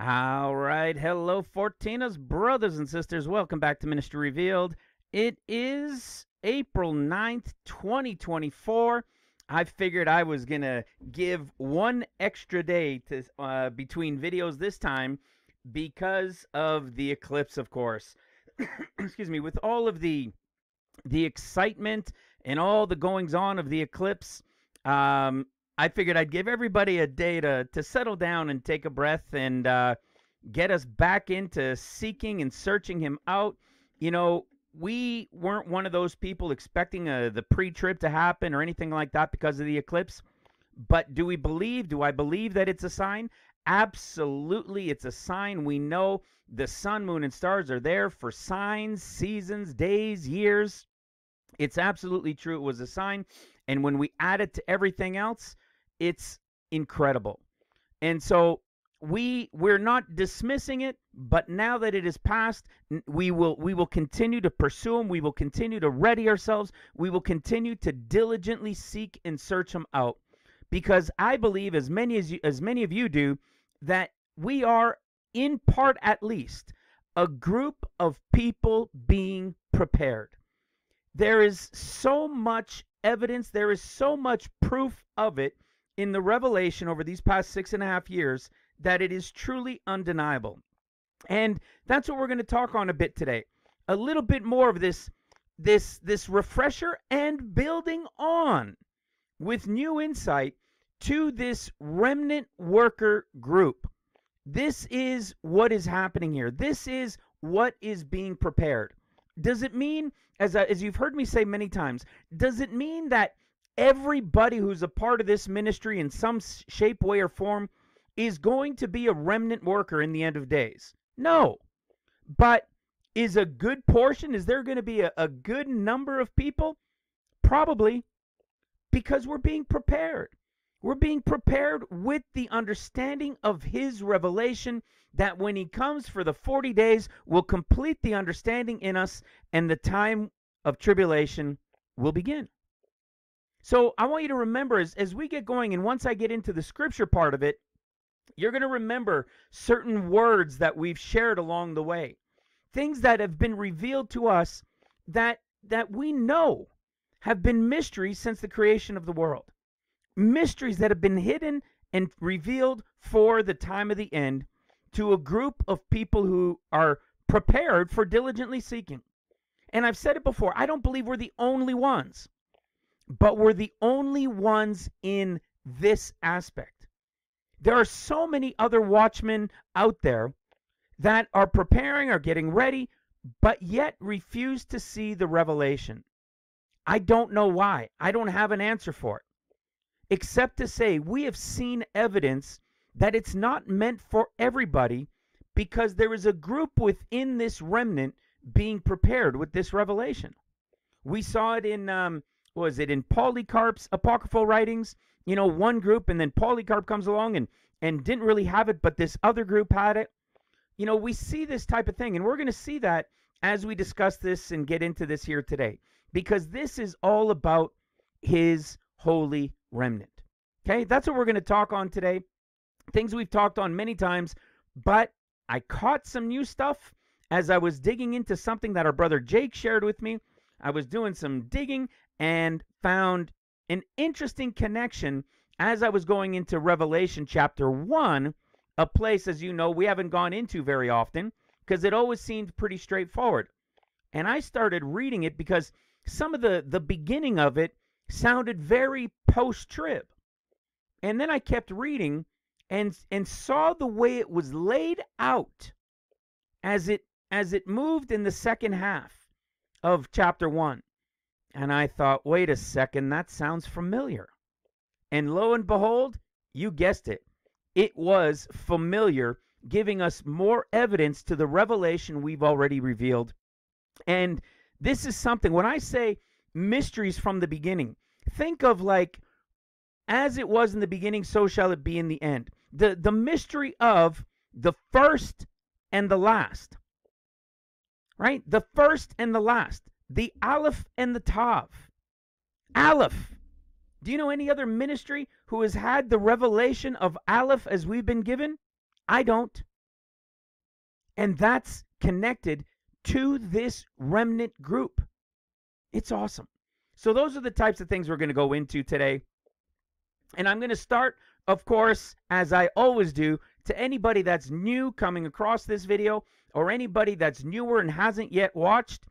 All right. Hello, Fortinas, brothers and sisters. Welcome back to Ministry Revealed. It is April 9th, 2024. I figured I was going to give one extra day to uh, between videos this time because of the eclipse, of course. Excuse me. With all of the the excitement and all the goings on of the eclipse, um, I figured I'd give everybody a day to, to settle down and take a breath and uh, get us back into seeking and searching Him out. You know, we weren't one of those people expecting a, uh, the pre trib to happen or anything like that because of the eclipse. But do we believe? Do I believe that it's a sign? Absolutely, it's a sign. We know the sun, moon, and stars are there for signs, seasons, days, years. It's absolutely true. It was a sign. And when we add it to everything else, it's incredible. And so we we're not dismissing it, but now that it is past, we will we will continue to pursue them. We will continue to ready ourselves. We will continue to diligently seek and search them out, because I believe, as many as you, as many of you do, that we are in part at least a group of people being prepared. There is so much evidence. There is so much proof of it in the revelation over these past six and a half years that it is truly undeniable. And that's what we're going to talk on a bit today. A little bit more of this this this refresher and building on with new insight to this remnant worker group. This is what is happening here. This is what is being prepared. Does it mean as as you've heard me say many times, does it mean that everybody who's a part of this ministry in some shape, way, or form is going to be a remnant worker in the end of days. No. But is a good portion, is there going to be a, a good number of people? Probably. Because we're being prepared. We're being prepared with the understanding of his revelation that when he comes for the 40 days will complete the understanding in us and the time of tribulation will begin. So I want you to remember as, as we get going, and once I get into the scripture part of it, you're going to remember certain words that we've shared along the way, things that have been revealed to us that that we know have been mysteries since the creation of the world. Mysteries that have been hidden and revealed for the time of the end to a group of people who are prepared for diligently seeking. And I've said it before, I don't believe we're the only ones but we're the only ones in this aspect. There are so many other watchmen out there that are preparing or getting ready, but yet refuse to see the revelation. I don't know why. I don't have an answer for it, except to say we have seen evidence that it's not meant for everybody because there is a group within this remnant being prepared with this revelation. We saw it in um, was it in Polycarp's apocryphal writings? You know, one group, and then Polycarp comes along and and didn't really have it, but this other group had it. You know, we see this type of thing, and we're going to see that as we discuss this and get into this here today, because this is all about His holy remnant. Okay, that's what we're going to talk on today. Things we've talked on many times, but I caught some new stuff as I was digging into something that our brother Jake shared with me. I was doing some digging and found an interesting connection as I was going into Revelation chapter 1, a place, as you know, we haven't gone into very often because it always seemed pretty straightforward. And I started reading it because some of the, the beginning of it sounded very post trib. And then I kept reading and and saw the way it was laid out as it as it moved in the second half of chapter 1 and I thought, wait a second, that sounds familiar. And lo and behold, you guessed it. It was familiar, giving us more evidence to the revelation we've already revealed. And this is something, when I say mysteries from the beginning, think of like, as it was in the beginning, so shall it be in the end. The, the mystery of the first and the last, right? The first and the last the Aleph and the Tav. Aleph. Do you know any other ministry who has had the revelation of Aleph as we've been given? I don't. And that's connected to this remnant group. It's awesome. So, those are the types of things we're going to go into today. And I'm going to start, of course, as I always do, to anybody that's new coming across this video or anybody that's newer and hasn't yet watched,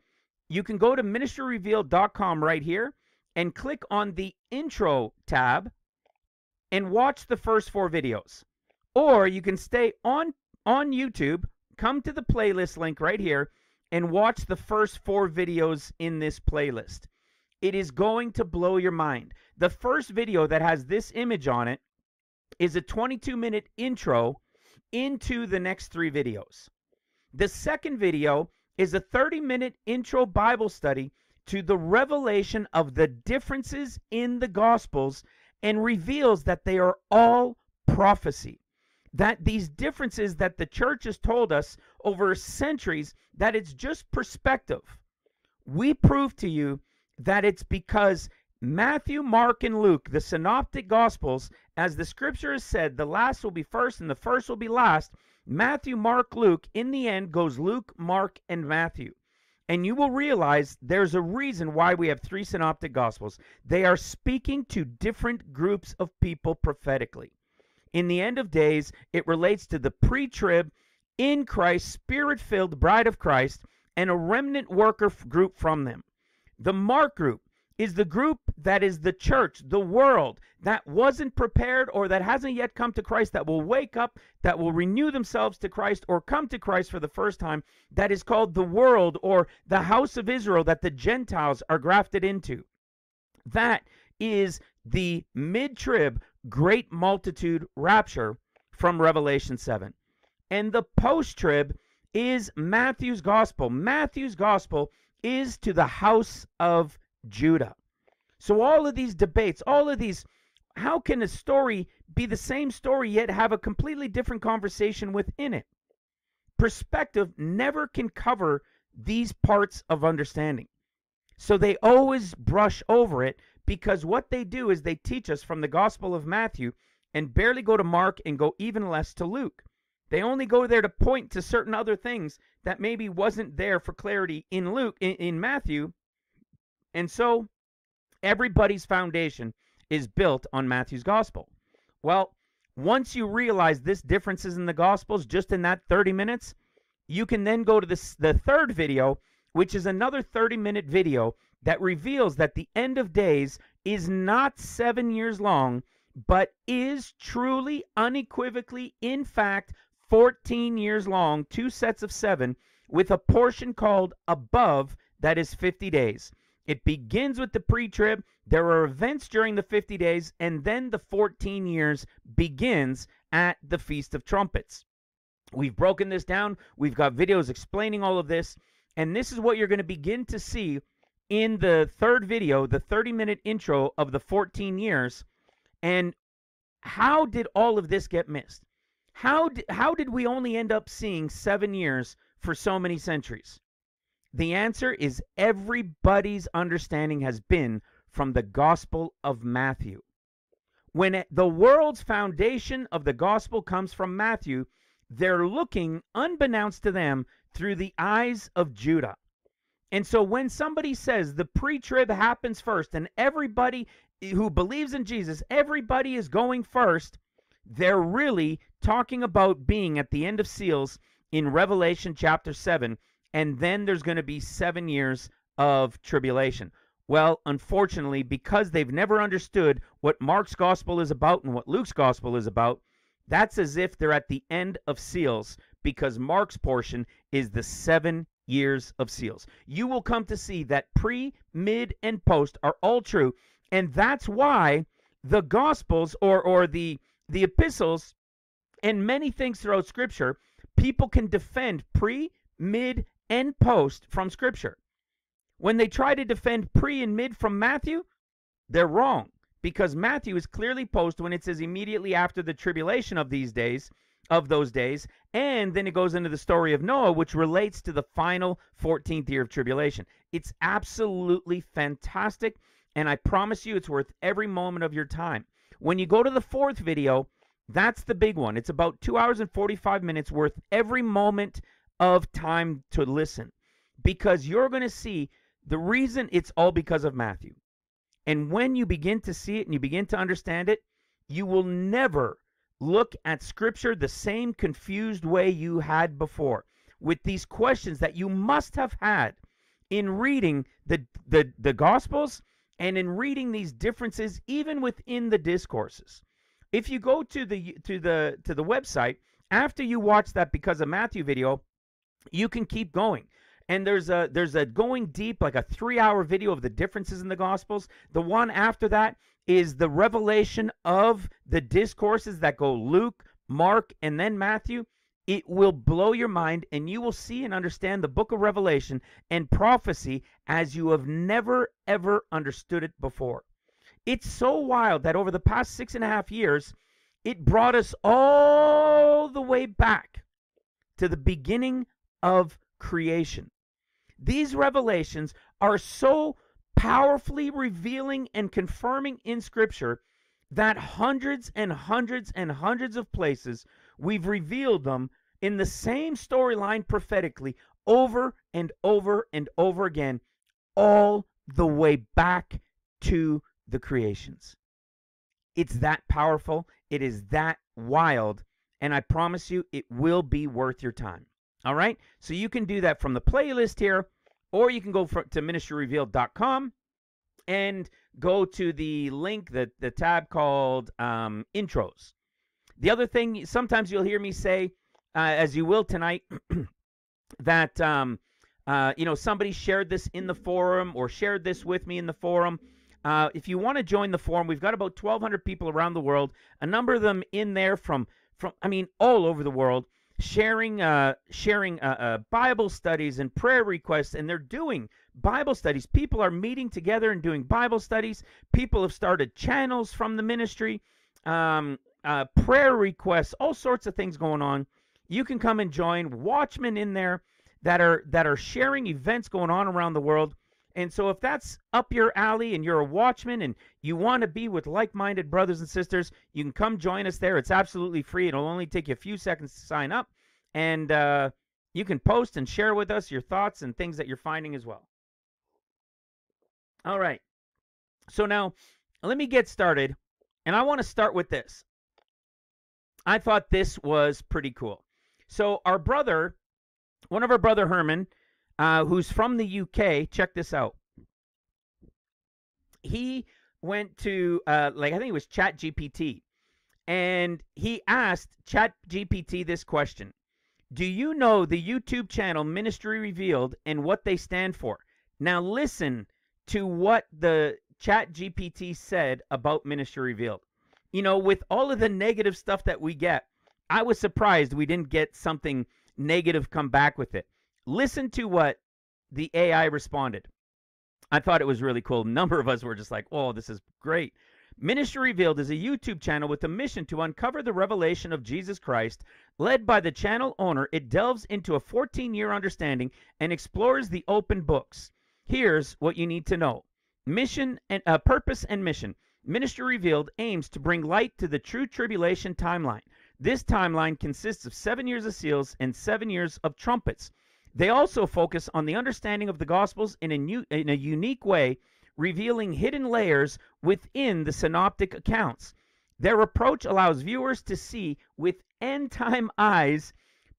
you can go to ministryrevealed.com right here and click on the intro tab and watch the first four videos. Or you can stay on on YouTube, come to the playlist link right here and watch the first four videos in this playlist. It is going to blow your mind. The first video that has this image on it is a 22 minute intro into the next three videos. The second video is a 30 minute intro Bible study to the revelation of the differences in the Gospels and reveals that they are all prophecy. That these differences that the church has told us over centuries, that it's just perspective. We prove to you that it's because Matthew, Mark, and Luke, the synoptic gospels, as the scripture has said, the last will be first and the first will be last. Matthew, Mark, Luke, in the end goes Luke, Mark, and Matthew. And you will realize there's a reason why we have three synoptic gospels. They are speaking to different groups of people prophetically. In the end of days, it relates to the pre trib, in Christ, spirit filled bride of Christ, and a remnant worker group from them. The Mark group is the group that is the church, the world that wasn't prepared or that hasn't yet come to Christ, that will wake up, that will renew themselves to Christ or come to Christ for the first time, that is called the world or the house of Israel that the Gentiles are grafted into. That is the mid trib great multitude rapture from Revelation 7. And the post trib is Matthew's gospel. Matthew's gospel is to the house of Judah. So all of these debates, all of these, how can a story be the same story yet have a completely different conversation within it? Perspective never can cover these parts of understanding. So they always brush over it because what they do is they teach us from the Gospel of Matthew and barely go to Mark and go even less to Luke. They only go there to point to certain other things that maybe wasn't there for clarity in Luke in, in Matthew and so everybody's foundation is built on Matthew's gospel. Well, once you realize this differences in the gospels just in that 30 minutes, you can then go to this, the third video, which is another 30 minute video that reveals that the end of days is not seven years long, but is truly, unequivocally, in fact, 14 years long, two sets of seven, with a portion called above that is 50 days. It begins with the pre trib. There are events during the 50 days, and then the 14 years begins at the Feast of Trumpets. We've broken this down. We've got videos explaining all of this. And this is what you're going to begin to see in the third video, the 30 minute intro of the 14 years. And how did all of this get missed? How how did we only end up seeing seven years for so many centuries? The answer is everybody's understanding has been from the Gospel of Matthew. When the world's foundation of the gospel comes from Matthew, they're looking, unbeknownst to them, through the eyes of Judah. And so when somebody says the pre trib happens first and everybody who believes in Jesus, everybody is going first, they're really talking about being at the end of seals in Revelation chapter 7 and then there's going to be seven years of tribulation. Well, unfortunately, because they've never understood what Mark's gospel is about and what Luke's gospel is about, that's as if they're at the end of seals because Mark's portion is the seven years of seals. You will come to see that pre, mid, and post are all true, and that's why the gospels or or the the epistles and many things throughout scripture people can defend pre, mid, and post from Scripture. When they try to defend pre and mid from Matthew, they're wrong because Matthew is clearly post when it says immediately after the tribulation of these days, of those days, and then it goes into the story of Noah, which relates to the final 14th year of tribulation. It's absolutely fantastic, and I promise you it's worth every moment of your time. When you go to the fourth video, that's the big one. It's about two hours and 45 minutes worth every moment of time to listen because you're going to see the reason it's all because of Matthew. And when you begin to see it and you begin to understand it, you will never look at Scripture the same confused way you had before with these questions that you must have had in reading the, the, the Gospels and in reading these differences even within the discourses. If you go to the to the to the website after you watch that because of Matthew video, you can keep going. And there's a there's a going deep like a three hour video of the differences in the gospels. The one after that is the revelation of the discourses that go luke mark and then matthew. It will blow your mind and you will see and understand the book of revelation and prophecy as you have never ever understood it before. It's so wild that over the past six and a half years it brought us all the way back to the beginning of creation these revelations are so powerfully revealing and confirming in Scripture that hundreds and hundreds and hundreds of places we've revealed them in the same storyline prophetically over and over and over again, all the way back to the creations. It's that powerful, it is that wild, and I promise you it will be worth your time. All right. So you can do that from the playlist here, or you can go for, to ministryrevealed.com and go to the link, the, the tab called um, intros. The other thing, sometimes you'll hear me say, uh, as you will tonight, that, um, uh, you know, somebody shared this in the forum or shared this with me in the forum. Uh, if you want to join the forum, we've got about 1,200 people around the world, a number of them in there from, from I mean, all over the world sharing uh, sharing uh, uh, Bible studies and prayer requests, and they're doing Bible studies. People are meeting together and doing Bible studies. People have started channels from the ministry, um, uh, prayer requests, all sorts of things going on. You can come and join watchmen in there that are that are sharing events going on around the world. And so, if that's up your alley and you're a watchman and you want to be with like minded brothers and sisters, you can come join us there. It's absolutely free. It'll only take you a few seconds to sign up. And uh, you can post and share with us your thoughts and things that you're finding as well. All right. So, now let me get started. And I want to start with this. I thought this was pretty cool. So, our brother, one of our brother Herman, uh, who's from the UK. Check this out. He went to uh, like I think it was Chat GPT, and he asked Chat GPT this question: Do you know the YouTube channel Ministry Revealed and what they stand for? Now listen to what the Chat GPT said about Ministry Revealed. You know, with all of the negative stuff that we get, I was surprised we didn't get something negative come back with it. Listen to what the AI responded. I thought it was really cool. A number of us were just like, oh, this is great. Ministry Revealed is a YouTube channel with a mission to uncover the revelation of Jesus Christ. Led by the channel owner, it delves into a 14 year understanding and explores the open books. Here's what you need to know mission and uh, purpose and mission. Ministry Revealed aims to bring light to the true tribulation timeline. This timeline consists of seven years of seals and seven years of trumpets. They also focus on the understanding of the Gospels in a, new, in a unique way, revealing hidden layers within the synoptic accounts. Their approach allows viewers to see with end time eyes,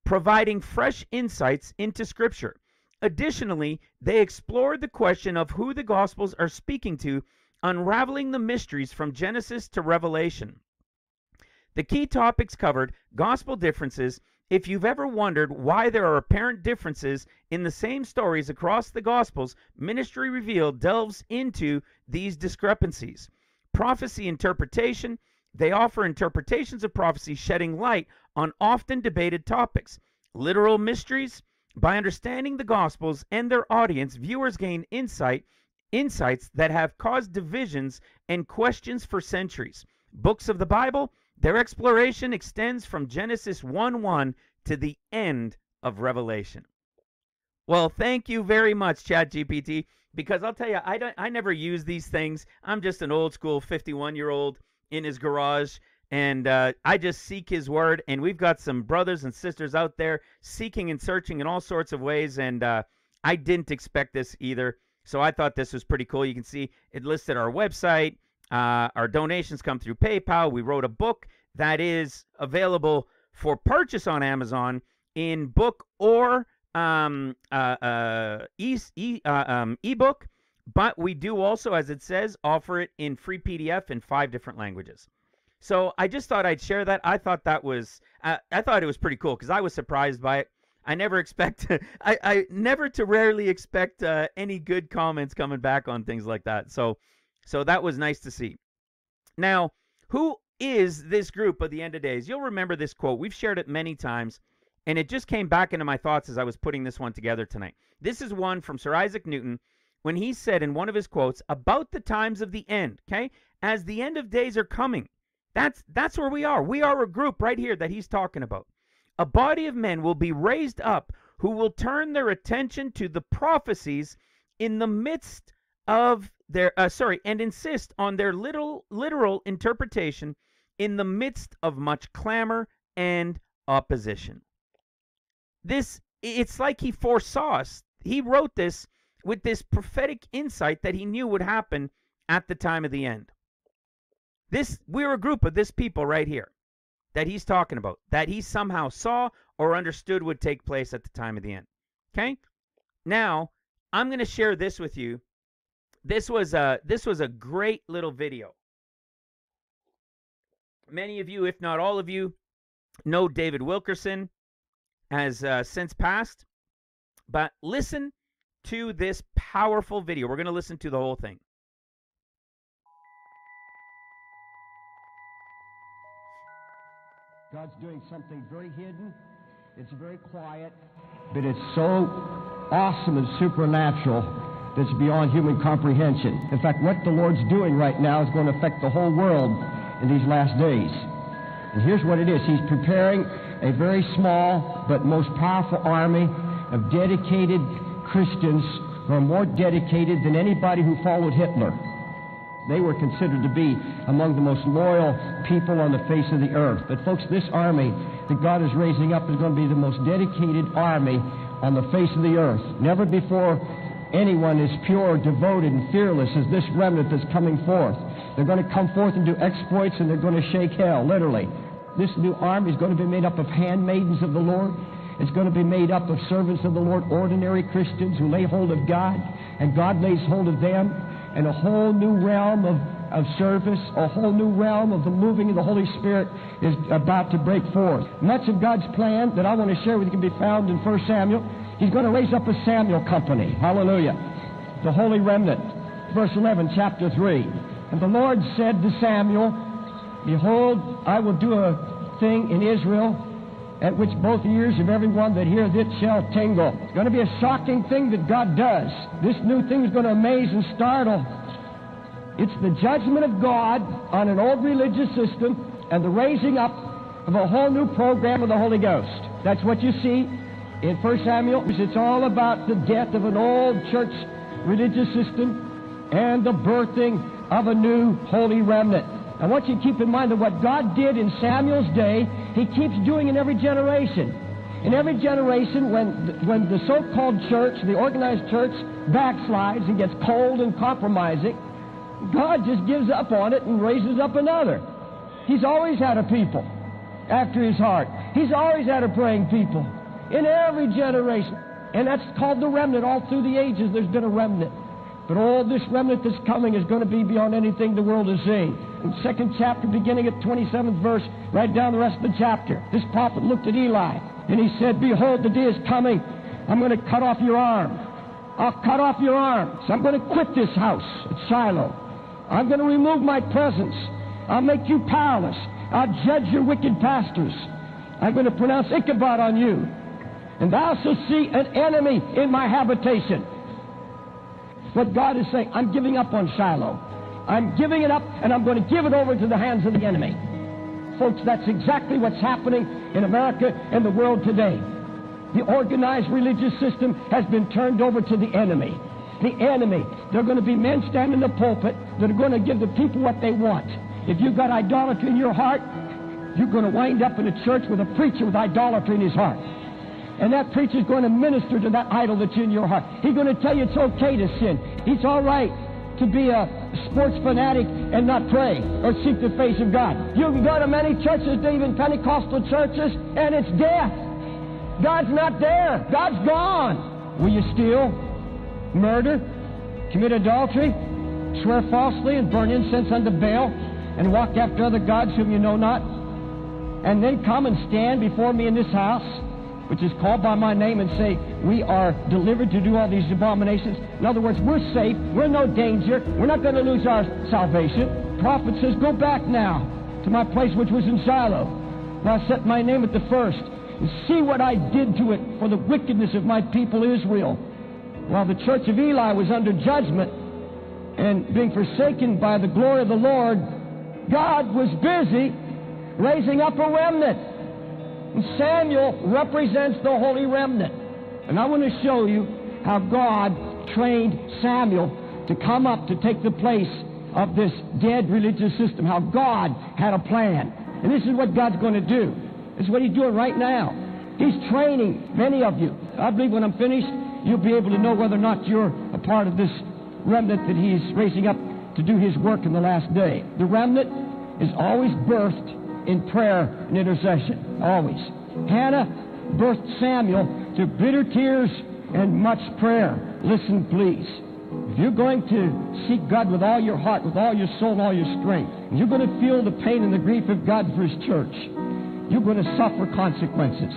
providing fresh insights into Scripture. Additionally, they explored the question of who the Gospels are speaking to, unraveling the mysteries from Genesis to Revelation. The key topics covered gospel differences. If you've ever wondered why there are apparent differences in the same stories across the Gospels, Ministry Revealed delves into these discrepancies. Prophecy interpretation, they offer interpretations of prophecy shedding light on often debated topics. Literal mysteries, by understanding the Gospels and their audience, viewers gain insight insights that have caused divisions and questions for centuries. Books of the Bible, their exploration extends from Genesis 1 1 to the end of Revelation. Well, thank you very much, ChatGPT, because I'll tell you, I, don't, I never use these things. I'm just an old school 51 year old in his garage, And uh, I just seek His Word, and we've got some brothers and sisters out there seeking and searching in all sorts of ways. And uh, I didn't expect this either, so I thought this was pretty cool. You can see it listed our website. Uh, our donations come through PayPal. We wrote a book that is available for purchase on Amazon in book or um, uh, uh, e, e, uh, um, ebook, but we do also, as it says, offer it in free PDF in five different languages. So I just thought I'd share that. I thought that was, uh, I thought it was pretty cool because I was surprised by it. I never expect, I, I never to rarely expect uh, any good comments coming back on things like that. So, so that was nice to see. Now, who is this group of the end of days? You'll remember this quote. We've shared it many times, and it just came back into my thoughts as I was putting this one together tonight. This is one from Sir Isaac Newton when he said in one of his quotes about the times of the end, okay? As the end of days are coming, that's that's where we are. We are a group right here that he's talking about. A body of men will be raised up who will turn their attention to the prophecies in the midst of their uh, sorry and insist on their little literal interpretation in the midst of much clamor and opposition. This it's like he foresaw us. He wrote this with this prophetic insight that he knew would happen at the time of the end. This we're a group of this people right here that he's talking about that he somehow saw or understood would take place at the time of the end. Okay? Now, I'm going to share this with you. This was a this was a great little video. Many of you, if not all of you, know David Wilkerson has uh, since passed. But listen to this powerful video. We're going to listen to the whole thing. God's doing something very hidden. It's very quiet, but it's so awesome and supernatural that's beyond human comprehension. In fact, what the Lord's doing right now is going to affect the whole world in these last days. And here's what it is He's preparing a very small but most powerful army of dedicated Christians who are more dedicated than anybody who followed Hitler. They were considered to be among the most loyal people on the face of the earth. But, folks, this army that God is raising up is going to be the most dedicated army on the face of the earth. Never before anyone is pure, devoted, and fearless as this remnant that's coming forth. They're going to come forth and do exploits, and they're going to shake hell, literally. This new army is going to be made up of handmaidens of the Lord. It's going to be made up of servants of the Lord, ordinary Christians who lay hold of God, and God lays hold of them and a whole new realm of, of service, a whole new realm of the moving of the Holy Spirit is about to break forth. Much of God's plan that I want to share with you can be found in 1 Samuel. He's going to raise up a Samuel company. Hallelujah. The Holy Remnant. Verse 11, chapter 3. And the Lord said to Samuel, Behold, I will do a thing in Israel at which both ears of everyone that hears it shall tingle. It's going to be a shocking thing that God does. This new thing is going to amaze and startle. It's the judgment of God on an old religious system and the raising up of a whole new program of the Holy Ghost. That's what you see in 1 Samuel. It's all about the death of an old church religious system and the birthing of a new holy remnant. I want you to keep in mind that what God did in Samuel's day, He keeps doing in every generation. In every generation, when, when the so called church, the organized church, backslides and gets cold and compromising, God just gives up on it and raises up another. He's always had a people after His heart, He's always had a praying people in every generation. And that's called the remnant. All through the ages, there's been a remnant. But all this remnant that's coming is going to be beyond anything the world has seen. In second chapter, beginning at 27th verse, right down the rest of the chapter, this prophet looked at Eli and he said, Behold, the day is coming. I'm going to cut off your arm. I'll cut off your arm. So I'm going to quit this house at Shiloh. I'm going to remove my presence. I'll make you powerless. I'll judge your wicked pastors. I'm going to pronounce Ichabod on you. And thou shalt see an enemy in my habitation. But God is saying, I'm giving up on Shiloh. I'm giving it up, and I'm going to give it over to the hands of the enemy. Folks, that's exactly what's happening in America and the world today. The organized religious system has been turned over to the enemy. The enemy. There are going to be men standing in the pulpit that are going to give the people what they want. If you've got idolatry in your heart, you're going to wind up in a church with a preacher with idolatry in his heart. And that preacher's going to minister to that idol that's in your heart. He's going to tell you it's okay to sin. It's all right to be a sports fanatic and not pray or seek the face of God. You can go to many churches, even Pentecostal churches, and it's death. God's not there. God's gone. Will you steal, murder, commit adultery, swear falsely, and burn incense unto Baal, and walk after other gods whom you know not, and then come and stand before me in this house? Which is called by my name and say, We are delivered to do all these abominations. In other words, we're safe. We're no danger. We're not going to lose our salvation. Prophet says, Go back now to my place which was in Shiloh. Where I set my name at the first. And see what I did to it for the wickedness of my people Israel. While the church of Eli was under judgment and being forsaken by the glory of the Lord, God was busy raising up a remnant. Samuel represents the holy remnant. And I want to show you how God trained Samuel to come up to take the place of this dead religious system, how God had a plan. And this is what God's going to do. This is what He's doing right now. He's training many of you. I believe when I'm finished, you'll be able to know whether or not you're a part of this remnant that He's raising up to do His work in the last day. The remnant is always birthed in prayer and intercession. Always. Hannah birthed Samuel through bitter tears and much prayer. Listen, please. If you're going to seek God with all your heart, with all your soul, and all your strength, you're going to feel the pain and the grief of God for His church, you're going to suffer consequences.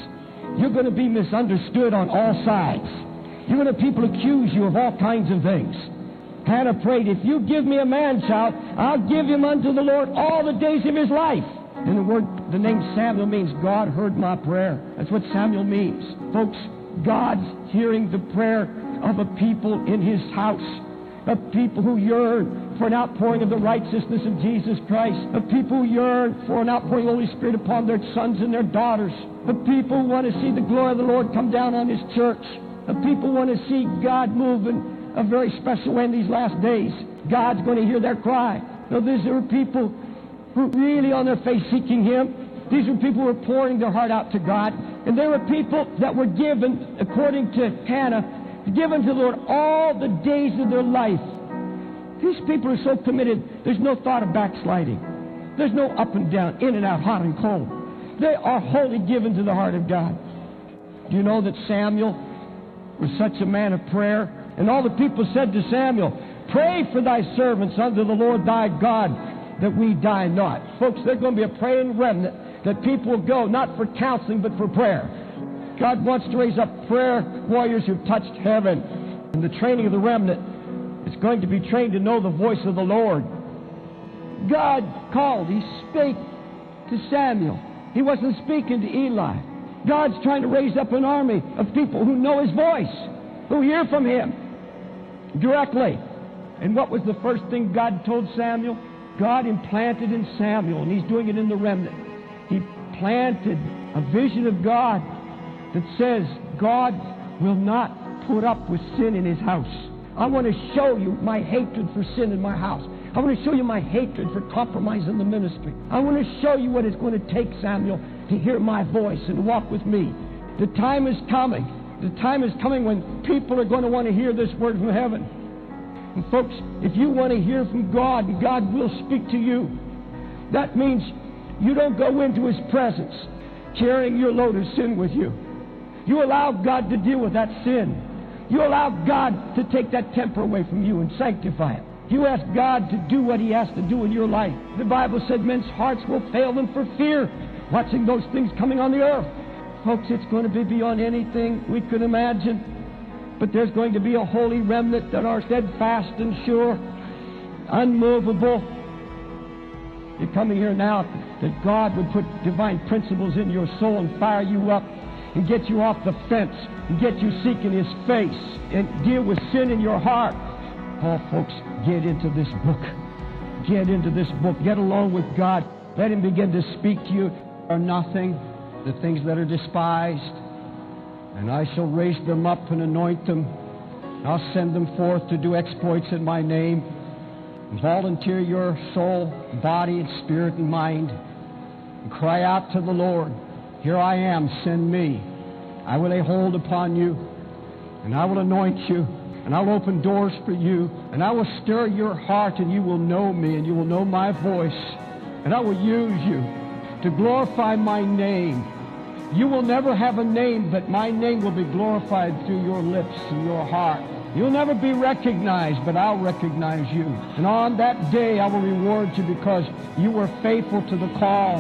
You're going to be misunderstood on all sides. You're going to people accuse you of all kinds of things. Hannah prayed, If you give me a man child, I'll give him unto the Lord all the days of his life. And the word, the name Samuel means God heard my prayer. That's what Samuel means. Folks, God's hearing the prayer of a people in his house, of people who yearn for an outpouring of the righteousness of Jesus Christ, of people who yearn for an outpouring of the Holy Spirit upon their sons and their daughters, of people who want to see the glory of the Lord come down on his church, of people who want to see God move in a very special way in these last days. God's going to hear their cry. Now, these are people really on their face seeking Him. These were people who were pouring their heart out to God. And there were people that were given, according to Hannah, given to the Lord all the days of their life. These people are so committed, there's no thought of backsliding. There's no up and down, in and out, hot and cold. They are wholly given to the heart of God. Do you know that Samuel was such a man of prayer? And all the people said to Samuel, Pray for thy servants unto the Lord thy God that we die not. Folks, there's going to be a praying remnant that people will go not for counseling but for prayer. God wants to raise up prayer warriors who've touched heaven. And the training of the remnant is going to be trained to know the voice of the Lord. God called, He spake to Samuel. He wasn't speaking to Eli. God's trying to raise up an army of people who know His voice, who hear from Him directly. And what was the first thing God told Samuel? God implanted in Samuel, and he's doing it in the remnant. He planted a vision of God that says God will not put up with sin in his house. I want to show you my hatred for sin in my house. I want to show you my hatred for compromise in the ministry. I want to show you what it's going to take, Samuel, to hear my voice and walk with me. The time is coming. The time is coming when people are going to want to hear this word from heaven. And folks, if you want to hear from God, God will speak to you. That means you don't go into His presence carrying your load of sin with you. You allow God to deal with that sin. You allow God to take that temper away from you and sanctify it. You ask God to do what He has to do in your life. The Bible said men's hearts will fail them for fear, watching those things coming on the earth. Folks, it's going to be beyond anything we could imagine. But there's going to be a holy remnant that are steadfast and sure, unmovable. You're coming here now that God would put divine principles in your soul and fire you up and get you off the fence and get you seeking His face and deal with sin in your heart. Oh, folks, get into this book. Get into this book. Get along with God. Let Him begin to speak to you. Are nothing the things that are despised and I shall raise them up and anoint them. I'll send them forth to do exploits in my name. Volunteer your soul, body, and spirit and mind. and cry out to the Lord, Here I am, send me. I will lay hold upon you, and I will anoint you, and I will open doors for you, and I will stir your heart, and you will know me, and you will know my voice, and I will use you to glorify my name. You will never have a name, but my name will be glorified through your lips and your heart. You'll never be recognized, but I'll recognize you. And on that day, I will reward you because you were faithful to the call.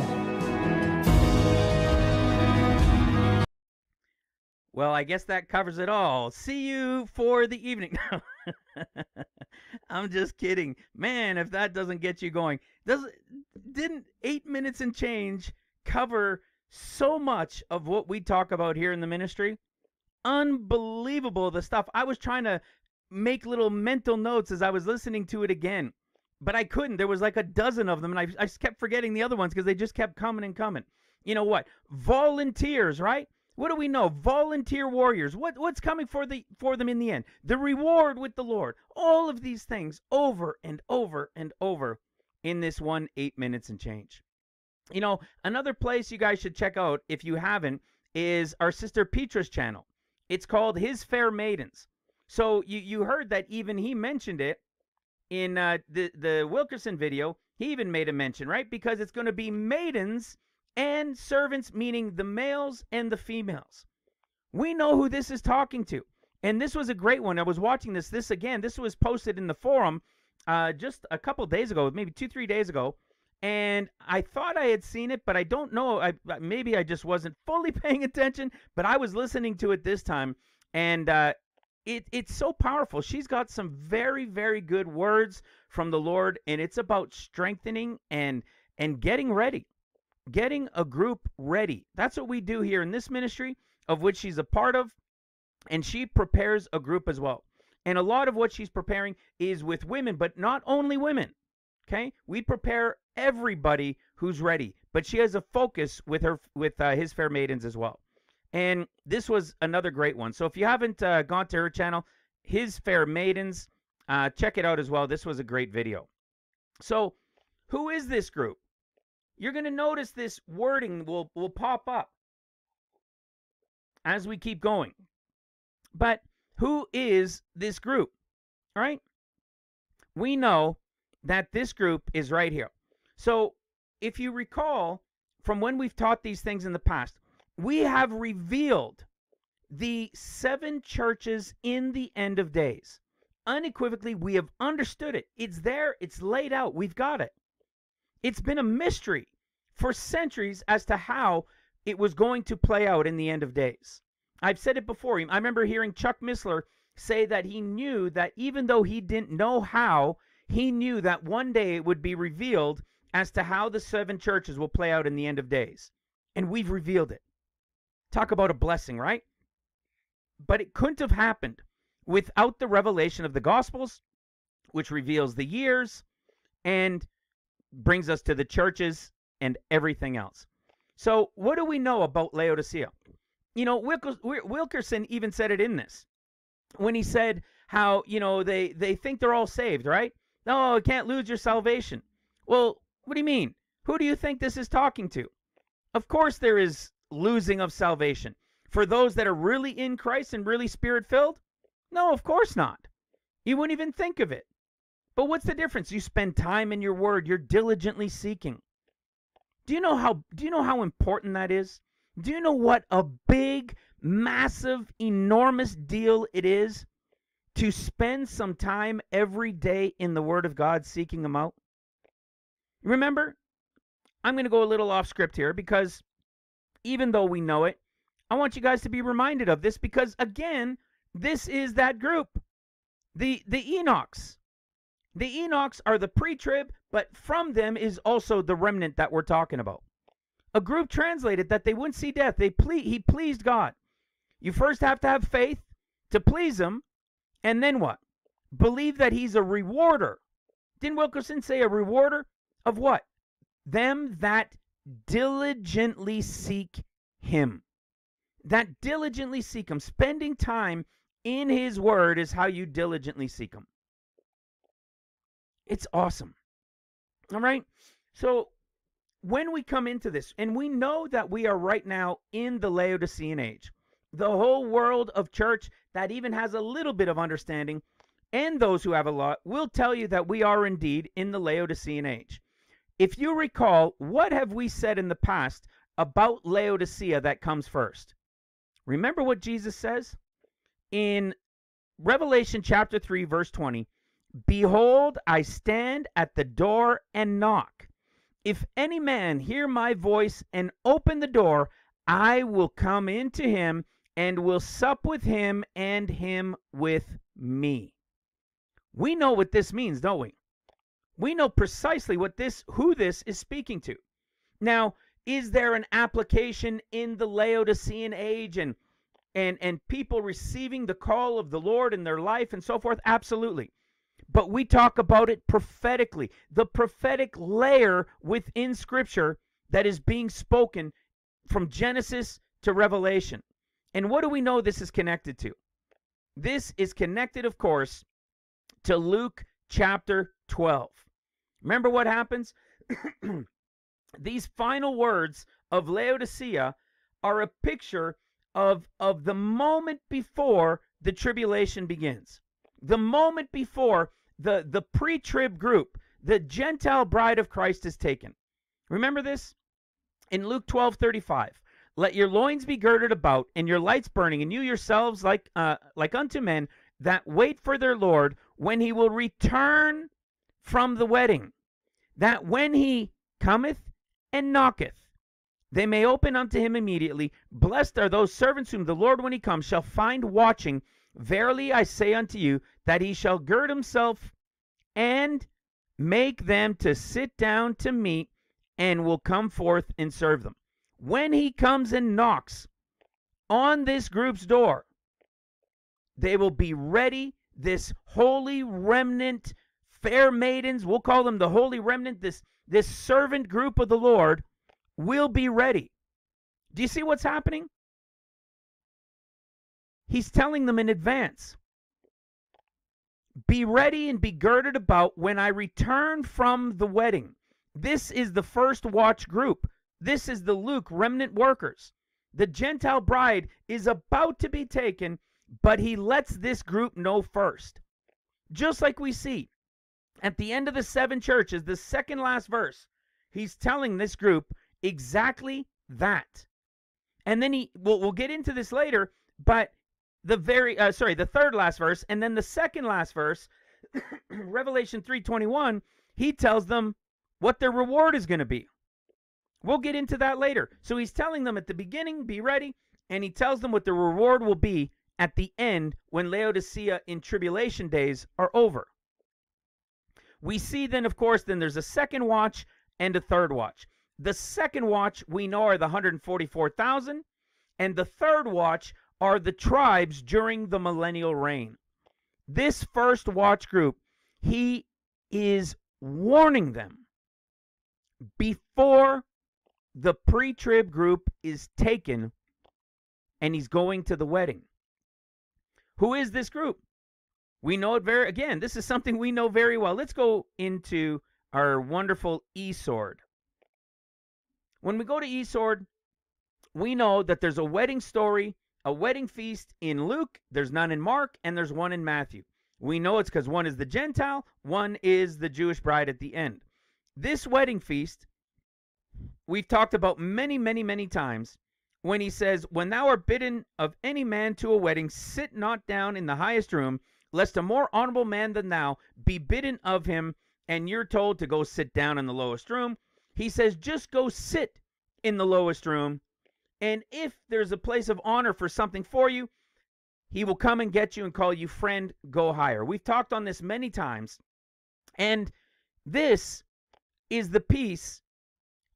Well, I guess that covers it all. See you for the evening. I'm just kidding. Man, if that doesn't get you going. Does didn't 8 minutes and change cover so much of what we talk about here in the ministry? Unbelievable the stuff. I was trying to make little mental notes as I was listening to it again, but I couldn't. There was like a dozen of them and I I just kept forgetting the other ones because they just kept coming and coming. You know what? Volunteers, right? What do we know? Volunteer warriors. What what's coming for the for them in the end? The reward with the Lord. All of these things over and over and over in this one 8 minutes and change. You know, another place you guys should check out if you haven't is our sister Petra's channel. It's called His Fair Maidens. So you you heard that even he mentioned it in uh, the the Wilkerson video. He even made a mention, right? Because it's going to be maidens and servants, meaning the males and the females. We know who this is talking to. And this was a great one. I was watching this. This again, this was posted in the forum uh, just a couple days ago, maybe two, three days ago. And I thought I had seen it, but I don't know. I maybe I just wasn't fully paying attention. But I was listening to it this time, and uh, it it's so powerful. She's got some very, very good words from the Lord, and it's about strengthening and and getting ready getting a group ready. That's what we do here in this ministry, of which she's a part of, and she prepares a group as well. And a lot of what she's preparing is with women, but not only women. Okay, we prepare everybody who's ready, but she has a focus with her with uh, his fair maidens as well. And this was another great one. So if you haven't uh, gone to her channel, his fair maidens, uh, check it out as well. This was a great video. So who is this group? You're going to notice this wording will, will pop up as we keep going. But who is this group? All right? We know that this group is right here. So if you recall from when we've taught these things in the past, we have revealed the seven churches in the end of days. Unequivocally, we have understood it. It's there, it's laid out, we've got it. It's been a mystery for centuries as to how it was going to play out in the end of days. I've said it before. I remember hearing Chuck Missler say that he knew that even though he didn't know how, he knew that one day it would be revealed as to how the seven churches will play out in the end of days. And we've revealed it. Talk about a blessing, right? But it couldn't have happened without the revelation of the Gospels, which reveals the years and brings us to the churches and everything else. So, what do we know about Laodicea? You know, Wilkerson even said it in this when he said how, you know, they, they think they're all saved, right? No, you can't lose your salvation. Well, what do you mean? Who do you think this is talking to? Of course, there is losing of salvation. For those that are really in Christ and really spirit filled? No, of course not. You wouldn't even think of it. But what's the difference? You spend time in your word, you're diligently seeking. Do you know how do you know how important that is? Do you know what a big, massive, enormous deal it is to spend some time every day in the Word of God seeking them out? Remember, I'm going to go a little off script here because even though we know it, I want you guys to be reminded of this because again, this is that group. The the Enochs. The Enochs are the pre-trib, but from them is also the remnant that we're talking about. A group translated that they wouldn't see death. They ple- he pleased God. You first have to have faith to please him, and then what? Believe that he's a rewarder. Didn't Wilkerson say a rewarder of what? Them that diligently seek him. That diligently seek him. Spending time in his word is how you diligently seek him. It's awesome. All right. So when we come into this, and we know that we are right now in the Laodicean age, the whole world of church that even has a little bit of understanding, and those who have a lot, will tell you that we are indeed in the Laodicean age. If you recall, what have we said in the past about Laodicea that comes first? Remember what Jesus says? In Revelation chapter 3, verse 20 Behold, I stand at the door and knock. If any man hear my voice and open the door, I will come into him and will sup with him and him with me. We know what this means, don't we? We know precisely what this who this is speaking to. Now, is there an application in the Laodicean age and and and people receiving the call of the Lord in their life and so forth? Absolutely but we talk about it prophetically. The prophetic layer within Scripture that is being spoken from Genesis to Revelation. And what do we know this is connected to? This is connected, of course, to Luke chapter 12. Remember what happens? These final words of Laodicea are a picture of, of the moment before the tribulation begins the moment before the, the pre trib group, the Gentile bride of Christ is taken. Remember this? In Luke 12 35, let your loins be girded about and your lights burning, and you yourselves like, uh, like unto men that wait for their Lord when he will return from the wedding, that when he cometh and knocketh, they may open unto him immediately. Blessed are those servants whom the Lord, when he comes, shall find watching. Verily I say unto you, that he shall gird himself and make them to sit down to meat, and will come forth and serve them. When he comes and knocks on this group's door, they will be ready. This holy remnant, fair maidens, we'll call them the holy remnant, this, this servant group of the Lord will be ready. Do you see what's happening? He's telling them in advance. Be ready and be girded about when I return from the wedding. This is the first watch group. This is the Luke remnant workers. The Gentile bride is about to be taken, but he lets this group know first. Just like we see at the end of the seven churches, the second last verse, he's telling this group exactly that. And then he, we'll, we'll get into this later, but the very uh, sorry the third last verse and then the second last verse revelation 321 he tells them what their reward is going to be we'll get into that later. So he's telling them at the beginning be ready and he tells them what the reward will be at the end when laodicea in tribulation days are over. We see then of course then there's a second watch and a third watch. The second watch we know are the 144000 and the third watch are the tribes during the millennial reign. This first watch group, he is warning them before the pre trib group is taken and he's going to the wedding. Who is this group? We know it very, again, this is something we know very well. Let's go into our wonderful E sword. When we go to E sword, we know that there's a wedding story a wedding feast in Luke, there's none in Mark, and there's one in Matthew. We know it's because one is the Gentile, one is the Jewish bride at the end. This wedding feast, we've talked about many, many, many times when he says, When thou art bidden of any man to a wedding, sit not down in the highest room, lest a more honorable man than thou be bidden of him, and you're told to go sit down in the lowest room. He says, Just go sit in the lowest room and if there's a place of honor for something for you, he will come and get you and call you friend, go higher. We've talked on this many times. And this is the piece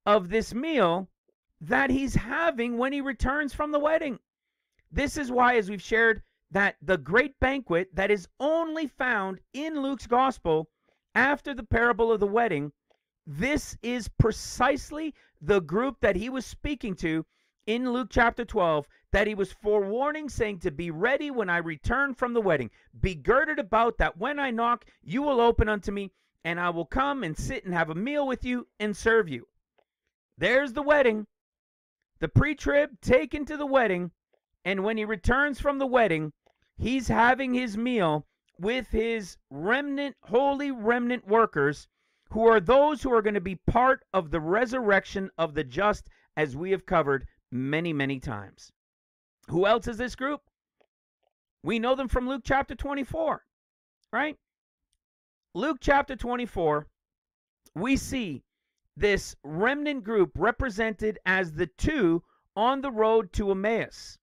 of this meal that he's having when he returns from the wedding. This is why, as we've shared, that the great banquet that is only found in Luke's gospel after the parable of the wedding, this is precisely the group that he was speaking to in Luke chapter 12 that he was forewarning, saying to be ready when I return from the wedding. Be girded about that when I knock, you will open unto me, and I will come and sit and have a meal with you and serve you. There's the wedding. The pre trib taken to the wedding. And when he returns from the wedding, he's having his meal with his remnant, holy remnant workers, who are those who are going to be part of the resurrection of the just, as we have covered many, many times. Who else is this group? We know them from Luke chapter 24, right? Luke chapter 24, we see this remnant group represented as the two on the road to Emmaus.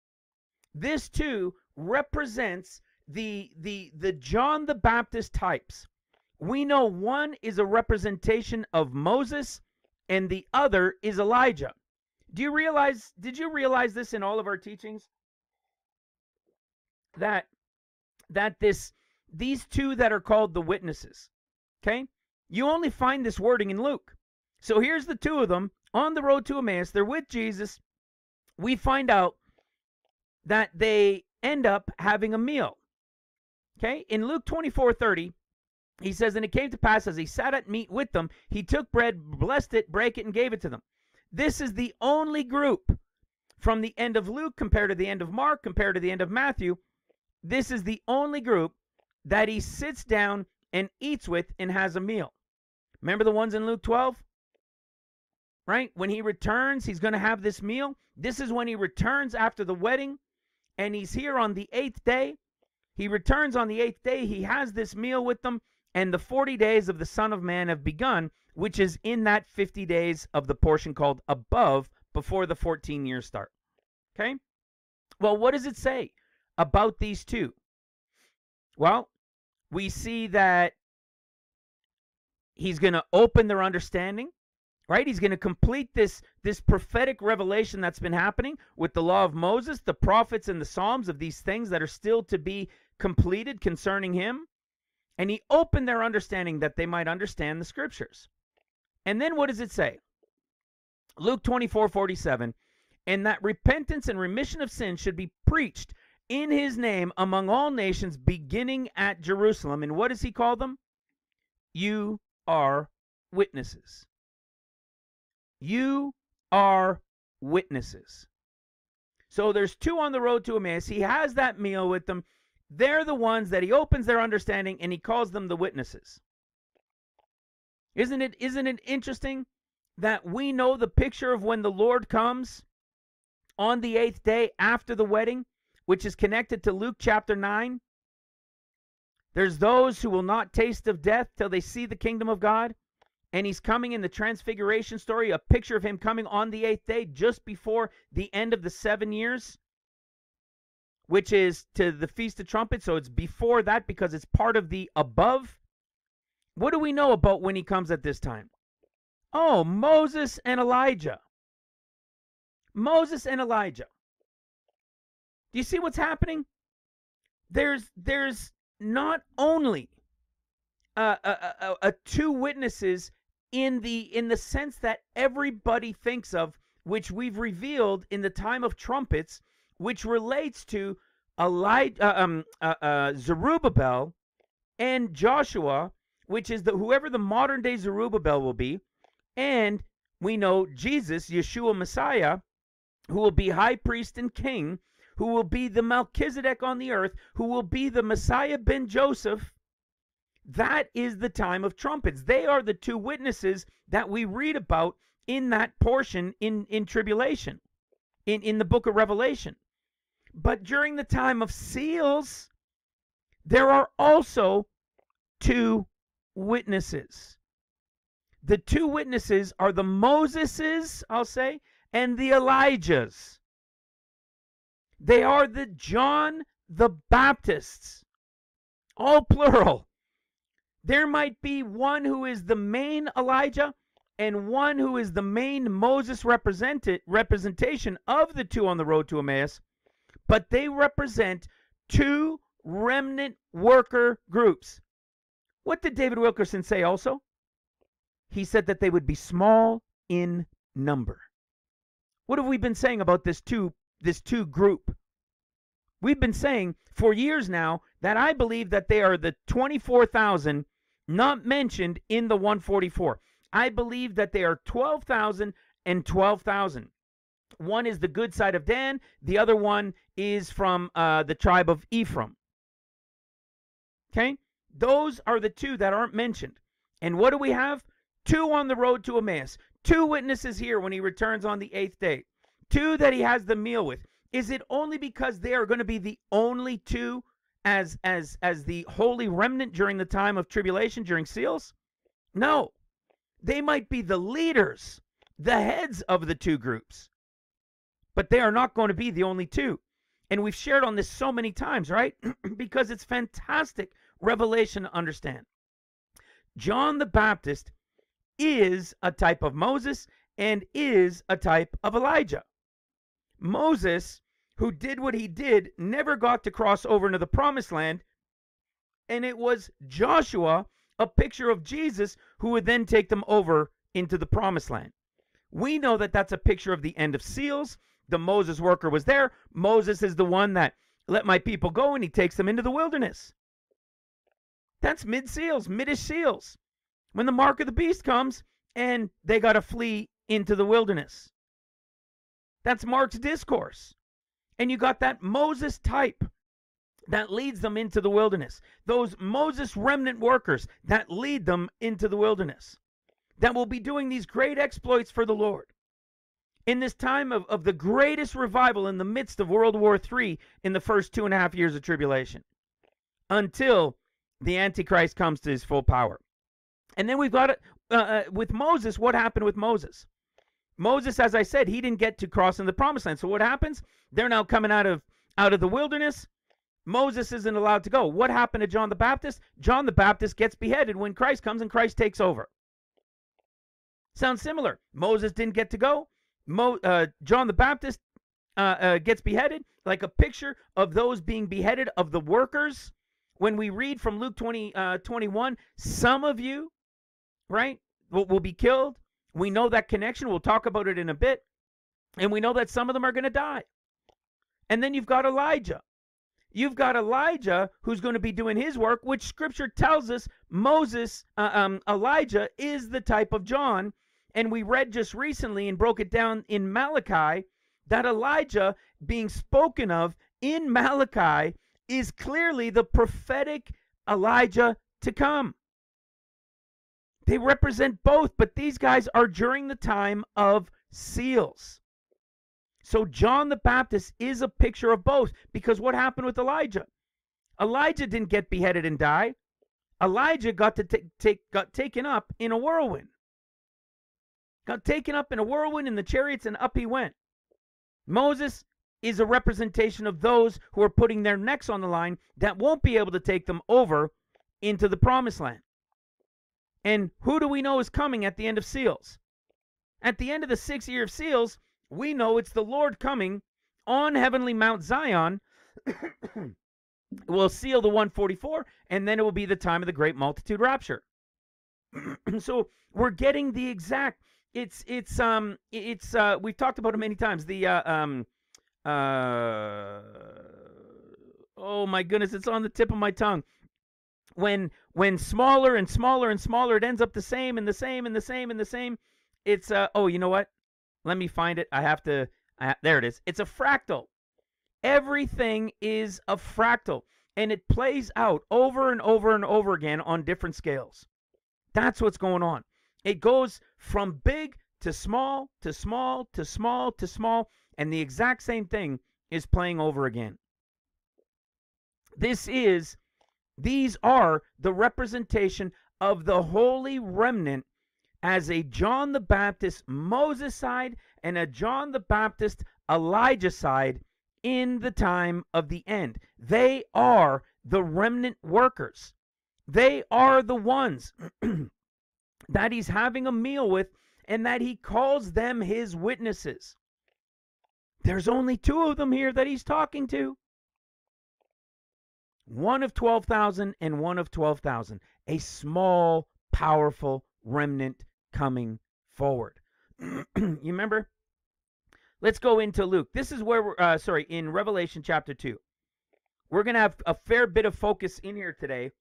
This too represents the the the John the Baptist types. We know one is a representation of Moses and the other is Elijah. Do you realize did you realize this in all of our teachings? That that this these two that are called the witnesses, okay? You only find this wording in Luke. So here's the two of them on the road to Emmaus. They're with Jesus. We find out that they end up having a meal. Okay? In Luke 24 30, he says, And it came to pass as he sat at meat with them, he took bread, blessed it, brake it, and gave it to them. This is the only group from the end of Luke compared to the end of Mark, compared to the end of Matthew. This is the only group that he sits down and eats with and has a meal. Remember the ones in Luke 12? Right? When he returns, he's going to have this meal. This is when he returns after the wedding, and he's here on the eighth day. He returns on the eighth day. He has this meal with them, and the 40 days of the Son of Man have begun, which is in that 50 days of the portion called above before the 14 years start. Okay? Well, what does it say about these two? Well, we see that he's going to open their understanding right? He's going to complete this this prophetic revelation that's been happening with the law of moses the prophets and the psalms of these things that are still to be completed concerning him. And he opened their understanding that they might understand the scriptures. And then what does it say? Luke 24 47 and that repentance and remission of sins should be preached in his name among all nations beginning at jerusalem. And what does he call them? You are witnesses. You are witnesses. So there's two on the road to Emmaus. He has that meal with them. They're the ones that he opens their understanding and he calls them the witnesses. Isn't it isn't it interesting that we know the picture of when the Lord comes on the 8th day after the wedding, which is connected to Luke chapter 9? There's those who will not taste of death till they see the kingdom of God. And he's coming in the transfiguration story, a picture of him coming on the eighth day, just before the end of the seven years, which is to the Feast of Trumpets. So it's before that because it's part of the above. What do we know about when he comes at this time? Oh, Moses and Elijah. Moses and Elijah. Do you see what's happening? There's there's not only uh, uh, uh, uh, two witnesses in the in the sense that everybody thinks of, which we've revealed in the time of trumpets, which relates to Eli- uh, um, uh, uh, Zerubbabel and Joshua, which is the whoever the modern day Zerubbabel will be, and we know Jesus, Yeshua Messiah, who will be high priest and king, who will be the Melchizedek on the earth, who will be the Messiah ben Joseph. That is the time of trumpets. They are the two witnesses that we read about in that portion in, in tribulation, in, in the book of Revelation. But during the time of seals, there are also two witnesses. The two witnesses are the Moseses, I'll say, and the Elijahs. They are the John the Baptists, all plural. There might be one who is the main Elijah and one who is the main Moses represented representation of the two on the road to Emmaus, but they represent two remnant worker groups. What did David Wilkerson say also? He said that they would be small in number. What have we been saying about this two this two group. We've been saying for years now that I believe that they are the 24,000 not mentioned in the 144. I believe that they are 12,000 and 12,000. One is the good side of Dan, the other one is from uh, the tribe of Ephraim. Okay? Those are the two that aren't mentioned. And what do we have? Two on the road to Emmaus. Two witnesses here when he returns on the eighth day. Two that he has the meal with. Is it only because they are going to be the only two as as as the holy remnant during the time of tribulation during seals? No. They might be the leaders, the heads of the two groups. But they are not going to be the only two. And we've shared on this so many times, right? because it's fantastic revelation to understand. John the Baptist is a type of Moses and is a type of Elijah. Moses, who did what he did, never got to cross over into the promised land. And it was Joshua, a picture of Jesus, who would then take them over into the promised land. We know that that's a picture of the end of seals. The Moses worker was there. Moses is the one that let my people go, and he takes them into the wilderness. That's mid seals, midish seals. When the mark of the beast comes and they got to flee into the wilderness. That's Mark's discourse. And you got that Moses type that leads them into the wilderness. Those Moses remnant workers that lead them into the wilderness. That will be doing these great exploits for the Lord. In this time of, of the greatest revival in the midst of World War III in the first two and a half years of tribulation. Until the Antichrist comes to his full power. And then we've got it uh, uh, with Moses. What happened with Moses? Moses, as I said, he didn't get to cross in the promised land. So what happens? They're now coming out of out of the wilderness. Moses isn't allowed to go. What happened to John the Baptist? John the Baptist gets beheaded when Christ comes and Christ takes over. Sounds similar. Moses didn't get to go. Mo, uh, John the Baptist uh, uh, gets beheaded, like a picture of those being beheaded of the workers. When we read from Luke 20, uh, 21, some of you, right, will, will be killed we know that connection. We'll talk about it in a bit. And we know that some of them are going to die. And then you've got Elijah. You've got Elijah who's going to be doing his work, which scripture tells us Moses, uh, um, Elijah is the type of John. And we read just recently and broke it down in Malachi that Elijah being spoken of in Malachi is clearly the prophetic Elijah to come. They represent both, but these guys are during the time of seals. So John the Baptist is a picture of both because what happened with Elijah? Elijah didn't get beheaded and die. Elijah got to take, take got taken up in a whirlwind. Got taken up in a whirlwind in the chariots and up he went. Moses is a representation of those who are putting their necks on the line that won't be able to take them over into the promised land. And who do we know is coming at the end of seals? At the end of the sixth year of seals, we know it's the Lord coming on heavenly Mount Zion. will seal the 144, and then it will be the time of the great multitude rapture. so we're getting the exact. It's it's um it's uh we've talked about it many times. The uh, um uh oh my goodness, it's on the tip of my tongue when when smaller and smaller and smaller it ends up the same and the same and the same and the same it's uh oh you know what? Let me find it. I have to I, there it is. It's a fractal. Everything is a fractal and it plays out over and over and over again on different scales. That's what's going on. It goes from big to small to small to small to small and the exact same thing is playing over again. This is these are the representation of the holy remnant as a John the Baptist Moses side and a John the Baptist Elijah side in the time of the end. They are the remnant workers. They are the ones that he's having a meal with and that he calls them his witnesses. There's only two of them here that he's talking to one of 12,000 and one of 12,000. A small, powerful remnant coming forward. you remember? Let's go into Luke. This is where we're, uh, sorry, in Revelation chapter 2. We're to have a fair bit of focus in here today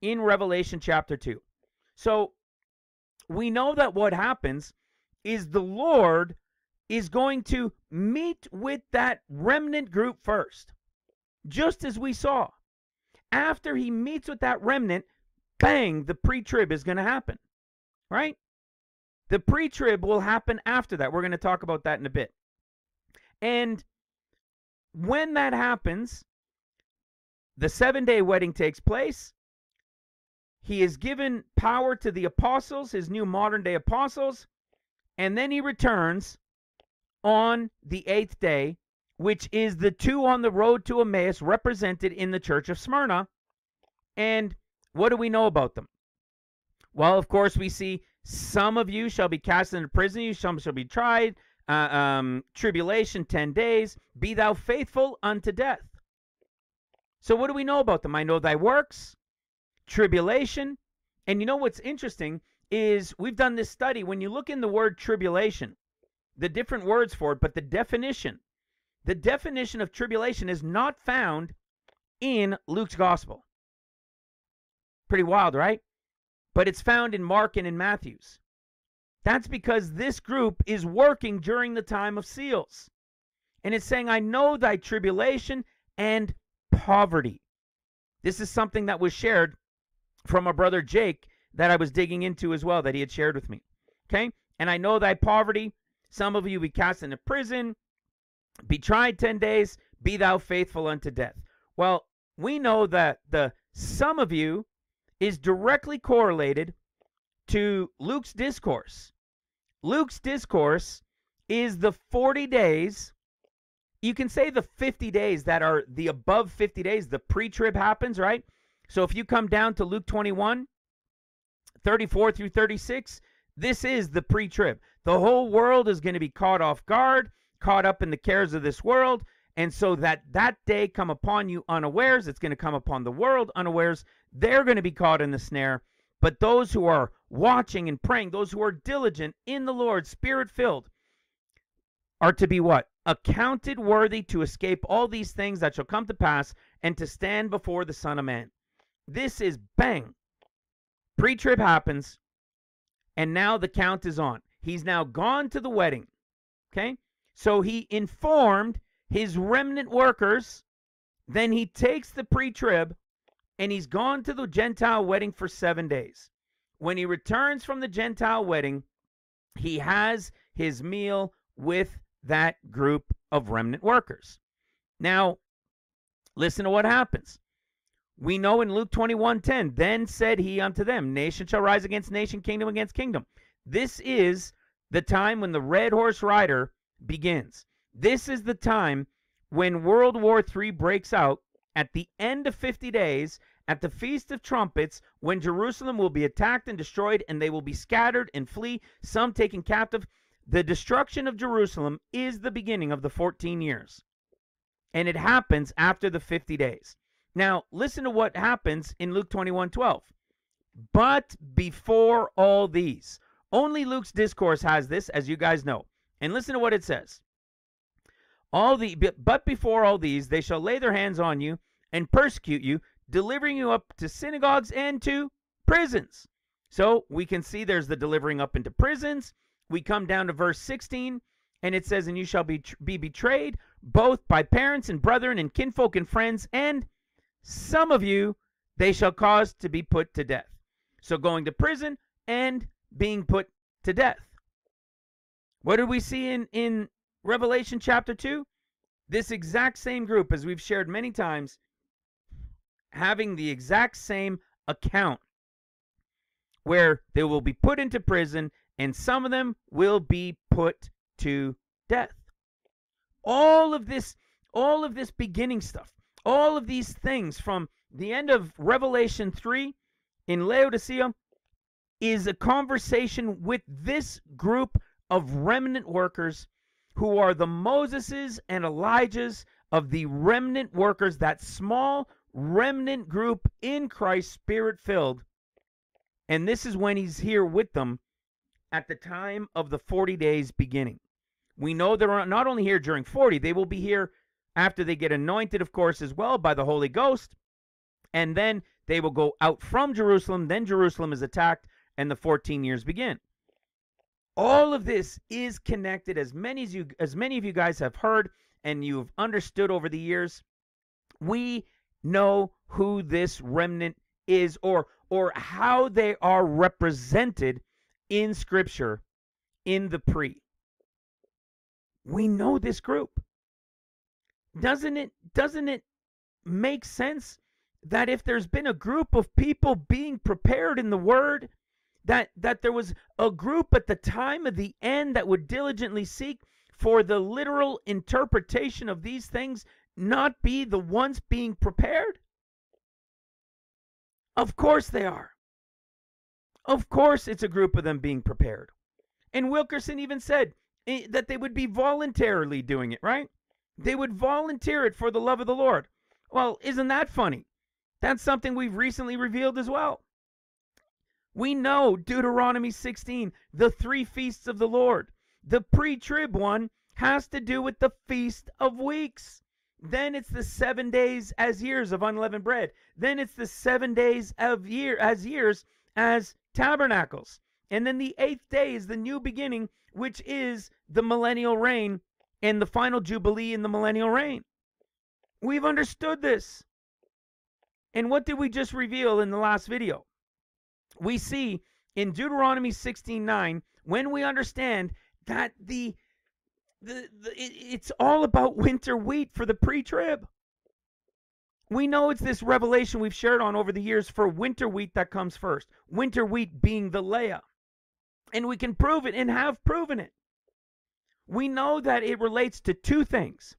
in Revelation chapter 2. So we know that what happens is the Lord is going to meet with that remnant group first, just as we saw. After he meets with that remnant, bang, the pre trib is going to happen, right? The pre trib will happen after that. We're going to talk about that in a bit. And when that happens, the seven day wedding takes place. He is given power to the apostles, his new modern day apostles, and then he returns on the eighth day, which is the two on the road to Emmaus represented in the church of Smyrna. And what do we know about them? Well, of course, we see some of you shall be cast into prison, you some shall be tried, uh, um, tribulation 10 days, be thou faithful unto death. So, what do we know about them? I know thy works, tribulation. And you know what's interesting is we've done this study. When you look in the word tribulation, the different words for it, but the definition, the definition of tribulation is not found in Luke's gospel. Pretty wild, right? But it's found in Mark and in Matthew's. That's because this group is working during the time of seals. And it's saying, I know thy tribulation and poverty. This is something that was shared from a brother Jake that I was digging into as well, that he had shared with me. Okay? And I know thy poverty. Some of you be cast into prison, be tried 10 days, be thou faithful unto death. Well, we know that the some of you is directly correlated to Luke's discourse. Luke's discourse is the 40 days. You can say the 50 days that are the above 50 days, the pre trib happens, right? So if you come down to Luke 21, 34 through 36, this is the pre trib. The whole world is going to be caught off guard, caught up in the cares of this world. And so that that day come upon you unawares, it's going to come upon the world unawares. They're going to be caught in the snare. But those who are watching and praying, those who are diligent in the Lord, spirit filled, are to be what? Accounted worthy to escape all these things that shall come to pass and to stand before the Son of Man. This is bang. Pre trib happens, and now the count is on. He's now gone to the wedding. Okay? So he informed his remnant workers. Then he takes the pre trib and he's gone to the Gentile wedding for seven days. When he returns from the Gentile wedding, he has his meal with that group of remnant workers. Now, listen to what happens. We know in Luke 21:10, then said he unto them, Nation shall rise against nation, kingdom against kingdom. This is the time when the red horse rider begins. This is the time when World War III breaks out at the end of 50 days at the Feast of Trumpets, when Jerusalem will be attacked and destroyed, and they will be scattered and flee, some taken captive. The destruction of Jerusalem is the beginning of the 14 years. And it happens after the 50 days. Now, listen to what happens in Luke 21 12. But before all these, only Luke's discourse has this, as you guys know. And listen to what it says. All the but before all these, they shall lay their hands on you and persecute you, delivering you up to synagogues and to prisons. So we can see there's the delivering up into prisons. We come down to verse 16, and it says, And you shall be, be betrayed both by parents and brethren and kinfolk and friends, and some of you they shall cause to be put to death. So going to prison and being put to death. What did we see in, in Revelation chapter 2? This exact same group, as we've shared many times, having the exact same account where they will be put into prison and some of them will be put to death. All of this, all of this beginning stuff, all of these things from the end of Revelation 3 in Laodicea is a conversation with this group of remnant workers who are the Moseses and Elijahs of the remnant workers, that small remnant group in Christ, spirit filled. And this is when he's here with them at the time of the 40 days beginning. We know they're not only here during 40, they will be here after they get anointed, of course, as well by the Holy Ghost. And then they will go out from Jerusalem. Then Jerusalem is attacked and the 14 years begin. All of this is connected as many as you as many of you guys have heard and you've understood over the years. We know who this remnant is or or how they are represented in scripture in the pre. We know this group. Doesn't it doesn't it make sense that if there's been a group of people being prepared in the word that that there was a group at the time of the end that would diligently seek for the literal interpretation of these things not be the ones being prepared? Of course they are. Of course it's a group of them being prepared. And wilkerson even said eh, that they would be voluntarily doing it right? They would volunteer it for the love of the lord. Well isn't that funny? That's something we've recently revealed as well we know Deuteronomy 16, the three feasts of the Lord. The pre trib one has to do with the Feast of Weeks. Then it's the seven days as years of unleavened bread. Then it's the seven days of year as years as tabernacles. And then the eighth day is the new beginning, which is the millennial reign and the final jubilee in the millennial reign. We've understood this. And what did we just reveal in the last video? We see in Deuteronomy 16:9 when we understand that the the, the it, it's all about winter wheat for the pre-trib. We know it's this revelation we've shared on over the years for winter wheat that comes first. Winter wheat being the Leah. And we can prove it and have proven it. We know that it relates to two things.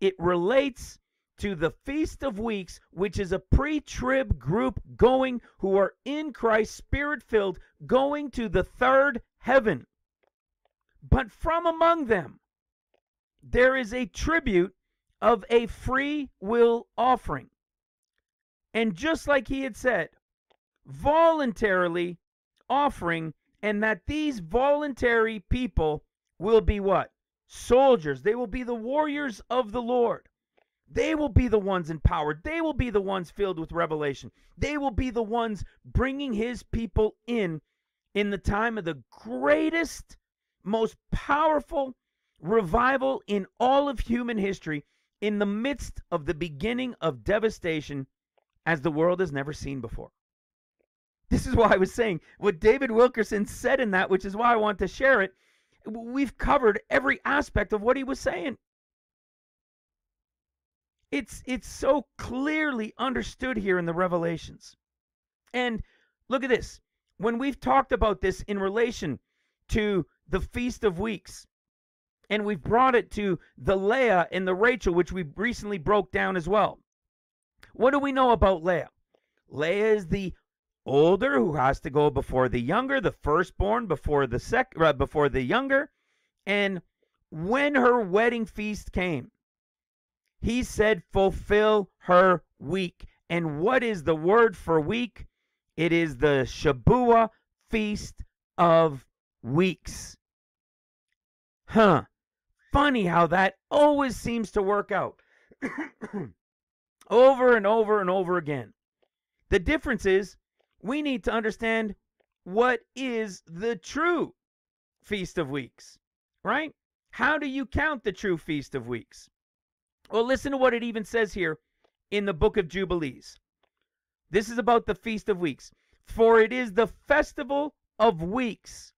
It relates to the Feast of Weeks, which is a pre trib group going who are in Christ, spirit filled, going to the third heaven. But from among them, there is a tribute of a free will offering. And just like he had said, voluntarily offering, and that these voluntary people will be what? Soldiers. They will be the warriors of the Lord. They will be the ones empowered. They will be the ones filled with revelation. They will be the ones bringing his people in in the time of the greatest, most powerful revival in all of human history, in the midst of the beginning of devastation as the world has never seen before. This is why I was saying what David Wilkerson said in that, which is why I want to share it. We've covered every aspect of what he was saying. It's it's so clearly understood here in the revelations. And look at this. When we've talked about this in relation to the Feast of Weeks, and we've brought it to the Leah and the Rachel, which we recently broke down as well. What do we know about Leah? Leah is the older who has to go before the younger, the firstborn before the sec uh, before the younger. And when her wedding feast came, he said, fulfill her week. And what is the word for week? It is the Shabua Feast of Weeks. Huh. Funny how that always seems to work out. over and over and over again. The difference is we need to understand what is the true Feast of Weeks, right? How do you count the true Feast of Weeks? Well, listen to what it even says here in the book of Jubilees. This is about the Feast of Weeks. For it is the festival of weeks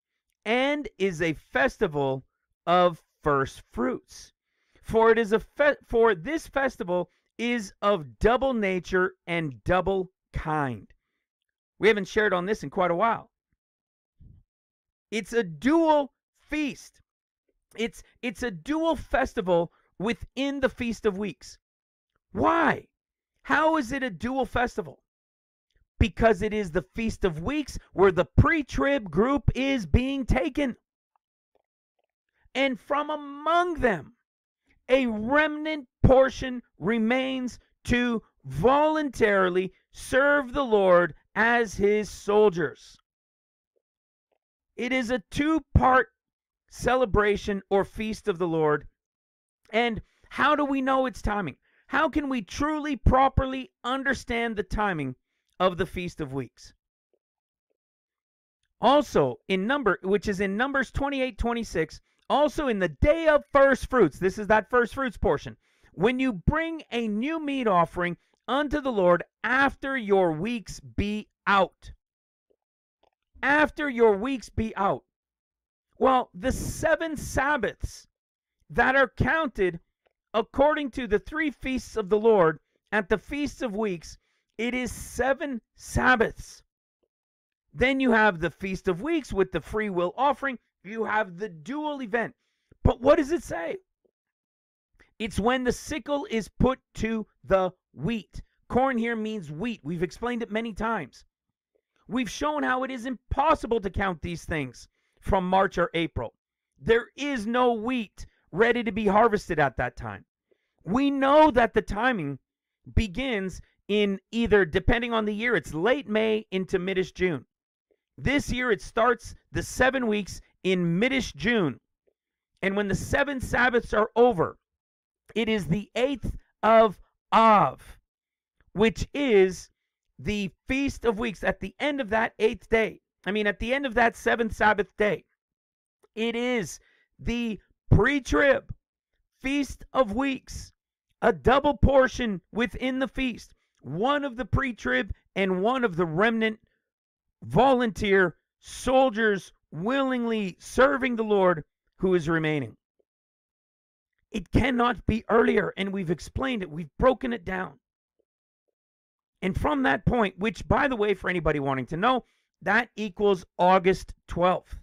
and is a festival of first fruits. For it is a for this festival is of double nature and double kind. We haven't shared on this in quite a while. It's a dual feast. It's it's a dual festival within the Feast of Weeks. Why? How is it a dual festival? Because it is the Feast of Weeks where the pre trib group is being taken. And from among them, a remnant portion remains to voluntarily serve the Lord as his soldiers. It is a two part celebration or feast of the Lord and how do we know its timing? How can we truly, properly understand the timing of the Feast of Weeks? Also in number, which is in Numbers 28 26, also in the day of first fruits, this is that first fruits portion, when you bring a new meat offering unto the Lord after your weeks be out. After your weeks be out. Well, the seven Sabbaths that are counted according to the three feasts of the Lord at the Feast of weeks, it is seven Sabbaths. Then you have the Feast of Weeks with the free will offering. You have the dual event. But what does it say? It's when the sickle is put to the wheat. Corn here means wheat. We've explained it many times. We've shown how it is impossible to count these things from March or April. There is no wheat ready to be harvested at that time. We know that the timing begins in either, depending on the year, it's late May into midish June. This year it starts the seven weeks in midish June. And when the seven Sabbaths are over, it is the eighth of Av, which is the Feast of Weeks at the end of that eighth day. I mean, at the end of that seventh Sabbath day, it is the pre trib Feast of Weeks, a double portion within the feast, one of the pre trib and one of the remnant volunteer soldiers willingly serving the Lord who is remaining. It cannot be earlier, and we've explained it, we've broken it down. And from that point, which, by the way, for anybody wanting to know, that equals August 12th.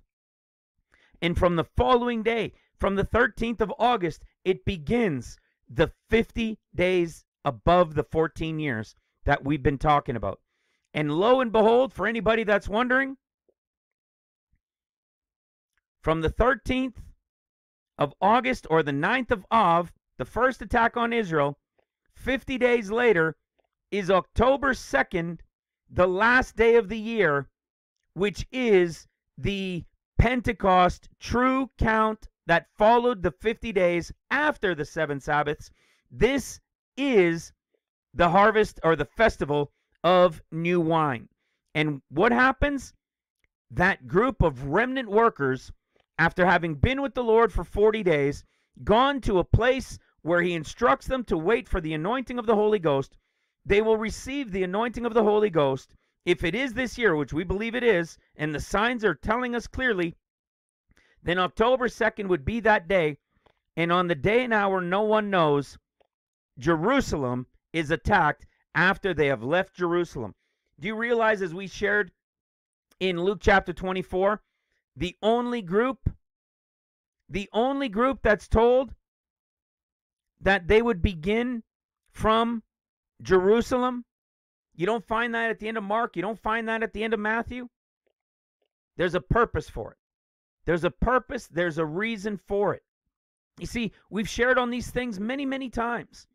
And from the following day, from the 13th of August, it begins the 50 days above the 14 years that we've been talking about. And lo and behold, for anybody that's wondering, from the 13th of August or the 9th of Av, the first attack on Israel, 50 days later is October 2nd, the last day of the year, which is the Pentecost true count that followed the 50 days after the seven Sabbaths. This is the harvest or the festival of new wine. And what happens? That group of remnant workers, after having been with the Lord for 40 days, gone to a place where He instructs them to wait for the anointing of the Holy Ghost, they will receive the anointing of the Holy Ghost. If it is this year, which we believe it is, and the signs are telling us clearly, then October 2nd would be that day. And on the day and hour no one knows, Jerusalem is attacked after they have left Jerusalem. Do you realize, as we shared in Luke chapter 24, the only group, the only group that's told that they would begin from Jerusalem? You don't find that at the end of Mark. You don't find that at the end of Matthew. There's a purpose for it. There's a purpose, there's a reason for it. You see, we've shared on these things many, many times.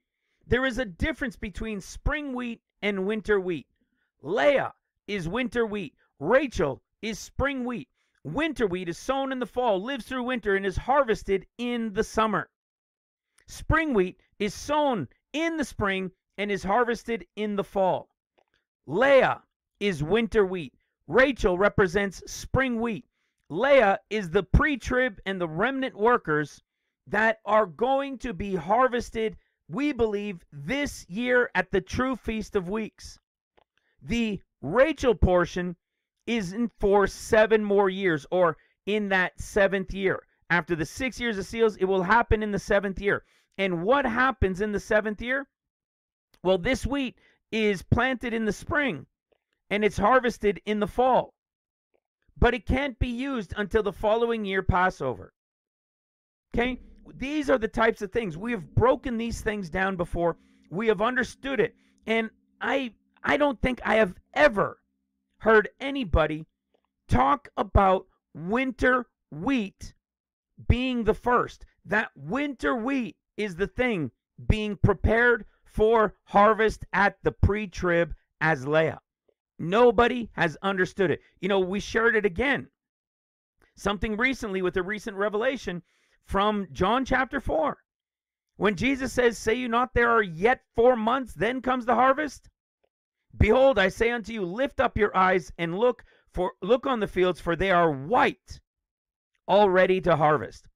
There is a difference between spring wheat and winter wheat. Leah is winter wheat. Rachel is spring wheat. Winter wheat is sown in the fall, lives through winter, and is harvested in the summer. Spring wheat is sown in the spring and is harvested in the fall. Leah is winter wheat. Rachel represents spring wheat. Leah is the pre trib and the remnant workers that are going to be harvested we believe, this year at the true Feast of Weeks. The Rachel portion is in for seven more years, or in that seventh year. After the six years of seals, it will happen in the seventh year. And what happens in the seventh year? Well, this wheat is planted in the spring and it's harvested in the fall. But it can't be used until the following year Passover. Okay? these are the types of things we have broken these things down before. We have understood it, and I I don't think I have ever heard anybody talk about winter wheat being the first. That winter wheat is the thing being prepared for harvest at the pre-trib as Leah. Nobody has understood it. You know, we shared it again. Something recently with a recent revelation from John chapter 4. When Jesus says, Say you not, there are yet four months, then comes the harvest? Behold, I say unto you, lift up your eyes and look, for look on the fields for they are white all ready to harvest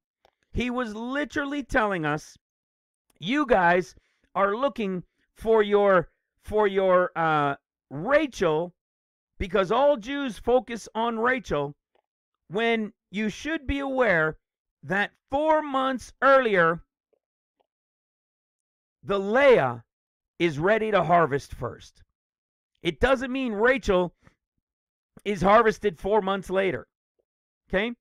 he was literally telling us you guys are looking for your for your uh Rachel because all Jews focus on Rachel when you should be aware that 4 months earlier the Leah is ready to harvest first. It doesn't mean Rachel is harvested 4 months later. Okay?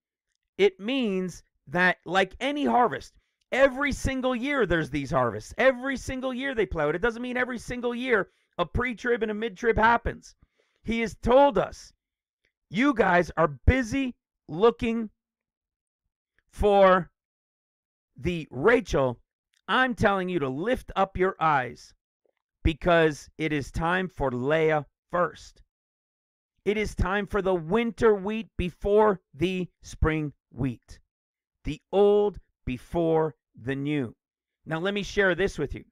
It means that like any harvest, every single year there's these harvests. Every single year they plow it. It doesn't mean every single year a pre-trib and a mid-trib happens. He has told us, you guys are busy looking for the Rachel I'm telling you to lift up your eyes because it is time for Leah first. It is time for the winter wheat before the spring wheat. The old before the new. Now, let me share this with you.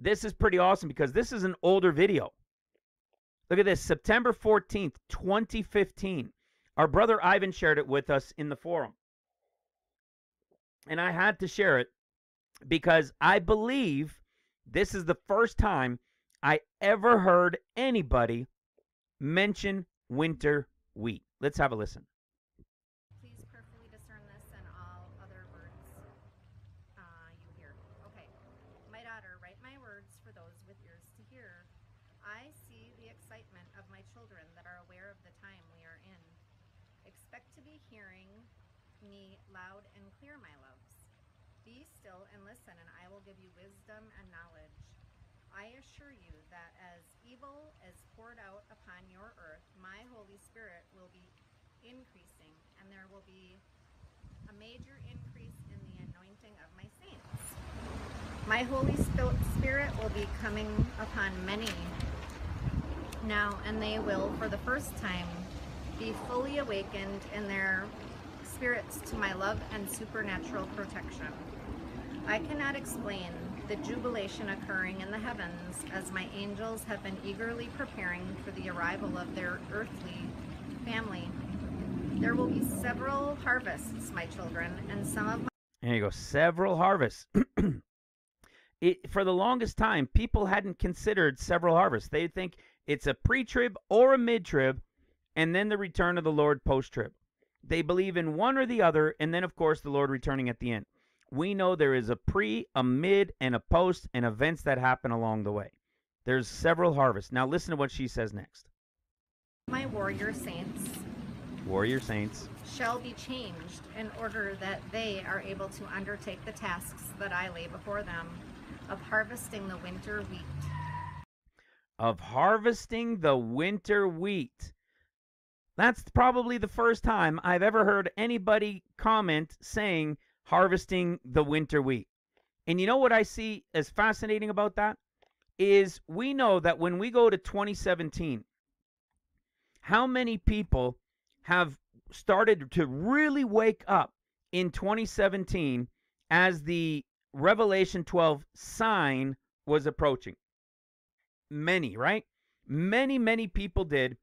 This is pretty awesome because this is an older video. Look at this September 14th, 2015. Our brother Ivan shared it with us in the forum. And I had to share it because I believe this is the first time I ever heard anybody mention winter wheat. Let's have a listen. Please prayerfully discern this and all other words uh, you hear. Okay. My daughter, write my words for those with ears to hear. I see the excitement of my children that are aware of the time we are in. Expect to be hearing me loud and clear, my loves. Be still and listen, and I will give you wisdom and knowledge. I assure you that as evil is poured out upon your earth, my Holy Spirit will be increasing, and there will be a major increase in the anointing of my saints. My Holy Spirit will be coming upon many now, and they will, for the first time, be fully awakened in their spirits to my love and supernatural protection. I cannot explain the jubilation occurring in the heavens as my angels have been eagerly preparing for the arrival of their earthly family. There will be several harvests, my children, and some of my There you go. Several harvests. it, for the longest time, people hadn't considered several harvests. They think it's a pre trib or a mid trib, and then the return of the Lord post trib. They believe in one or the other, and then, of course, the Lord returning at the end. We know there is a pre, a mid, and a post, and events that happen along the way. There's several harvests. Now, listen to what she says next. my warrior saints Warrior saints. shall be changed in order that they are able to undertake the tasks that I lay before them of harvesting the winter wheat. of harvesting the winter wheat. That's probably the first time I've ever heard anybody comment saying harvesting the winter wheat. And you know what I see as fascinating about that? Is we know that when we go to 2017, how many people have started to really wake up in 2017 as the Revelation 12 sign was approaching? Many, right? Many, many people did.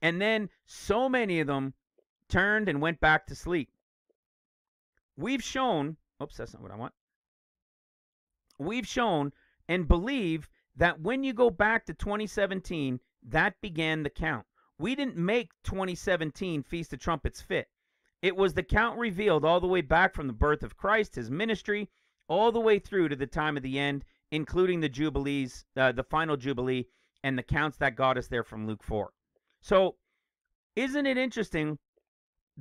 And then so many of them turned and went back to sleep. We've shown, oops, that's not what I want. We've shown and believe that when you go back to 2017, that began the count. We didn't make 2017 Feast of Trumpets fit. It was the count revealed all the way back from the birth of Christ, his ministry, all the way through to the time of the end, including the Jubilees, uh, the final Jubilee, and the counts that got us there from Luke 4. So, isn't it interesting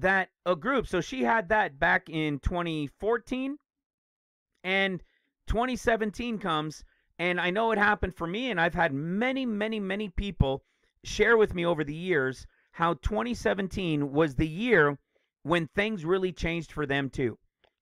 that a group, so she had that back in 2014, and 2017 comes, and I know it happened for me, and I've had many, many, many people share with me over the years how 2017 was the year when things really changed for them too.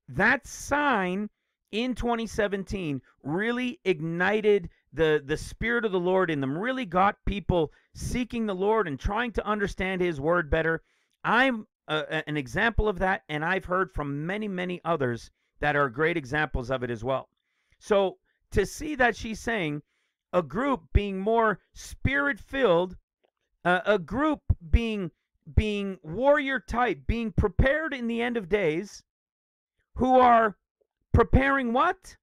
That sign in 2017 really ignited the the spirit of the Lord in them, really got people seeking the Lord and trying to understand his word better. I'm an example of that and I've heard from many many others that are great examples of it as well. So to see that she's saying a group being more spirit filled uh, a group being being warrior type, being prepared in the end of days, who are preparing what?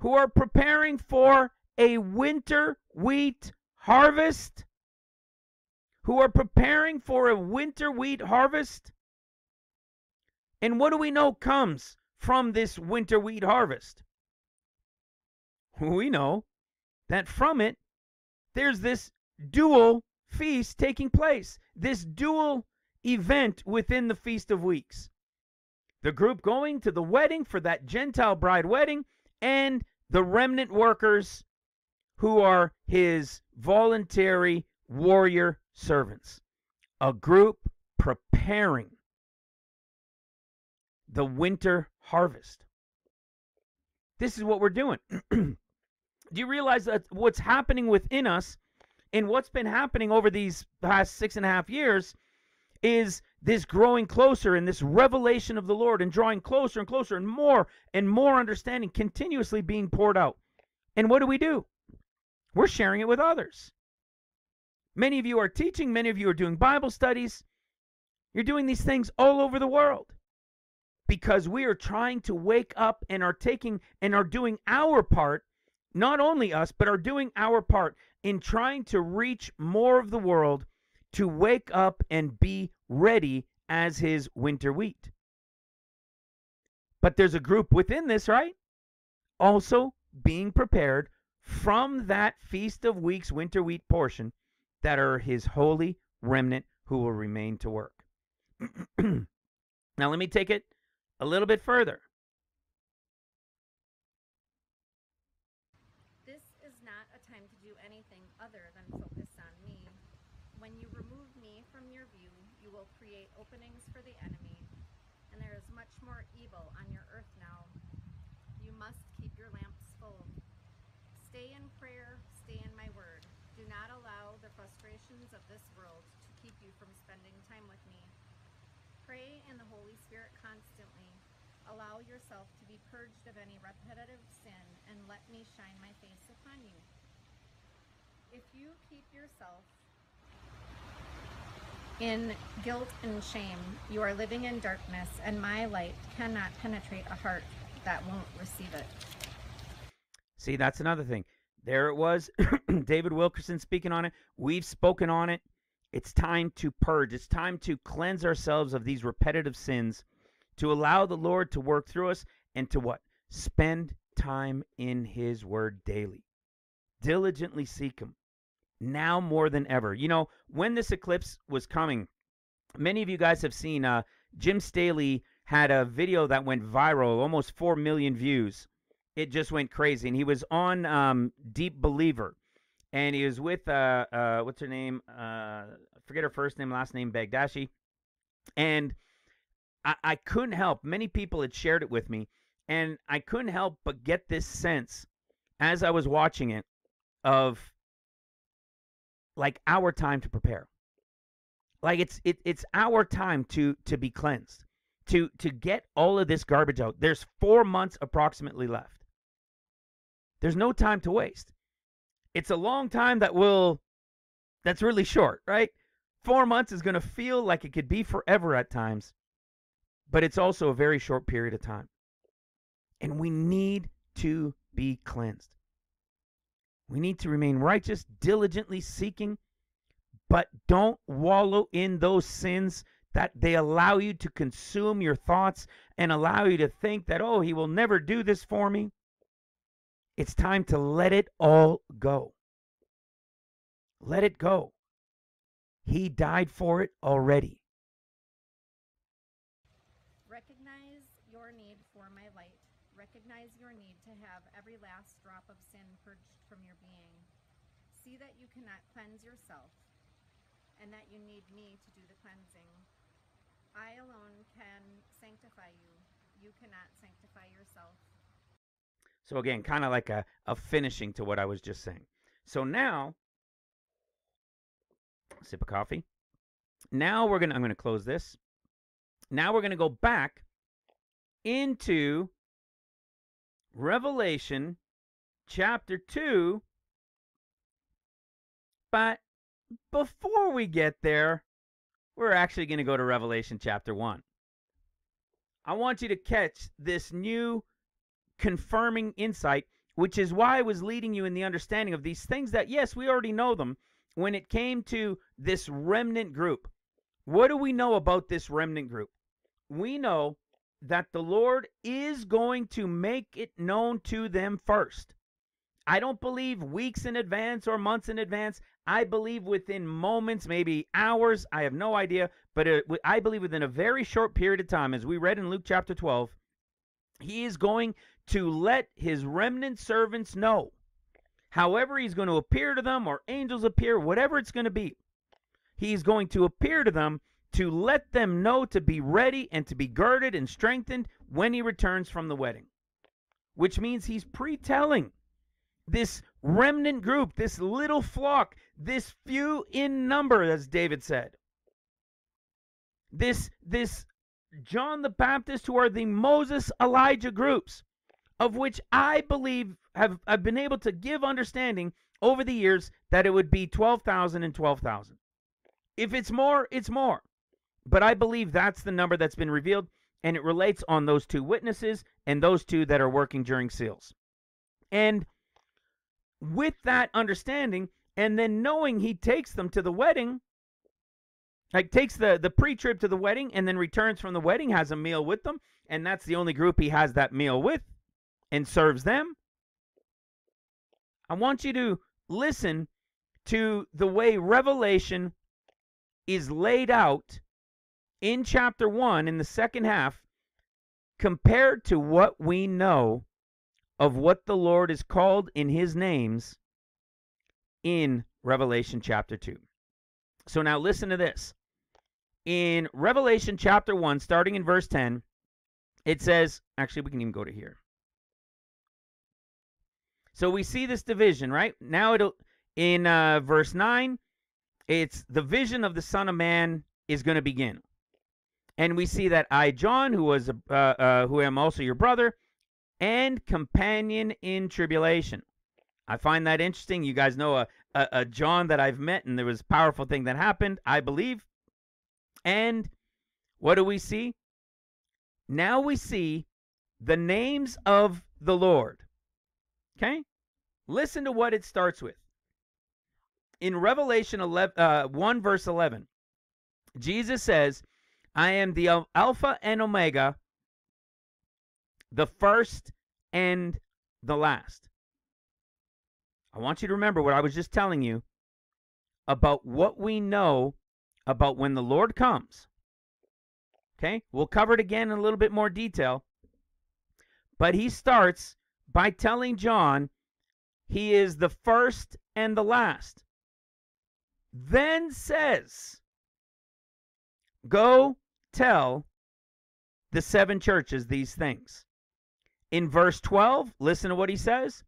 Who are preparing for a winter wheat harvest? Who are preparing for a winter wheat harvest? And what do we know comes from this winter wheat harvest? We know that from it, there's this dual feast taking place, this dual event within the Feast of Weeks. The group going to the wedding for that Gentile bride wedding, and the remnant workers who are his voluntary warrior servants. A group preparing the winter harvest. This is what we're doing. Do you realize that what's happening within us and what's been happening over these past six and a half years is this growing closer and this revelation of the Lord and drawing closer and closer and more and more understanding continuously being poured out. And what do we do? We're sharing it with others. Many of you are teaching, many of you are doing Bible studies. You're doing these things all over the world because we are trying to wake up and are taking and are doing our part, not only us, but are doing our part in trying to reach more of the world to wake up and be ready as his winter wheat. But there's a group within this, right? Also being prepared from that Feast of Weeks winter wheat portion that are his holy remnant who will remain to work. now, let me take it a little bit further. This is not a time to do anything other than focus on me. When you remove me from your view, you will create openings for the enemy, and there is much more evil on your earth now. You must keep your lamps full. Stay in prayer, stay in my word. Do not allow the frustrations of this world to keep you from spending time with me. Pray in the Holy Spirit constantly. Allow yourself to be purged of any repetitive sin and let me shine my face upon you. If you keep yourself in guilt and shame, you are living in darkness, and my light cannot penetrate a heart that won't receive it. See, that's another thing. There it was, David Wilkerson speaking on it. We've spoken on it. It's time to purge. It's time to cleanse ourselves of these repetitive sins, to allow the Lord to work through us, and to what? Spend time in His Word daily. Diligently seek Him. Now more than ever. You know, when this eclipse was coming, many of you guys have seen uh, Jim Staley had a video that went viral, almost 4 million views. It just went crazy. And he was on um, Deep Believer. And he was with uh uh what's her name? Uh forget her first name last name Bagdashi and I, I couldn't help many people had shared it with me and I couldn't help but get this sense as I was watching it of like our time to prepare. Like it's it, it's our time to to be cleansed to to get all of this garbage out. There's 4 months approximately left there's no time to waste it's a long time that will that's really short, right? Four months is going to feel like it could be forever at times, but it's also a very short period of time. And we need to be cleansed. We need to remain righteous, diligently seeking, but don't wallow in those sins that they allow you to consume your thoughts and allow you to think that, oh, he will never do this for me. It's time to let it all go. Let it go. He died for it already. Recognize your need for my light. Recognize your need to have every last drop of sin purged from your being. See that you cannot cleanse yourself and that you need me to do the cleansing. I alone can sanctify you. You cannot sanctify yourself. So again, kind of like a, a finishing to what I was just saying. So now, sip of coffee. Now we're gonna I'm gonna close this. Now we're gonna go back into Revelation chapter two. But before we get there, we're actually going to go to Revelation chapter 1. I want you to catch this new confirming insight, which is why I was leading you in the understanding of these things that, yes, we already know them when it came to this remnant group. What do we know about this remnant group? We know that the Lord is going to make it known to them first. I don't believe weeks in advance or months in advance. I believe within moments, maybe hours. I have no idea. But it, I believe within a very short period of time, as we read in Luke chapter 12, he is going to let his remnant servants know. However, he's going to appear to them, or angels appear, whatever it's going to be. He's going to appear to them to let them know to be ready and to be girded and strengthened when he returns from the wedding. Which means he's pre telling this remnant group, this little flock, this few in number, as David said. This, this John the Baptist, who are the Moses Elijah groups, of which I believe have, I've been able to give understanding over the years that it would be 12,000 and 12,000. If it's more, it's more. But I believe that's the number that's been revealed, and it relates on those two witnesses and those two that are working during seals. And with that understanding, and then knowing he takes them to the wedding, like takes the the pre-trib to the wedding and then returns from the wedding, has a meal with them, and that's the only group he has that meal with and serves them. I want you to listen to the way Revelation is laid out in chapter 1 in the second half compared to what we know of what the Lord is called in his names in Revelation chapter 2. So now listen to this. In Revelation chapter 1, starting in verse 10, it says, actually, we can even go to here. So we see this division, right? Now it'll in uh, verse 9, it's the vision of the Son of Man is going to begin. And we see that I, John, who was, uh, uh, who am also your brother, and companion in tribulation. I find that interesting. You guys know a, a, a John that I've met, and there was powerful thing that happened, I believe. And what do we see? Now we see the names of the Lord. Okay? Listen to what it starts with. In Revelation 11, uh, 1, verse 11, Jesus says, I am the Alpha and Omega, the first and the last. I want you to remember what I was just telling you about what we know about when the Lord comes. Okay? We'll cover it again in a little bit more detail. But he starts by telling John he is the first and the last. Then says, Go tell the seven churches these things. In verse 12, listen to what he says.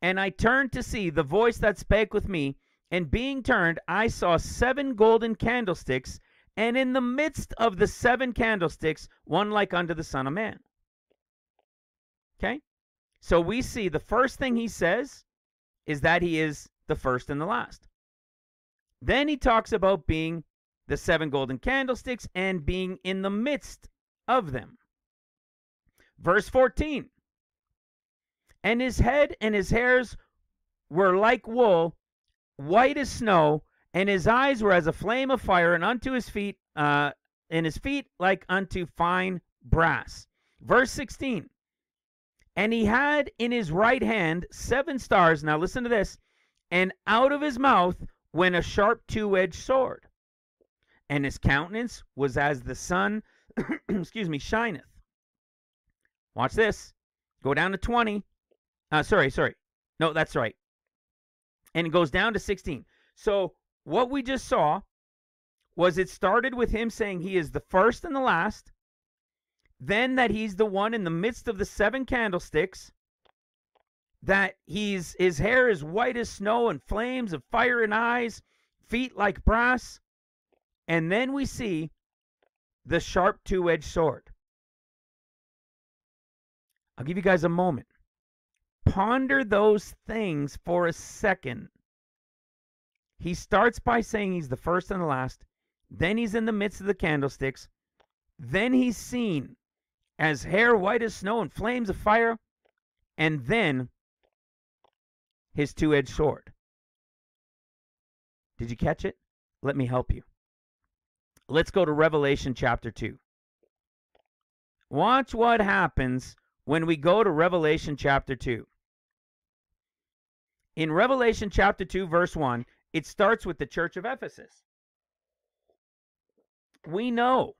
And I turned to see the voice that spake with me, and being turned, I saw seven golden candlesticks, and in the midst of the seven candlesticks, one like unto the Son of Man. Okay? So we see the first thing he says is that he is the first and the last. Then he talks about being the seven golden candlesticks and being in the midst of them. Verse 14 And his head and his hairs were like wool, white as snow, and his eyes were as a flame of fire, and unto his feet, uh, and his feet like unto fine brass. Verse 16 and he had in his right hand seven stars. Now listen to this. And out of his mouth went a sharp two edged sword. And his countenance was as the sun, excuse me, shineth. Watch this. Go down to 20. Uh, sorry, sorry. No, that's right. And it goes down to 16. So what we just saw was it started with him saying he is the first and the last. Then that he's the one in the midst of the seven candlesticks, that he's his hair is white as snow and flames of fire and eyes, feet like brass. And then we see the sharp two-edged sword. I'll give you guys a moment. Ponder those things for a second. he starts by saying he's the first and the last. Then he's in the midst of the candlesticks. Then he's seen as hair white as snow and flames of fire. And then his two edged sword. Did you catch it? Let me help you. Let's go to Revelation chapter 2. Watch what happens when we go to Revelation chapter 2. In Revelation chapter 2, verse 1, it starts with the church of Ephesus. We know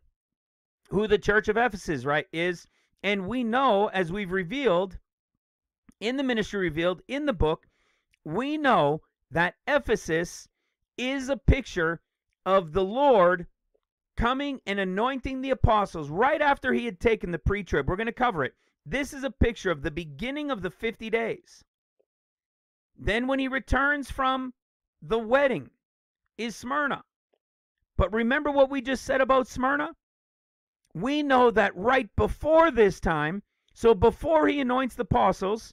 who the church of Ephesus, right, is, and we know, as we've revealed in the ministry revealed in the book, we know that Ephesus is a picture of the Lord coming and anointing the apostles right after he had taken the pre trib. We're going to cover it. This is a picture of the beginning of the 50 days. Then, when he returns from the wedding, is Smyrna. But remember what we just said about Smyrna? We know that right before this time, so before he anoints the apostles,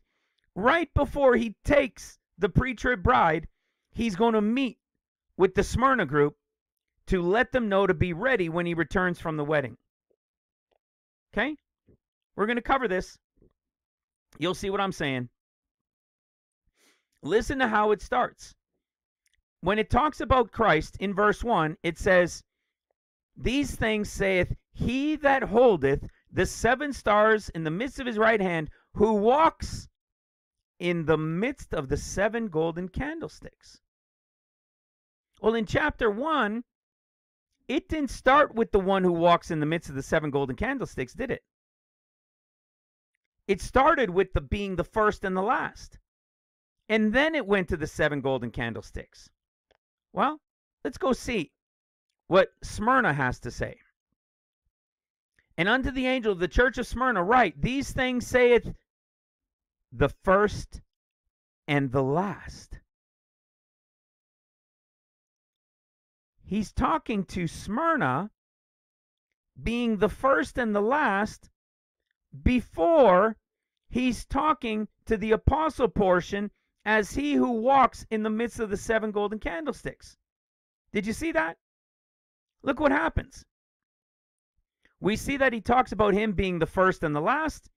right before he takes the pre trib bride, he's going to meet with the Smyrna group to let them know to be ready when he returns from the wedding. Okay? We're going to cover this. You'll see what I'm saying. Listen to how it starts. When it talks about Christ in verse 1, it says, These things saith he that holdeth the seven stars in the midst of his right hand, who walks in the midst of the seven golden candlesticks. Well, in chapter 1, it didn't start with the one who walks in the midst of the seven golden candlesticks, did it? It started with the being the first and the last. And then it went to the seven golden candlesticks. Well, let's go see what Smyrna has to say. And unto the angel of the church of Smyrna write, These things saith the first and the last. He's talking to Smyrna being the first and the last before he's talking to the apostle portion as he who walks in the midst of the seven golden candlesticks. Did you see that? Look what happens. We see that he talks about him being the first and the last,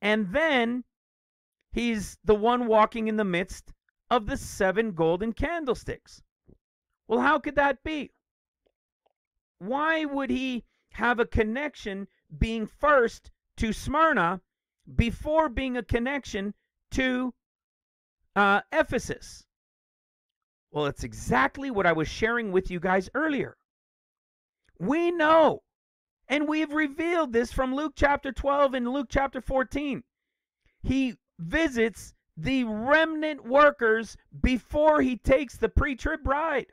and then he's the one walking in the midst of the seven golden candlesticks. Well, how could that be? Why would he have a connection being first to Smyrna before being a connection to uh, Ephesus? Well, it's exactly what I was sharing with you guys earlier. We know, and we have revealed this from Luke chapter 12 and Luke chapter 14. He visits the remnant workers before he takes the pre trib bride.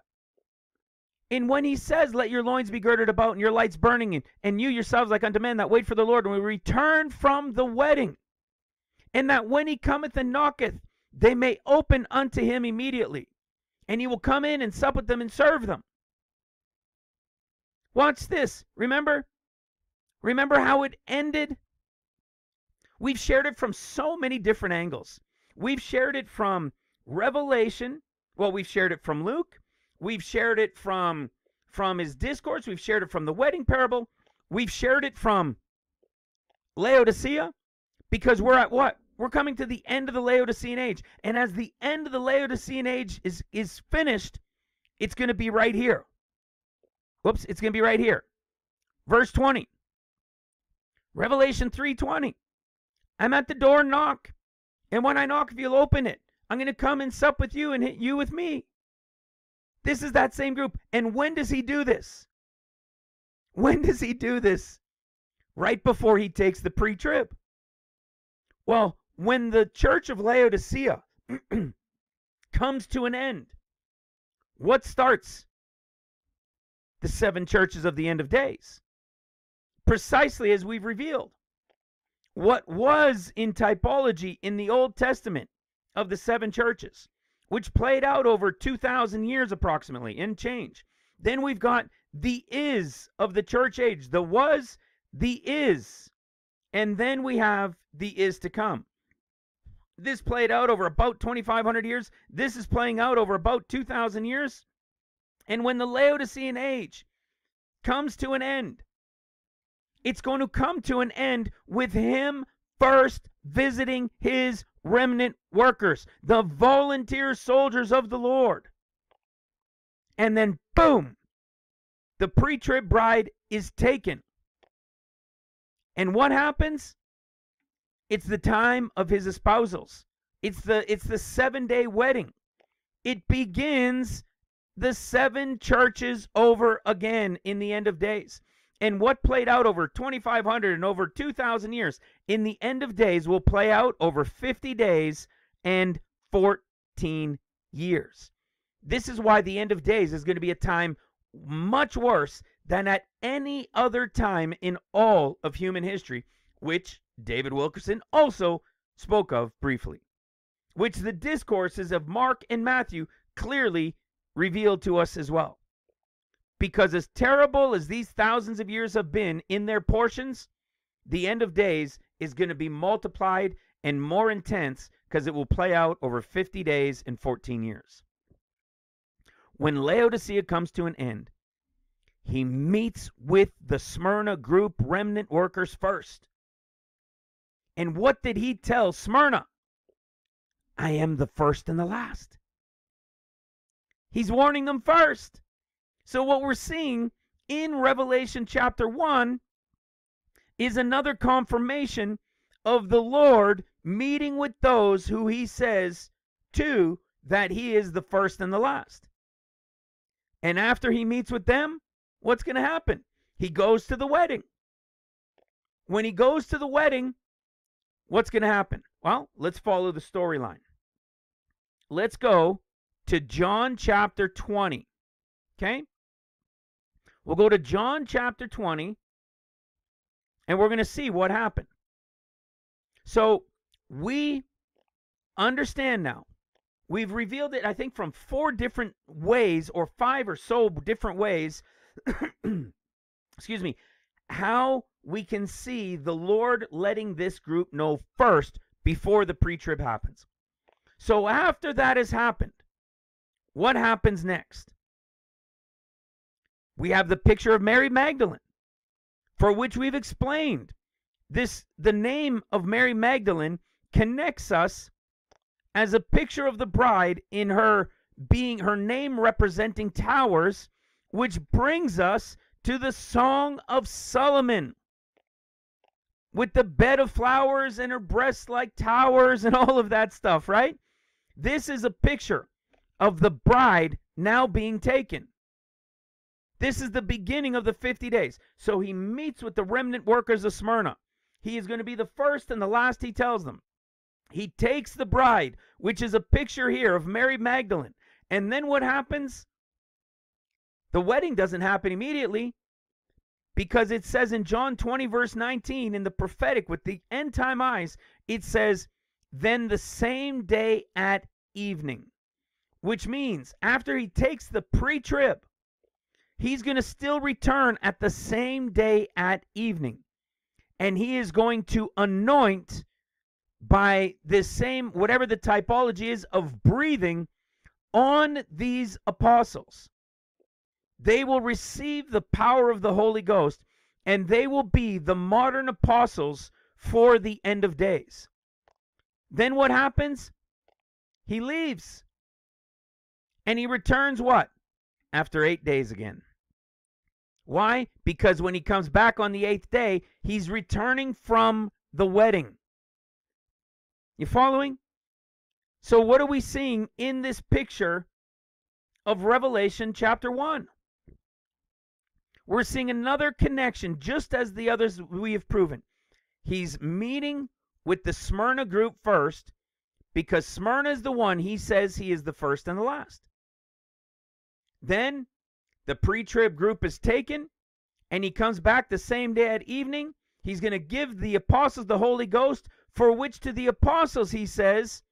And when he says, Let your loins be girded about and your lights burning, and, and you yourselves like unto men that wait for the Lord, and we return from the wedding, and that when he cometh and knocketh, they may open unto him immediately, and he will come in and sup with them and serve them. Watch this. Remember? Remember how it ended? We've shared it from so many different angles. We've shared it from Revelation. Well, we've shared it from Luke. We've shared it from from his discourse. We've shared it from the wedding parable. We've shared it from Laodicea because we're at what? We're coming to the end of the Laodicean age. And as the end of the Laodicean age is is finished, it's going to be right here. Whoops, it's going to be right here. Verse 20. Revelation 3:20. I'm at the door knock. And when I knock, if you'll open it, I'm going to come and sup with you and hit you with me. This is that same group. And when does he do this? When does he do this? Right before he takes the pre trib. Well, when the church of Laodicea comes to an end, what starts? The seven churches of the end of days. Precisely as we've revealed. What was in typology in the Old Testament of the seven churches, which played out over 2,000 years approximately in change. Then we've got the is of the church age, the was, the is. And then we have the is to come. This played out over about 2,500 years. This is playing out over about 2,000 years. And when the Laodicean age comes to an end, it's going to come to an end with him first visiting his remnant workers, the volunteer soldiers of the Lord. And then, boom, the pre trib bride is taken. And what happens? It's the time of his espousals. It's the it's the 7-day wedding. It begins the seven churches over again in the end of days. And what played out over 2,500 and over 2,000 years in the end of days will play out over 50 days and 14 years. This is why the end of days is going to be a time much worse than at any other time in all of human history, which David Wilkerson also spoke of briefly, which the discourses of Mark and Matthew clearly revealed to us as well. Because as terrible as these thousands of years have been in their portions, the end of days is going to be multiplied and more intense because it will play out over 50 days and 14 years. When Laodicea comes to an end, he meets with the Smyrna group remnant workers first. And what did he tell Smyrna? I am the first and the last. He's warning them first. So, what we're seeing in Revelation chapter 1 is another confirmation of the Lord meeting with those who he says to that he is the first and the last. And after he meets with them, what's going to happen? He goes to the wedding. When he goes to the wedding, what's going to happen? Well, let's follow the storyline. Let's go to John chapter 20. Okay? We'll go to John chapter 20 and we're going to see what happened. So we understand now. We've revealed it, I think, from four different ways or five or so different ways. excuse me. How we can see the Lord letting this group know first before the pre trib happens. So after that has happened, what happens next? We have the picture of Mary Magdalene, for which we've explained. This the name of Mary Magdalene connects us as a picture of the bride in her being her name representing towers, which brings us to the Song of Solomon with the bed of flowers and her breasts like towers and all of that stuff, right? This is a picture of the bride now being taken. This is the beginning of the 50 days. So he meets with the remnant workers of Smyrna. He is going to be the first and the last, he tells them. He takes the bride, which is a picture here of Mary Magdalene. And then what happens? The wedding doesn't happen immediately because it says in John 20, verse 19, in the prophetic with the end time eyes, it says, Then the same day at evening, which means after he takes the pre trib, he's going to still return at the same day at evening. And he is going to anoint by this same, whatever the typology is, of breathing on these apostles. They will receive the power of the Holy Ghost and they will be the modern apostles for the end of days. Then what happens? He leaves. And he returns what? After eight days again. Why? Because when he comes back on the eighth day, he's returning from the wedding. You following? So, what are we seeing in this picture of Revelation chapter 1? We're seeing another connection, just as the others we have proven. He's meeting with the Smyrna group first because Smyrna is the one he says he is the first and the last. Then the pre trib group is taken, and he comes back the same day at evening. He's going to give the apostles the Holy Ghost, for which to the apostles he says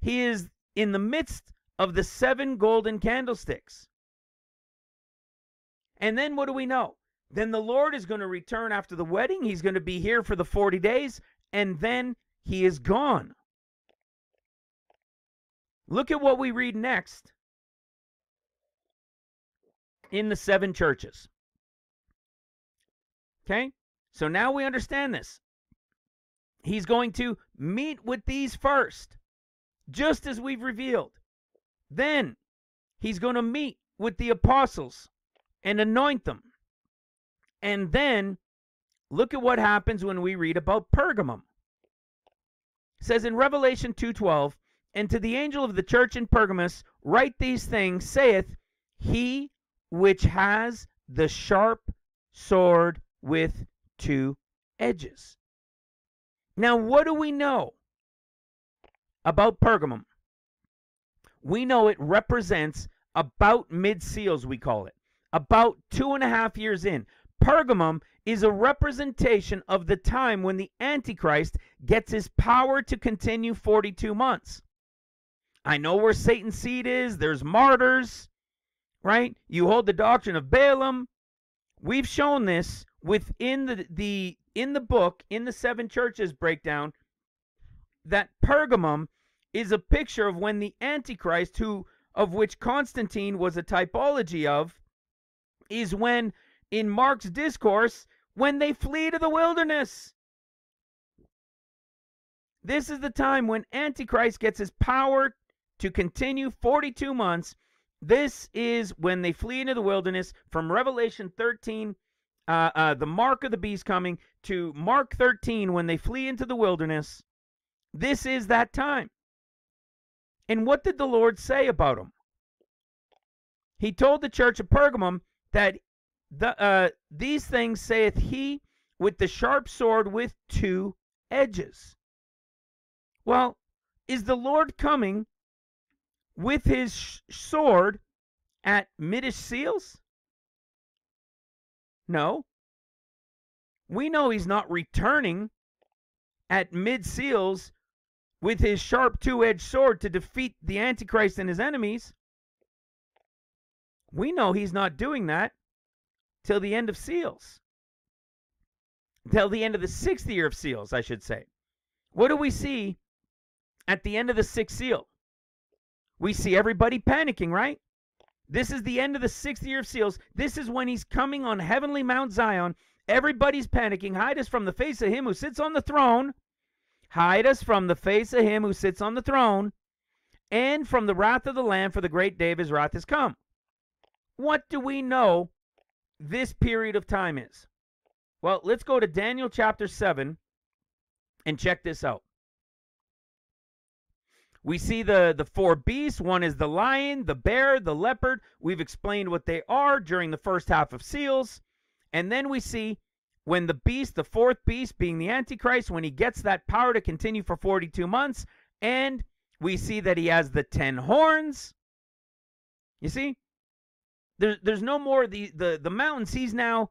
he is in the midst of the seven golden candlesticks. And then what do we know? Then the Lord is going to return after the wedding. He's going to be here for the 40 days, and then he is gone. Look at what we read next. In the seven churches. Okay? So now we understand this. He's going to meet with these first, just as we've revealed. Then he's going to meet with the apostles and anoint them. And then look at what happens when we read about Pergamum. It says in Revelation 2:12, and to the angel of the church in Pergamos write these things saith he which has the sharp sword with two edges. Now, what do we know about Pergamum? We know it represents about mid seals, we call it, about two and a half years in. Pergamum is a representation of the time when the Antichrist gets his power to continue 42 months. I know where Satan's seed is, there's martyrs, right? You hold the doctrine of Balaam. We've shown this within the, the in the book, in the seven churches breakdown, that Pergamum is a picture of when the Antichrist, who of which Constantine was a typology of, is when in Mark's discourse, when they flee to the wilderness. This is the time when Antichrist gets his power to continue 42 months. This is when they flee into the wilderness from Revelation 13, uh, uh, the mark of the beast coming, to Mark 13 when they flee into the wilderness. This is that time. And what did the Lord say about them? He told the church of Pergamum that the uh, these things saith he with the sharp sword with two edges. Well, is the Lord coming with his sword at Midish seals? No. We know he's not returning at mid seals with his sharp two edged sword to defeat the Antichrist and his enemies. We know he's not doing that till the end of seals. Till the end of the sixth year of seals, I should say. What do we see at the end of the sixth seal? We see everybody panicking, right? This is the end of the sixth year of seals. This is when he's coming on heavenly Mount Zion. Everybody's panicking. Hide us from the face of him who sits on the throne. Hide us from the face of him who sits on the throne and from the wrath of the Lamb, for the great day of his wrath has come. What do we know this period of time is? Well, let's go to Daniel chapter 7 and check this out. We see the, the four beasts. One is the lion, the bear, the leopard. We've explained what they are during the first half of seals. And then we see when the beast, the fourth beast being the Antichrist, when he gets that power to continue for 42 months, and we see that he has the 10 horns. You see? There, there's no more the, the, the mountains. He's now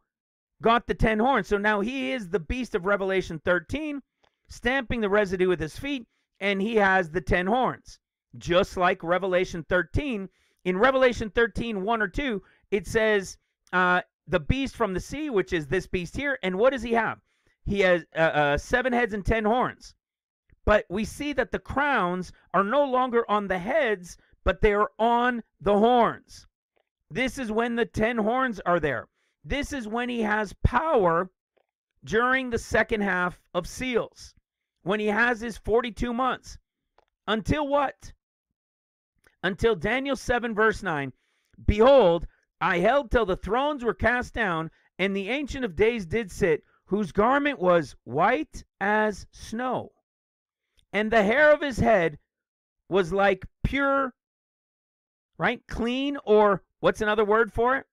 got the 10 horns. So now he is the beast of Revelation 13, stamping the residue with his feet, and he has the 10 horns. Just like Revelation 13. In Revelation 13, 1 or 2, it says, uh, the beast from the sea, which is this beast here. And what does he have? He has uh, uh, seven heads and ten horns. But we see that the crowns are no longer on the heads, but they are on the horns. This is when the ten horns are there. This is when he has power during the second half of seals, when he has his 42 months. Until what? Until Daniel 7, verse 9. Behold, I held till the thrones were cast down, and the Ancient of Days did sit, whose garment was white as snow, and the hair of his head was like pure, right? Clean, or what's another word for it?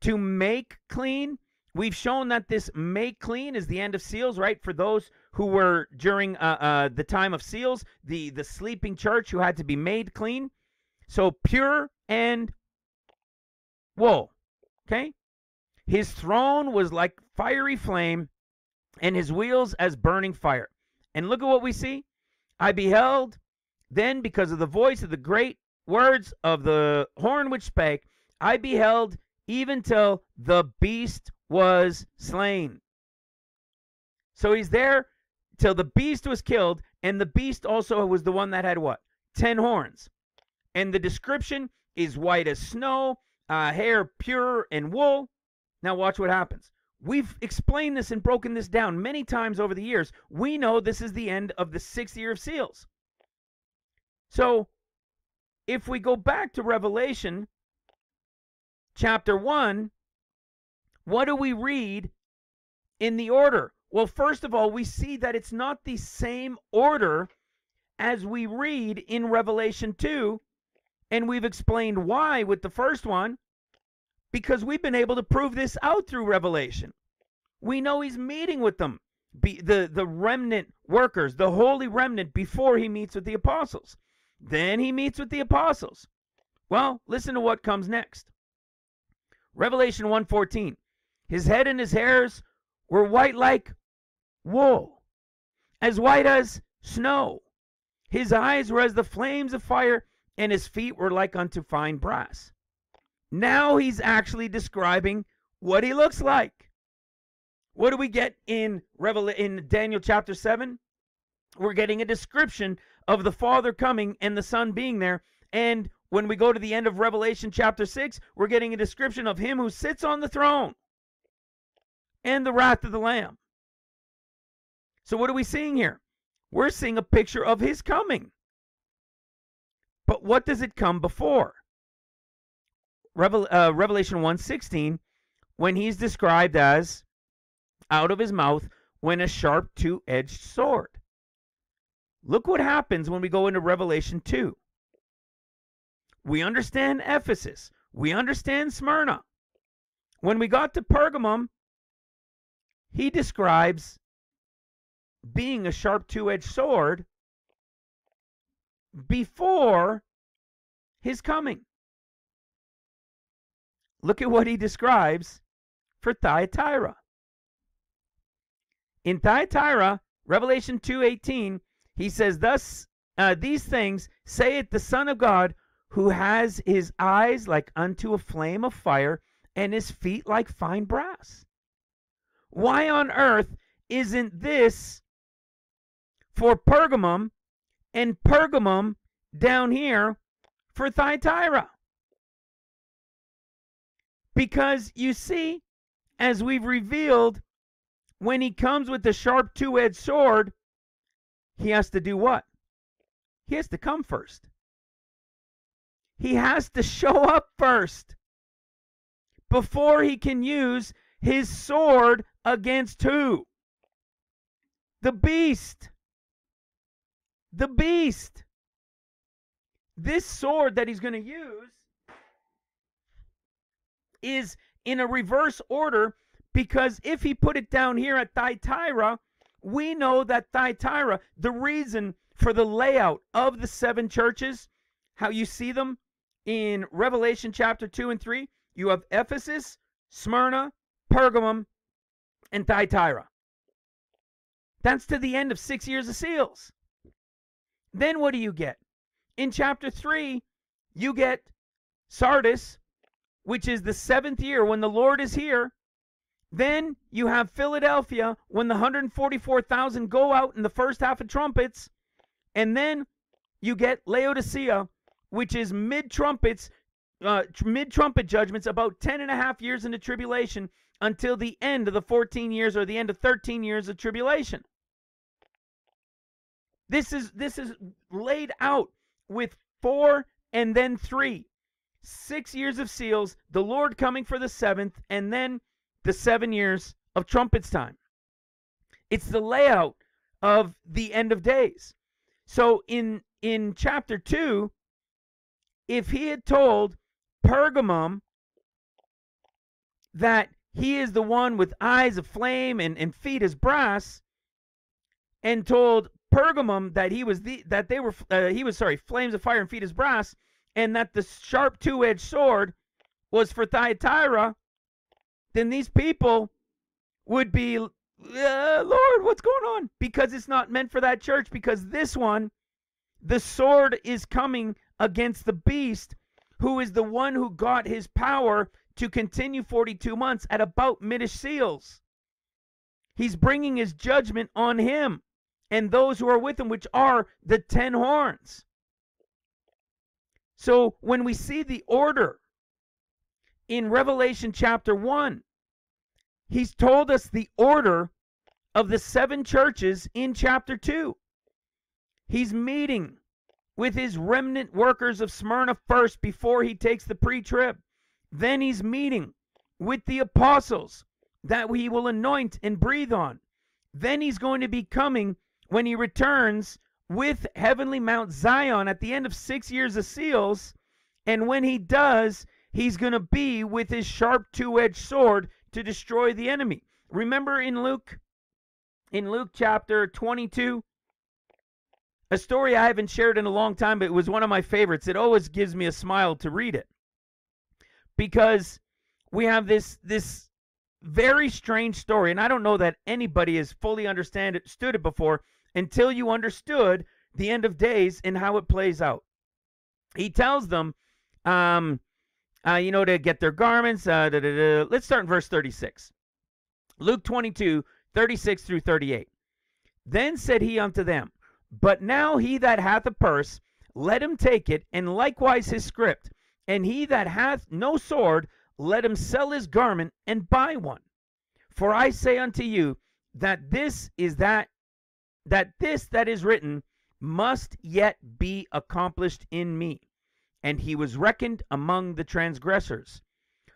To make clean. We've shown that this make clean is the end of seals, right? For those who were during uh, uh, the time of seals, the, the sleeping church who had to be made clean. So pure and wool. Okay? His throne was like fiery flame, and his wheels as burning fire. And look at what we see. I beheld then, because of the voice of the great words of the horn which spake, I beheld even till the beast was slain. So he's there till the beast was killed, and the beast also was the one that had what? Ten horns. And the description is white as snow, uh, hair pure and wool. Now, watch what happens. We've explained this and broken this down many times over the years. We know this is the end of the sixth year of seals. So, if we go back to Revelation chapter 1, what do we read in the order? Well, first of all, we see that it's not the same order as we read in Revelation 2, and we've explained why with the first one, because we've been able to prove this out through Revelation. We know he's meeting with them, the, the remnant workers, the holy remnant, before he meets with the apostles. Then he meets with the apostles. Well, listen to what comes next. Revelation 1:14. His head and his hairs were white like wool, as white as snow. His eyes were as the flames of fire, and his feet were like unto fine brass. Now he's actually describing what he looks like. What do we get in Revel in Daniel chapter 7? We're getting a description of the Father coming and the Son being there. And when we go to the end of Revelation chapter 6, we're getting a description of him who sits on the throne and the wrath of the Lamb. So, what are we seeing here? We're seeing a picture of his coming. But what does it come before? Revel, uh, Revelation 1:16 when he's described as out of his mouth when a sharp two-edged sword. Look what happens when we go into Revelation 2. We understand Ephesus. We understand Smyrna. When we got to Pergamum, he describes being a sharp two-edged sword before his coming. Look at what he describes for Thyatira. In Thyatira, Revelation 2:18, he says, "Thus uh, these things saith the Son of God, who has his eyes like unto a flame of fire, and his feet like fine brass." Why on earth isn't this for Pergamum and Pergamum down here for Thyatira? Because you see, as we've revealed, when he comes with the sharp two edged sword, he has to do what? He has to come first. He has to show up first before he can use his sword against who? The beast. The beast. This sword that he's going to use is in a reverse order because if he put it down here at Thyatira, we know that Thyatira, the reason for the layout of the seven churches, how you see them in Revelation chapter 2 and 3, you have Ephesus, Smyrna, Pergamum, and Thyatira. That's to the end of six years of seals. Then what do you get? In chapter 3, you get Sardis, which is the seventh year when the Lord is here. Then you have Philadelphia when the 144,000 go out in the first half of trumpets. And then you get Laodicea, which is mid trumpets, uh, mid trumpet judgments, about 10 and a half years into tribulation until the end of the 14 years or the end of 13 years of tribulation. This is this is laid out with four and then three six years of seals, the Lord coming for the seventh, and then the seven years of trumpets time. It's the layout of the end of days. So in in chapter 2, if he had told Pergamum that he is the one with eyes of flame and, and feet as brass, and told Pergamum that he was the that they were uh, he was sorry flames of fire and feet as brass, and that the sharp two edged sword was for Thyatira, then these people would be, uh, Lord, what's going on? Because it's not meant for that church, because this one, the sword is coming against the beast, who is the one who got his power to continue 42 months at about midish seals. He's bringing his judgment on him and those who are with him, which are the ten horns. So when we see the order, in Revelation chapter 1. He's told us the order of the seven churches in chapter 2. He's meeting with his remnant workers of Smyrna first before he takes the pre trib. Then he's meeting with the apostles that he will anoint and breathe on. Then he's going to be coming when he returns with heavenly Mount Zion at the end of six years of seals. And when he does, he's going to be with his sharp two edged sword to destroy the enemy. Remember in Luke, in Luke chapter 22, a story I haven't shared in a long time, but it was one of my favorites. It always gives me a smile to read it because we have this this very strange story, and I don't know that anybody has fully understood it before until you understood the end of days and how it plays out. He tells them, um, uh, you know, to get their garments. Uh, da, da, da. Let's start in verse 36. Luke 22, 36 through 38. Then said he unto them, but now he that hath a purse, let him take it, and likewise his script. And he that hath no sword, let him sell his garment and buy one. For I say unto you that this is that that this that is written must yet be accomplished in me. And he was reckoned among the transgressors.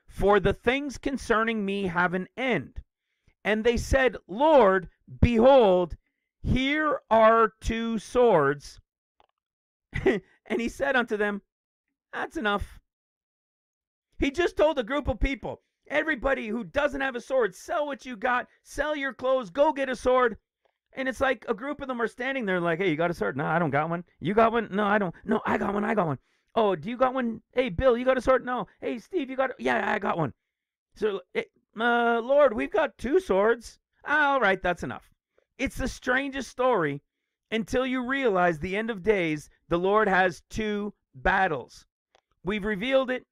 For the things concerning me have an end. And they said, Lord, behold, here are two swords. and he said unto them, That's enough. He just told a group of people, everybody who doesn't have a sword, sell what you got, sell your clothes, go get a sword. And it's like a group of them are standing there like, hey, you got a sword? No, I don't got one. You got one? No, I don't. No, I got one. I got one. Oh, do you got one? Hey, Bill, you got a sword? No. Hey, Steve, you got it? Yeah, I got one. So, uh, Lord, we've got two swords. All right, that's enough. It's the strangest story until you realize the end of days, the Lord has two battles. We've revealed it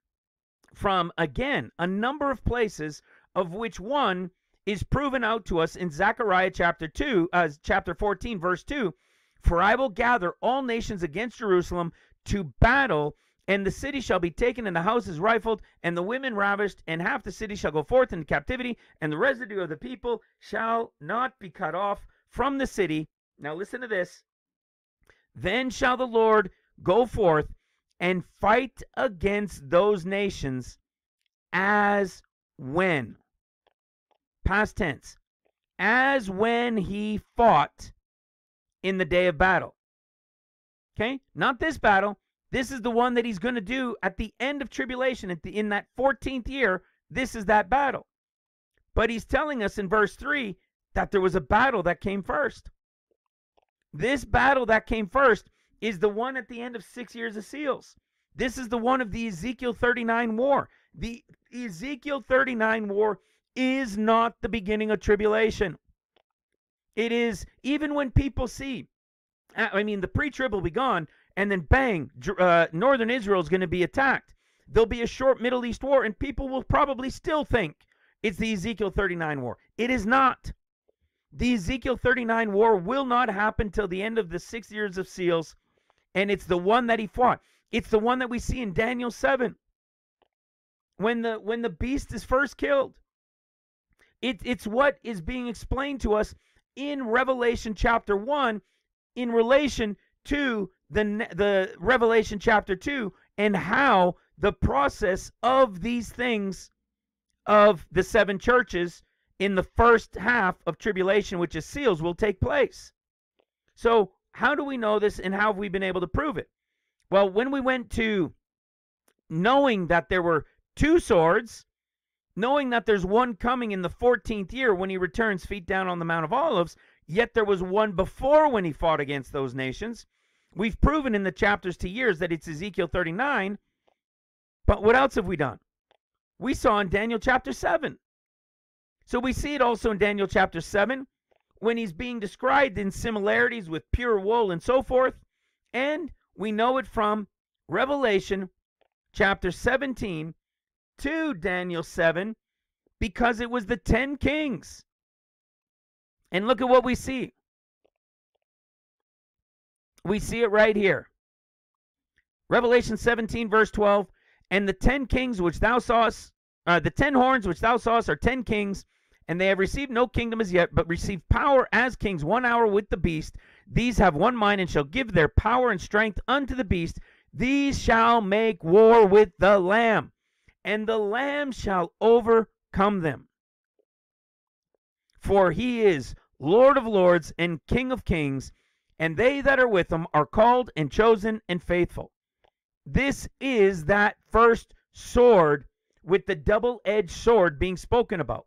from, again, a number of places, of which one is proven out to us in Zechariah chapter 2, uh, chapter 14, verse 2. For I will gather all nations against Jerusalem to battle, and the city shall be taken, and the houses rifled, and the women ravished, and half the city shall go forth into captivity, and the residue of the people shall not be cut off from the city. Now listen to this. Then shall the Lord go forth and fight against those nations as when. Past tense. As when he fought in the day of battle. Okay? Not this battle. This is the one that he's going to do at the end of tribulation, at the, in that 14th year. This is that battle. But he's telling us in verse 3 that there was a battle that came first. This battle that came first is the one at the end of six years of seals. This is the one of the Ezekiel 39 war. The Ezekiel 39 war is not the beginning of tribulation. It is, even when people see, I mean, the pre trib will be gone, and then bang, uh, northern Israel is going to be attacked. There'll be a short Middle East war, and people will probably still think it's the Ezekiel 39 war. It is not. The Ezekiel 39 war will not happen till the end of the six years of seals, and it's the one that he fought. It's the one that we see in Daniel 7 when the when the beast is first killed. It, it's what is being explained to us in Revelation chapter 1 in relation to the the Revelation chapter 2 and how the process of these things of the seven churches in the first half of tribulation, which is seals, will take place. So, how do we know this and how have we been able to prove it? Well, when we went to knowing that there were two swords, knowing that there's one coming in the 14th year when he returns feet down on the Mount of Olives, yet there was one before when he fought against those nations. We've proven in the chapters to years that it's Ezekiel 39. But what else have we done? We saw in Daniel chapter 7 so we see it also in Daniel chapter 7 when he's being described in similarities with pure wool and so forth. And we know it from Revelation chapter 17 to Daniel 7 because it was the 10 kings. And look at what we see. We see it right here. Revelation 17, verse 12. And the ten kings which thou sawest uh, the ten horns which thou sawest are ten kings, and they have received no kingdom as yet, but receive power as kings one hour with the beast. These have one mind and shall give their power and strength unto the beast. These shall make war with the Lamb, and the Lamb shall overcome them. For he is Lord of lords and King of kings, and they that are with him are called and chosen and faithful. This is that first sword with the double edged sword being spoken about.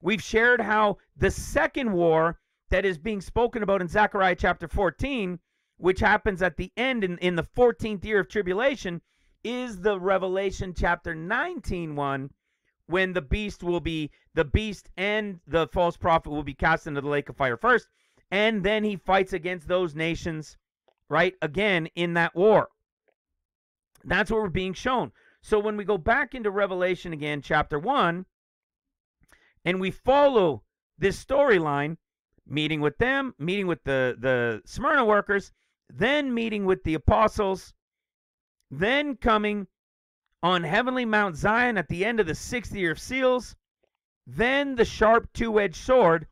We've shared how the second war that is being spoken about in Zechariah chapter 14, which happens at the end in, in the 14th year of tribulation, is the Revelation chapter 19 one when the beast will be the beast and the false prophet will be cast into the lake of fire first and then he fights against those nations right again in that war. That's what we're being shown. So when we go back into revelation again chapter 1 and we follow this storyline meeting with them meeting with the the smyrna workers then meeting with the apostles then coming on heavenly Mount Zion at the end of the sixth year of seals, then the sharp two edged sword,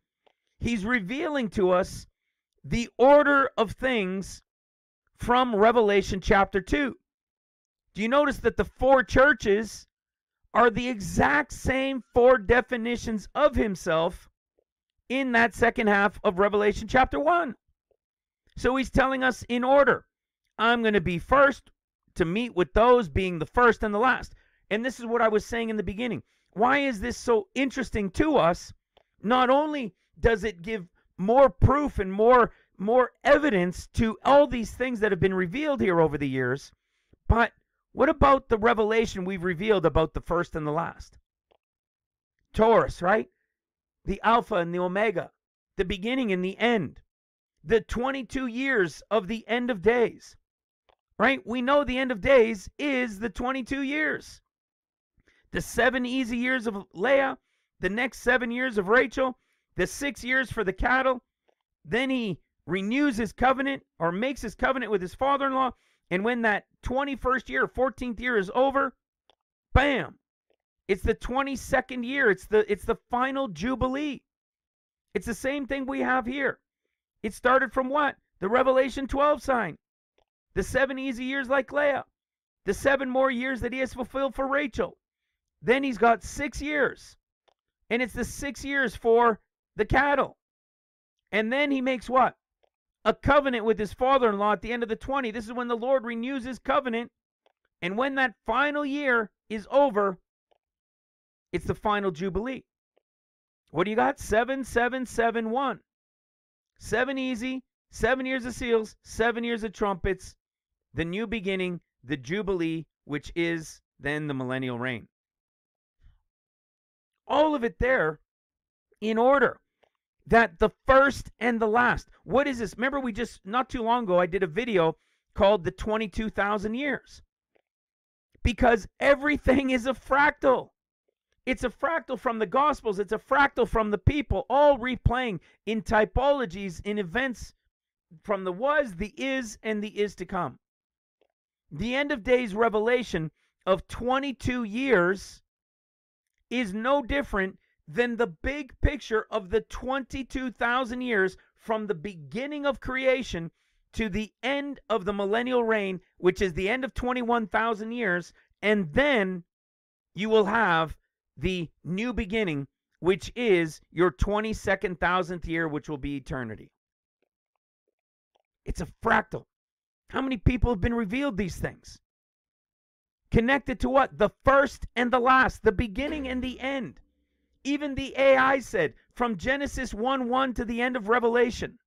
he's revealing to us the order of things from Revelation chapter 2. Do you notice that the four churches are the exact same four definitions of himself in that second half of Revelation chapter 1? So he's telling us in order I'm going to be first, to meet with those being the first and the last. And this is what I was saying in the beginning. Why is this so interesting to us? Not only does it give more proof and more more evidence to all these things that have been revealed here over the years, but what about the revelation we've revealed about the first and the last? Taurus, right? The Alpha and the Omega, the beginning and the end, the 22 years of the end of days right? We know the end of days is the 22 years. The seven easy years of Leah, the next seven years of Rachel, the six years for the cattle. Then he renews his covenant or makes his covenant with his father in law. And when that 21st year, 14th year is over, bam, it's the 22nd year. It's the it's the final jubilee. It's the same thing we have here. It started from what? The Revelation 12 sign the seven easy years like Leah, the seven more years that he has fulfilled for Rachel. Then he's got six years, and it's the six years for the cattle. And then he makes what? A covenant with his father in law at the end of the 20. This is when the Lord renews his covenant. And when that final year is over, it's the final Jubilee. What do you got? 7771. Seven easy, seven years of seals, seven years of trumpets, the new beginning, the Jubilee, which is then the millennial reign. All of it there in order. That the first and the last. What is this? Remember, we just, not too long ago, I did a video called The 22,000 Years. Because everything is a fractal. It's a fractal from the Gospels, it's a fractal from the people, all replaying in typologies, in events from the was, the is, and the is to come. The end of days revelation of 22 years is no different than the big picture of the 22,000 years from the beginning of creation to the end of the millennial reign, which is the end of 21,000 years. And then you will have the new beginning, which is your 22nd thousandth year, which will be eternity. It's a fractal. How many people have been revealed these things? Connected to what? The first and the last, the beginning and the end. Even the AI said from Genesis 1 1 to the end of Revelation.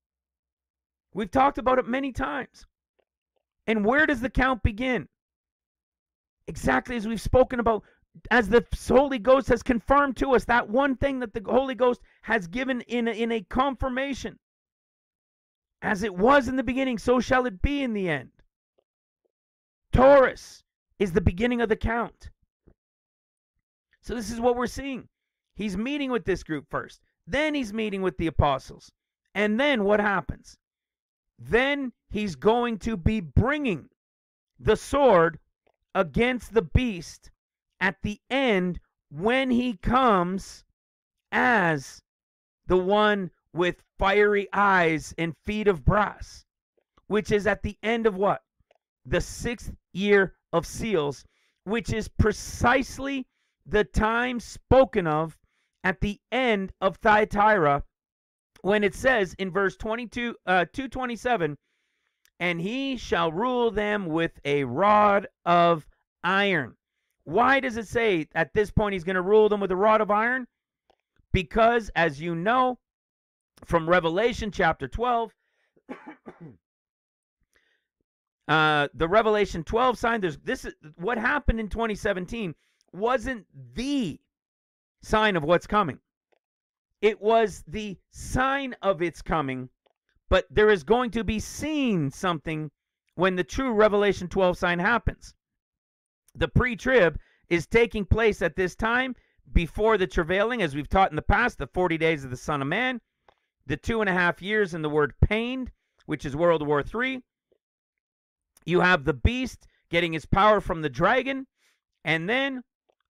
We've talked about it many times. And where does the count begin? Exactly as we've spoken about, as the Holy Ghost has confirmed to us, that one thing that the Holy Ghost has given in a, in a confirmation. As it was in the beginning, so shall it be in the end. Taurus is the beginning of the count. So this is what we're seeing. He's meeting with this group first. Then he's meeting with the apostles. And then what happens? Then he's going to be bringing the sword against the beast at the end when he comes as the one with fiery eyes and feet of brass, which is at the end of what? The sixth year of seals, which is precisely the time spoken of at the end of Thyatira when it says in verse 22 uh 227 and he shall rule them with a rod of iron why does it say at this point he's going to rule them with a rod of iron because as you know from revelation chapter 12 uh the revelation 12 sign there's this is what happened in 2017 wasn't the sign of what's coming it was the sign of its coming, but there is going to be seen something when the true Revelation 12 sign happens. The pre trib is taking place at this time before the travailing, as we've taught in the past, the 40 days of the Son of Man, the two and a half years in the word pained, which is World War III. You have the beast getting his power from the dragon, and then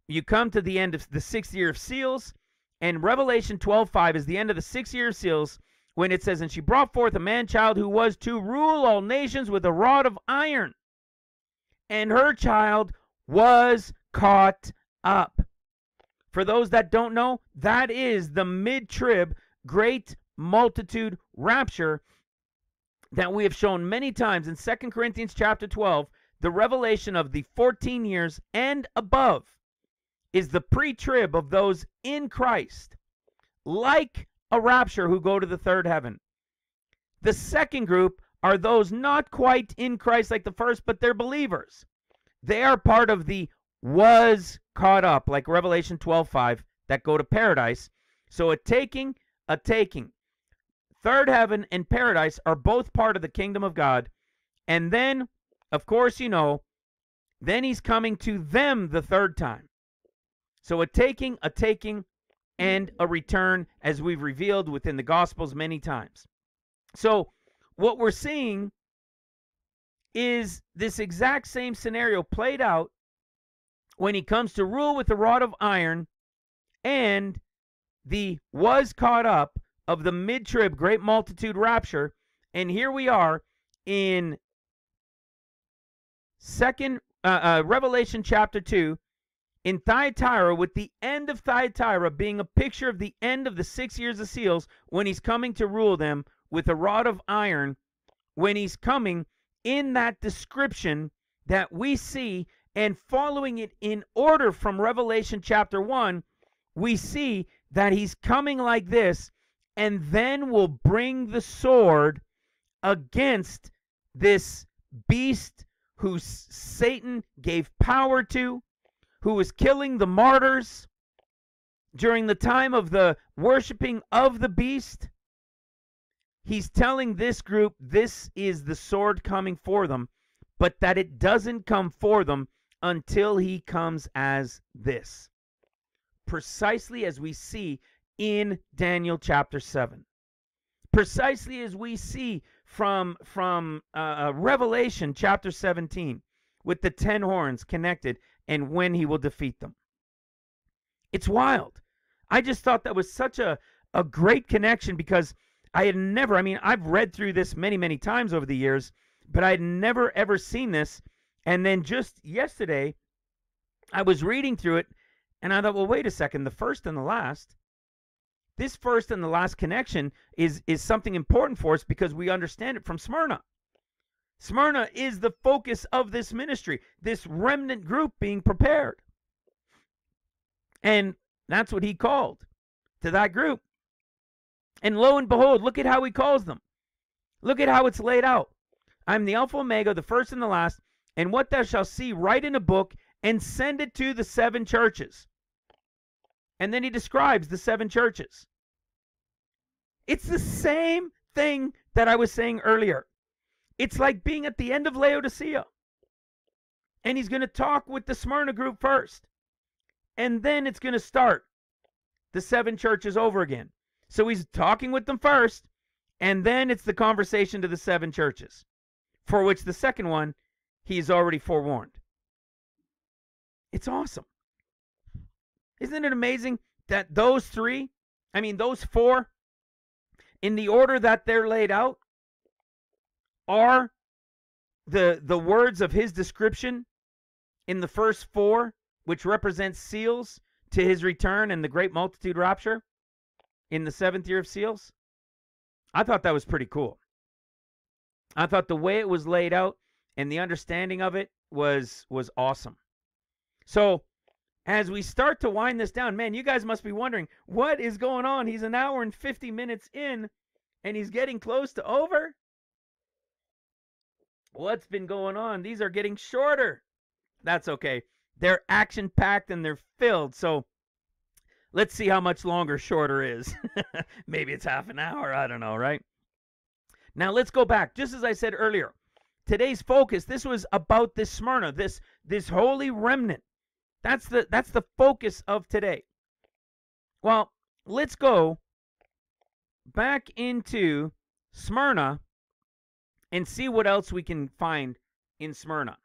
you come to the end of the sixth year of seals, and Revelation 12:5 is the end of the six year of seals when it says, And she brought forth a man child who was to rule all nations with a rod of iron. And her child was caught up. For those that don't know, that is the mid trib great multitude rapture that we have shown many times in Second Corinthians chapter 12, the revelation of the 14 years and above is the pre trib of those in Christ, like a rapture who go to the third heaven. The second group are those not quite in Christ like the first, but they're believers. They are part of the was caught up, like Revelation 12:5, that go to paradise. So a taking, a taking. Third heaven and paradise are both part of the kingdom of God. And then, of course, you know, then he's coming to them the third time. So a taking, a taking, and a return, as we've revealed within the Gospels many times. So what we're seeing is this exact same scenario played out when he comes to rule with the rod of iron and the was caught up of the mid trib great multitude rapture. And here we are in second uh, uh, Revelation chapter 2 in Thyatira, with the end of Thyatira being a picture of the end of the six years of seals when he's coming to rule them with a rod of iron, when he's coming in that description that we see and following it in order from Revelation chapter 1, we see that he's coming like this and then will bring the sword against this beast who Satan gave power to, who was killing the martyrs during the time of the worshiping of the beast. He's telling this group this is the sword coming for them, but that it doesn't come for them until he comes as this. Precisely as we see in Daniel chapter 7. Precisely as we see from from uh, uh Revelation chapter 17 with the 10 horns connected and when he will defeat them. It's wild. I just thought that was such a, a great connection because I had never, I mean, I've read through this many, many times over the years, but I had never ever seen this. And then just yesterday, I was reading through it and I thought, well, wait a second, the first and the last. This first and the last connection is is something important for us because we understand it from Smyrna. Smyrna is the focus of this ministry, this remnant group being prepared. And that's what he called to that group. And lo and behold, look at how he calls them. Look at how it's laid out. I'm the Alpha Omega, the first and the last, and what thou shalt see, write in a book and send it to the seven churches. And then he describes the seven churches. It's the same thing that I was saying earlier. It's like being at the end of Laodicea. And he's going to talk with the Smyrna group first. And then it's going to start the seven churches over again. So he's talking with them first, and then it's the conversation to the seven churches, for which the second one he he's already forewarned. It's awesome. Isn't it amazing that those three, I mean, those four, in the order that they're laid out, are the the words of his description in the first four, which represents seals to his return and the great multitude rapture in the seventh year of seals. I thought that was pretty cool. I thought the way it was laid out and the understanding of it was was awesome. So as we start to wind this down, man, you guys must be wondering what is going on. He's an hour and 50 minutes in and he's getting close to over. What's been going on? These are getting shorter. That's okay. They're action packed and they're filled. So let's see how much longer shorter is. Maybe it's half an hour. I don't know, right? Now let's go back. Just as I said earlier, today's focus, this was about this Smyrna, this this holy remnant. That's the that's the focus of today. Well, let's go back into Smyrna and see what else we can find in Smyrna.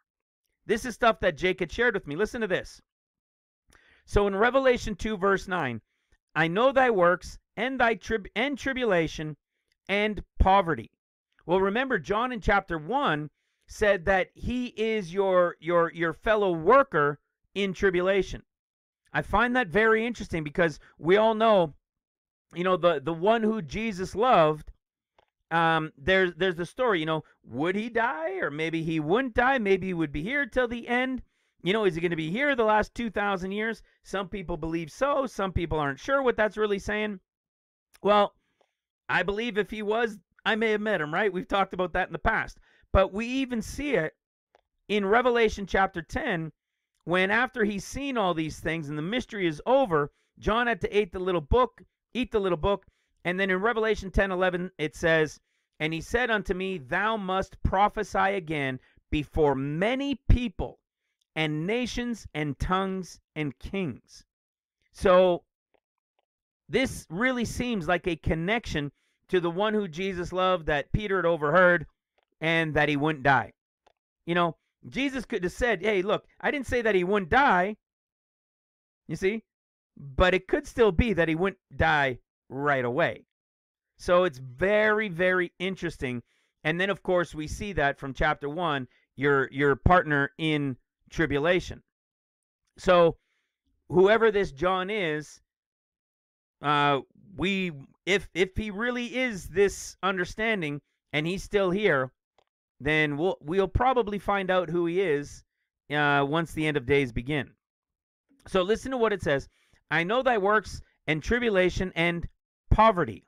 This is stuff that Jake had shared with me. Listen to this. So in Revelation 2, verse 9, I know thy works and thy trib- and tribulation and poverty. Well, remember, John in chapter 1 said that he is your your your fellow worker in tribulation. I find that very interesting because we all know, you know, the the one who Jesus loved um, there's there's the story. You know, would he die, or maybe he wouldn't die? Maybe he would be here till the end. You know, is he going to be here the last two thousand years? Some people believe so. Some people aren't sure what that's really saying. Well, I believe if he was, I may have met him. Right? We've talked about that in the past, but we even see it in Revelation chapter ten when after he's seen all these things and the mystery is over, John had to eat the little book, eat the little book, and then in Revelation 10 11, it says, And he said unto me, Thou must prophesy again before many people and nations and tongues and kings. So this really seems like a connection to the one who Jesus loved that Peter had overheard and that he wouldn't die. You know, Jesus could have said, Hey, look, I didn't say that he wouldn't die. You see? But it could still be that he wouldn't die right away. So it's very, very interesting. And then, of course, we see that from chapter one, your your partner in tribulation. So whoever this John is, uh, we if if he really is this understanding and he's still here, then we'll we'll probably find out who he is uh, once the end of days begin. So listen to what it says. I know thy works and tribulation and poverty.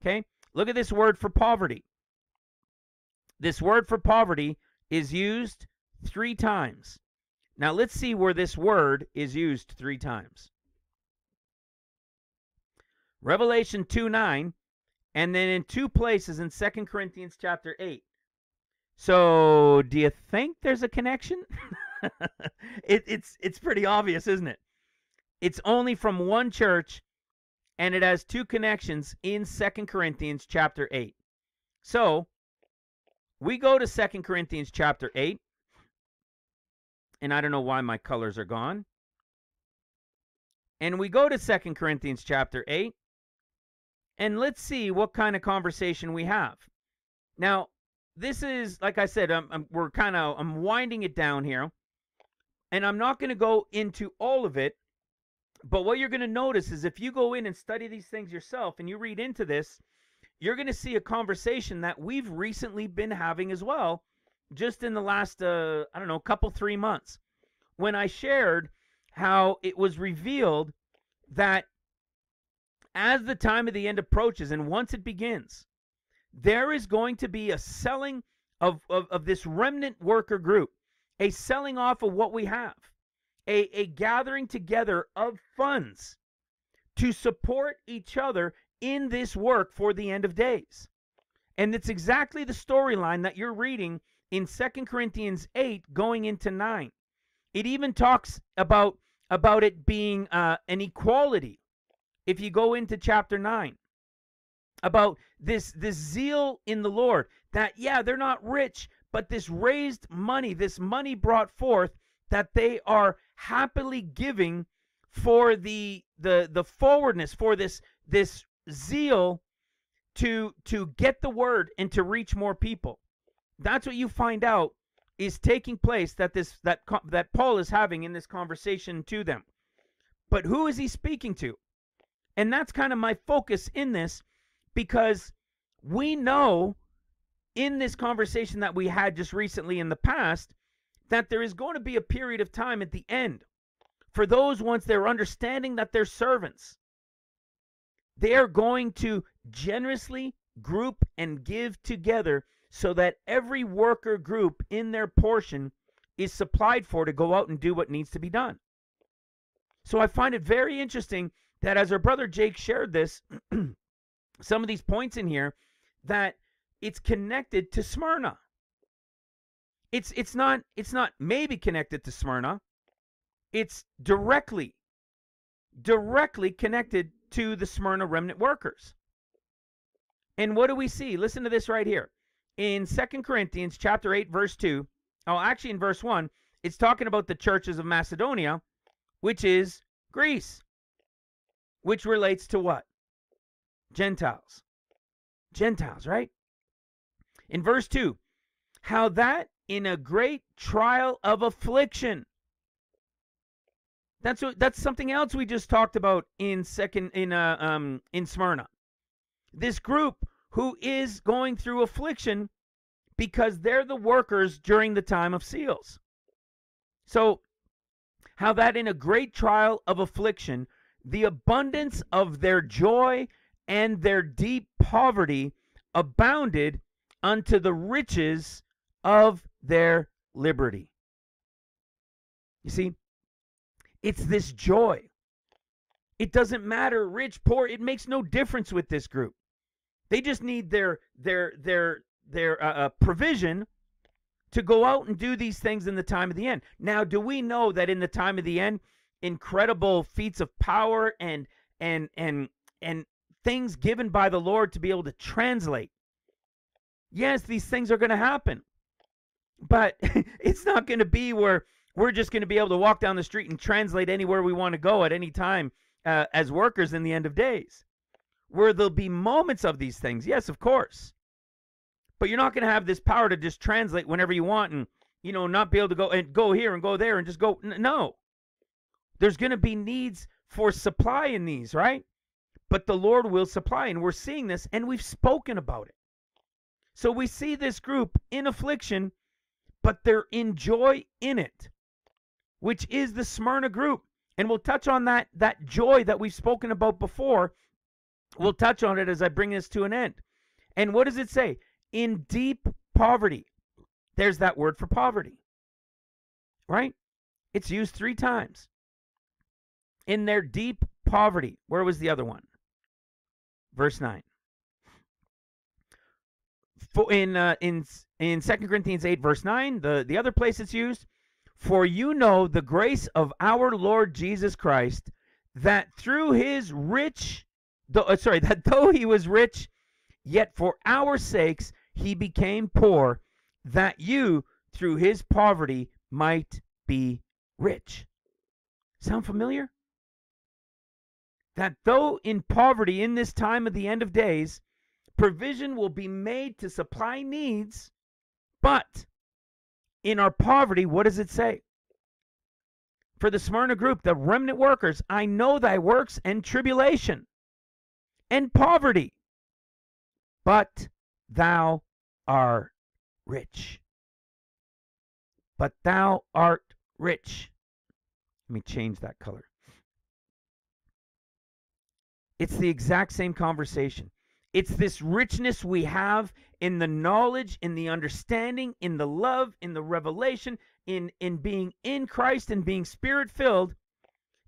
Okay? Look at this word for poverty. This word for poverty is used three times. Now let's see where this word is used three times. Revelation 2 9, and then in two places in Second Corinthians chapter 8. So, do you think there's a connection? it, it's it's pretty obvious, isn't it? It's only from one church and it has two connections in Second Corinthians chapter 8. So, we go to Second Corinthians chapter 8, and I don't know why my colors are gone. And we go to Second Corinthians chapter 8, and let's see what kind of conversation we have. Now, this is, like I said, I'm, I'm, we're kind of, I'm winding it down here, and I'm not going to go into all of it but what you're going to notice is if you go in and study these things yourself and you read into this, you're going to see a conversation that we've recently been having as well, just in the last, uh, I don't know, a couple, three months, when I shared how it was revealed that as the time of the end approaches and once it begins, there is going to be a selling of, of, of this remnant worker group, a selling off of what we have a, a gathering together of funds to support each other in this work for the end of days. And it's exactly the storyline that you're reading in Second Corinthians 8 going into 9. It even talks about about it being uh, an equality if you go into chapter 9 about this this zeal in the Lord that yeah they're not rich but this raised money this money brought forth that they are happily giving for the the the forwardness for this this zeal to to get the word and to reach more people. That's what you find out is taking place that this that that Paul is having in this conversation to them. But who is he speaking to? And that's kind of my focus in this because we know in this conversation that we had just recently in the past that there is going to be a period of time at the end for those once they're understanding that they're servants they are going to generously group and give together so that every worker group in their portion is supplied for to go out and do what needs to be done. So I find it very interesting that as our brother Jake shared this, some of these points in here, that it's connected to Smyrna. It's it's not it's not maybe connected to Smyrna. It's directly directly connected to the Smyrna remnant workers. And what do we see? Listen to this right here. In Second Corinthians chapter 8 verse 2, oh actually in verse 1, it's talking about the churches of Macedonia, which is Greece. Which relates to what? Gentiles. Gentiles, right? In verse 2, how that in a great trial of affliction that's what, that's something else we just talked about in second in uh, um in Smyrna. This group who is going through affliction because they're the workers during the time of seals. So how that in a great trial of affliction the abundance of their joy and their deep poverty abounded unto the riches of their liberty. You see, it's this joy. It doesn't matter rich, poor, it makes no difference with this group. They just need their their their their uh, uh, provision to go out and do these things in the time of the end. Now, do we know that in the time of the end, incredible feats of power and and and and things given by the Lord to be able to translate? Yes, these things are going to happen, but it's not going to be where we're just going to be able to walk down the street and translate anywhere we want to go at any time uh, as workers in the end of days. Where there'll be moments of these things, yes, of course. But you're not going to have this power to just translate whenever you want and, you know, not be able to go and go here and go there and just go. No. There's going to be needs for supply in these, right? But the Lord will supply. And we're seeing this and we've spoken about it. So we see this group in affliction, but they're in joy in it which is the Smyrna group. And we'll touch on that that joy that we've spoken about before. We'll touch on it as I bring this to an end. And what does it say? In deep poverty. There's that word for poverty. Right? It's used 3 times. In their deep poverty. Where was the other one? Verse 9. For in uh, in in 2 Corinthians 8 verse 9, the the other place it's used for you know the grace of our Lord Jesus Christ, that through his rich, though, uh, sorry, that though he was rich, yet for our sakes he became poor, that you through his poverty might be rich. Sound familiar? That though in poverty in this time of the end of days, provision will be made to supply needs, but in our poverty, what does it say? For the Smyrna group, the remnant workers, I know thy works and tribulation and poverty, but thou art rich. But thou art rich. Let me change that color. It's the exact same conversation. It's this richness we have in the knowledge, in the understanding, in the love, in the revelation, in in being in Christ and being spirit filled,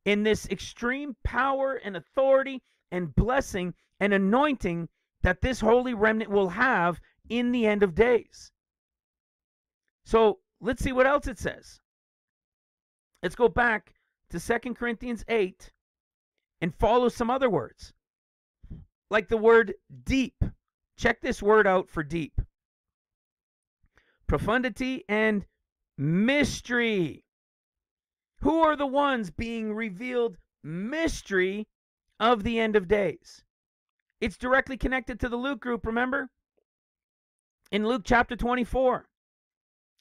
in this extreme power and authority and blessing and anointing that this holy remnant will have in the end of days. So let's see what else it says. Let's go back to Second Corinthians 8 and follow some other words like the word deep. Check this word out for deep. Profundity and mystery. Who are the ones being revealed mystery of the end of days. It's directly connected to the Luke group, remember? In Luke chapter 24,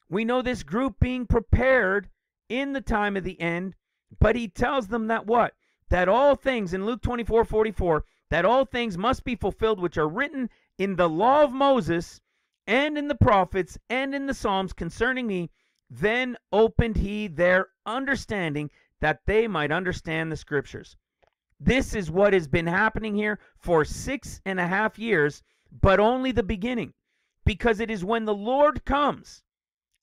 we know this group being prepared in the time of the end, but he tells them that what? That all things in Luke 24 44, that all things must be fulfilled which are written in the law of Moses and in the prophets and in the Psalms concerning me. Then opened he their understanding that they might understand the scriptures. This is what has been happening here for six and a half years, but only the beginning. Because it is when the Lord comes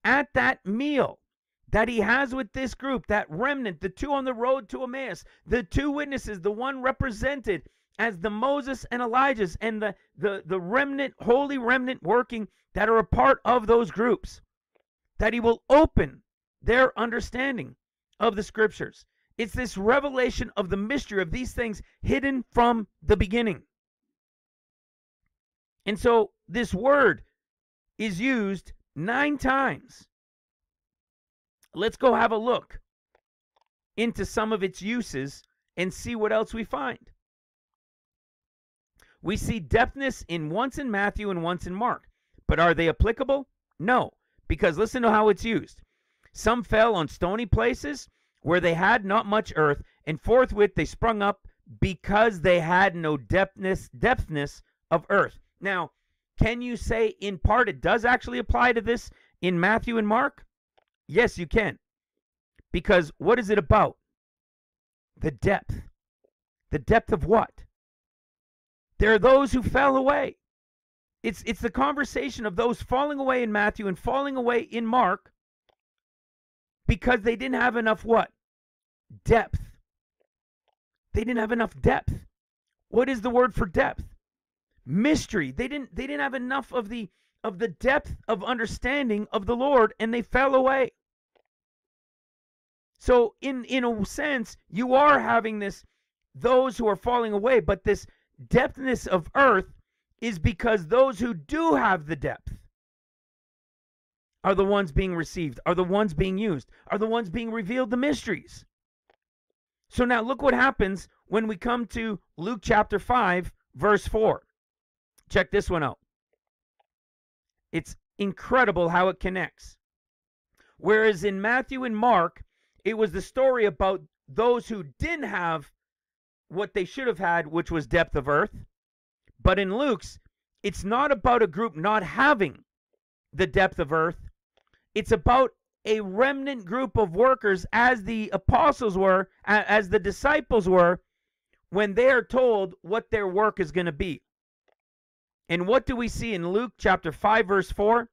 at that meal that he has with this group, that remnant, the two on the road to Emmaus, the two witnesses, the one represented as the Moses and Elijah's, and the, the, the remnant, holy remnant working that are a part of those groups, that he will open their understanding of the scriptures. It's this revelation of the mystery of these things hidden from the beginning. And so this word is used nine times. Let's go have a look into some of its uses and see what else we find. We see depthness in once in Matthew and once in Mark. But are they applicable? No, because listen to how it's used. Some fell on stony places where they had not much earth, and forthwith they sprung up because they had no depthness, depthness of earth. Now, can you say in part it does actually apply to this in Matthew and Mark? Yes, you can. Because what is it about? The depth. The depth of what? There are those who fell away. It's it's the conversation of those falling away in Matthew and falling away in Mark because they didn't have enough what? depth. They didn't have enough depth. What is the word for depth? Mystery. They didn't they didn't have enough of the of the depth of understanding of the Lord and they fell away. So in in a sense, you are having this those who are falling away, but this depthness of earth is because those who do have the depth are the ones being received, are the ones being used, are the ones being revealed the mysteries. So now look what happens when we come to Luke chapter 5, verse 4. Check this one out. It's incredible how it connects. Whereas in Matthew and Mark, it was the story about those who didn't have what they should have had, which was depth of earth. But in Luke's, it's not about a group not having the depth of earth. It's about a remnant group of workers as the apostles were, as the disciples were, when they are told what their work is going to be. And what do we see in Luke chapter 5, verse 4?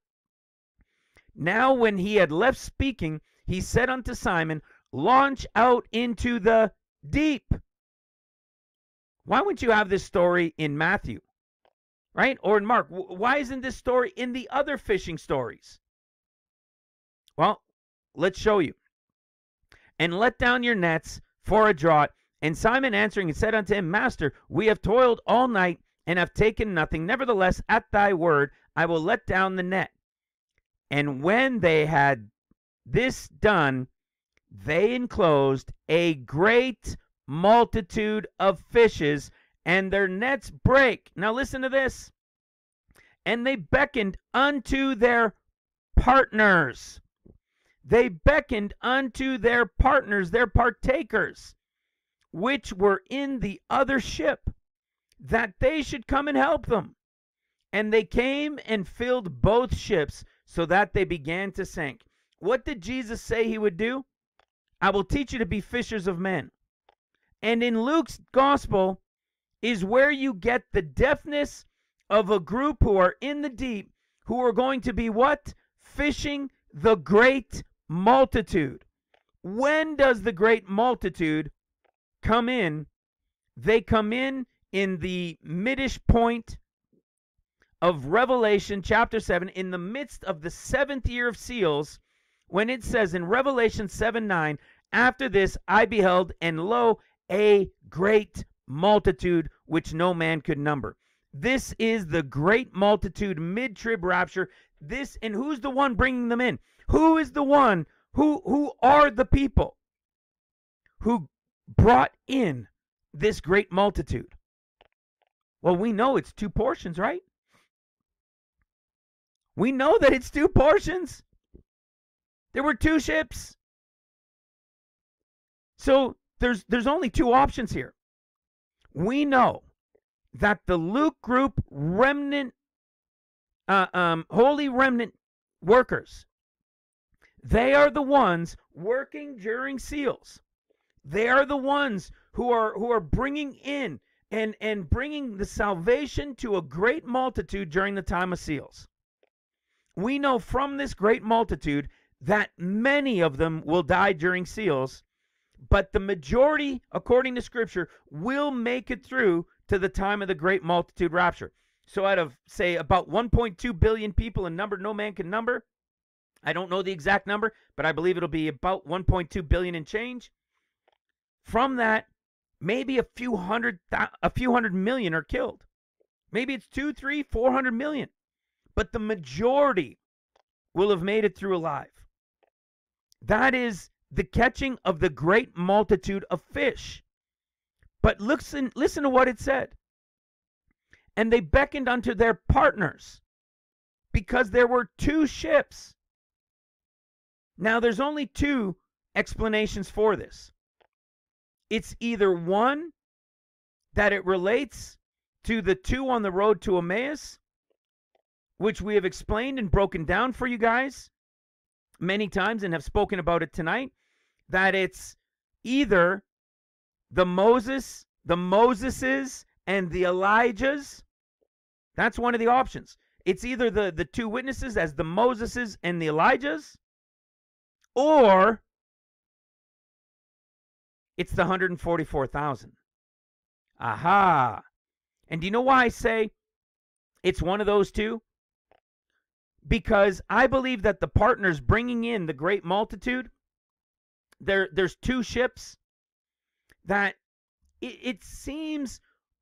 Now, when he had left speaking, he said unto Simon, Launch out into the deep. Why wouldn't you have this story in Matthew? Right? Or in Mark? Why isn't this story in the other fishing stories? Well, let's show you. And let down your nets for a draught. And Simon answering and said unto him, Master, we have toiled all night and have taken nothing. Nevertheless, at thy word, I will let down the net. And when they had this done, they enclosed a great multitude of fishes, and their nets break. Now, listen to this. And they beckoned unto their partners they beckoned unto their partners, their partakers, which were in the other ship, that they should come and help them. And they came and filled both ships, so that they began to sink. What did Jesus say he would do? I will teach you to be fishers of men. And in Luke's gospel is where you get the deafness of a group who are in the deep, who are going to be what? Fishing the great multitude. When does the great multitude come in? They come in in the midish point of Revelation chapter 7, in the midst of the seventh year of seals, when it says in Revelation 7 9, after this I beheld, and lo, a great multitude which no man could number. This is the great multitude mid trib rapture. This, and who's the one bringing them in? Who is the one who who are the people who brought in this great multitude? Well, we know it's two portions, right? We know that it's two portions. There were two ships. So there's there's only two options here. We know that the Luke group remnant uh, um, holy remnant workers they are the ones working during seals they are the ones who are who are bringing in and and bringing the salvation to a great multitude during the time of seals. We know from this great multitude that many of them will die during seals but the majority according to scripture will make it through to the time of the great multitude rapture. So out of say about 1.2 billion people in number no man can number i don't know the exact number but i believe it'll be about 1.2 billion and change. From that maybe a few hundred a few hundred million are killed. Maybe it's two three four hundred million. But the majority will have made it through alive. That is the catching of the great multitude of fish. But listen listen to what it said. And they beckoned unto their partners because there were two ships. Now there's only two explanations for this it's either one that it relates to the two on the road to Emmaus, which we have explained and broken down for you guys many times and have spoken about it tonight, that it's either the Moses, the Moseses, and the Elijahs. That's one of the options. It's either the, the two witnesses as the Moseses and the Elijahs, or it's the 144,000. Aha. And do you know why I say it's one of those two? Because I believe that the partners bringing in the great multitude, there there's two ships that it, it seems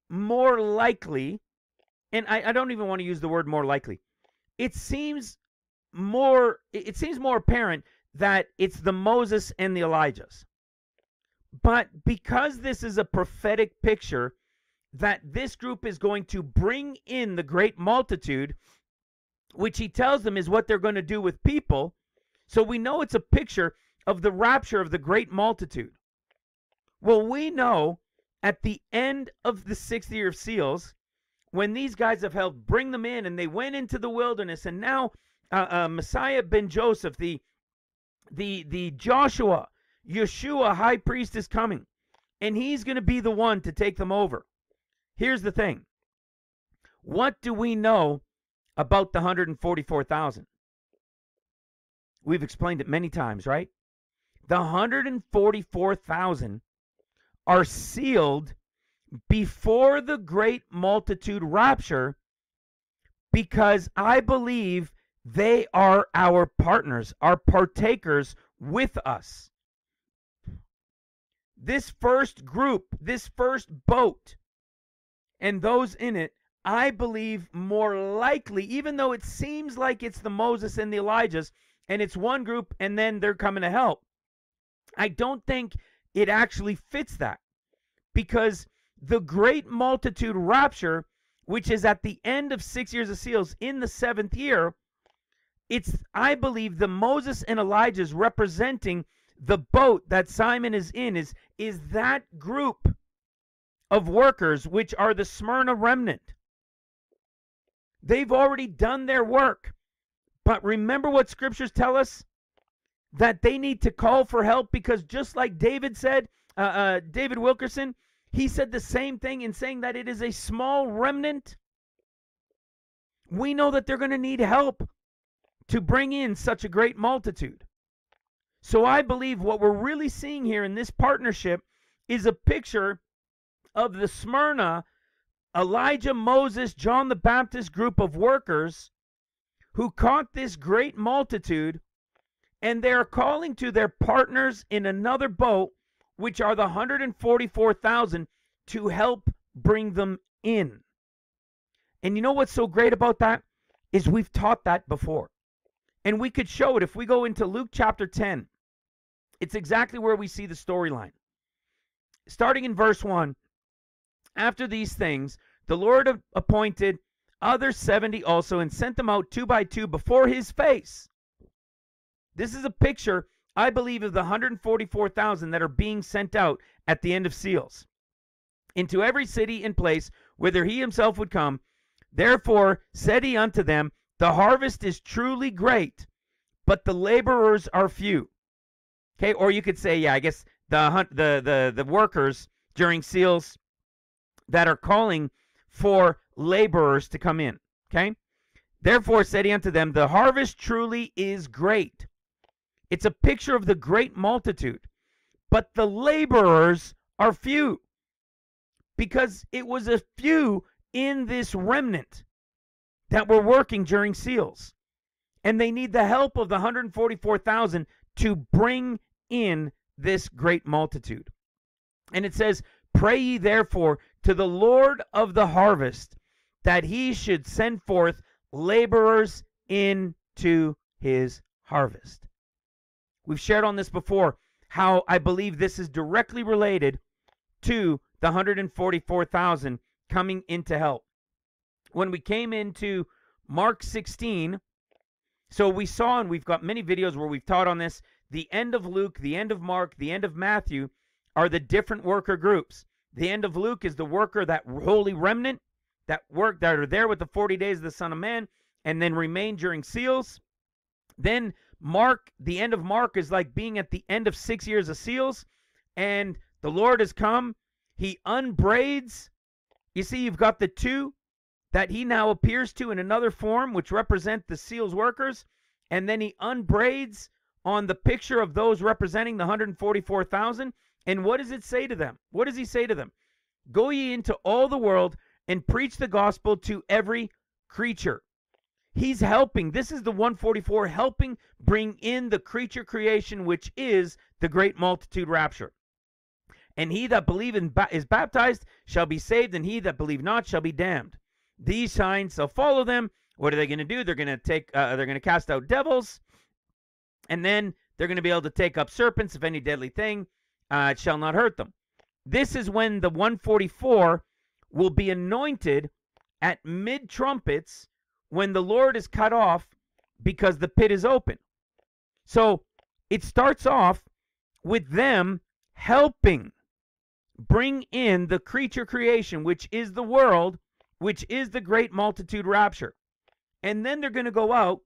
more likely, and I, I don't even want to use the word more likely. It seems more it seems more apparent that it's the Moses and the Elijahs. But because this is a prophetic picture that this group is going to bring in the great multitude, which he tells them is what they're going to do with people. So we know it's a picture of the rapture of the great multitude. Well, we know at the end of the sixth year of seals, when these guys have helped bring them in and they went into the wilderness, and now uh, uh, Messiah ben Joseph, the the the Joshua Yeshua, high priest, is coming, and he's going to be the one to take them over. Here's the thing what do we know about the 144,000? We've explained it many times, right? The 144,000 are sealed before the great multitude rapture because I believe they are our partners, our partakers with us this first group, this first boat, and those in it, I believe more likely, even though it seems like it's the Moses and the Elijahs, and it's one group and then they're coming to help, I don't think it actually fits that. Because the great multitude rapture, which is at the end of six years of seals in the seventh year, it's, I believe, the Moses and Elijahs representing the boat that Simon is in is is that group of workers which are the Smyrna remnant. They've already done their work. But remember what scriptures tell us that they need to call for help because just like David said, uh, uh, David Wilkerson, he said the same thing in saying that it is a small remnant. We know that they're going to need help to bring in such a great multitude. So I believe what we're really seeing here in this partnership is a picture of the Smyrna, Elijah, Moses, John the Baptist group of workers who caught this great multitude and they are calling to their partners in another boat, which are the 144,000, to help bring them in. And you know what's so great about that? Is we've taught that before. And we could show it if we go into Luke chapter 10 it's exactly where we see the storyline. starting in verse 1 After these things, the Lord appointed other 70 also and sent them out two by two before his face. This is a picture, I believe, of the 144,000 that are being sent out at the end of seals into every city and place whither he himself would come. Therefore said he unto them, The harvest is truly great, but the laborers are few. Okay, or you could say, yeah, I guess the hunt, the the the workers during seals that are calling for laborers to come in. Okay, therefore said he unto them, The harvest truly is great. It's a picture of the great multitude, but the laborers are few because it was a few in this remnant that were working during seals. And they need the help of the 144,000 to bring in this great multitude. And it says, Pray ye therefore to the Lord of the harvest that he should send forth laborers into his harvest. We've shared on this before how I believe this is directly related to the 144,000 coming in to help. When we came into Mark 16, so we saw, and we've got many videos where we've taught on this, the end of Luke, the end of Mark, the end of Matthew are the different worker groups. The end of Luke is the worker, that holy remnant, that work that are there with the 40 days of the Son of Man, and then remain during seals. Then Mark, the end of Mark is like being at the end of six years of seals, and the Lord has come he unbraids. You see, you've got the two that he now appears to in another form, which represent the seals workers, and then he unbraids on the picture of those representing the 144,000. And what does it say to them? What does he say to them? Go ye into all the world and preach the gospel to every creature. He's helping. This is the 144 helping bring in the creature creation, which is the great multitude rapture. And he that believe believeth is baptized shall be saved, and he that believe not shall be damned. These signs shall follow them. What are they going to do? They're going to take. Uh, they're going to cast out devils, and then they're going to be able to take up serpents. If any deadly thing, uh, it shall not hurt them. This is when the 144 will be anointed at mid trumpets when the Lord is cut off because the pit is open. So it starts off with them helping bring in the creature creation, which is the world, which is the great multitude rapture. And then they're going to go out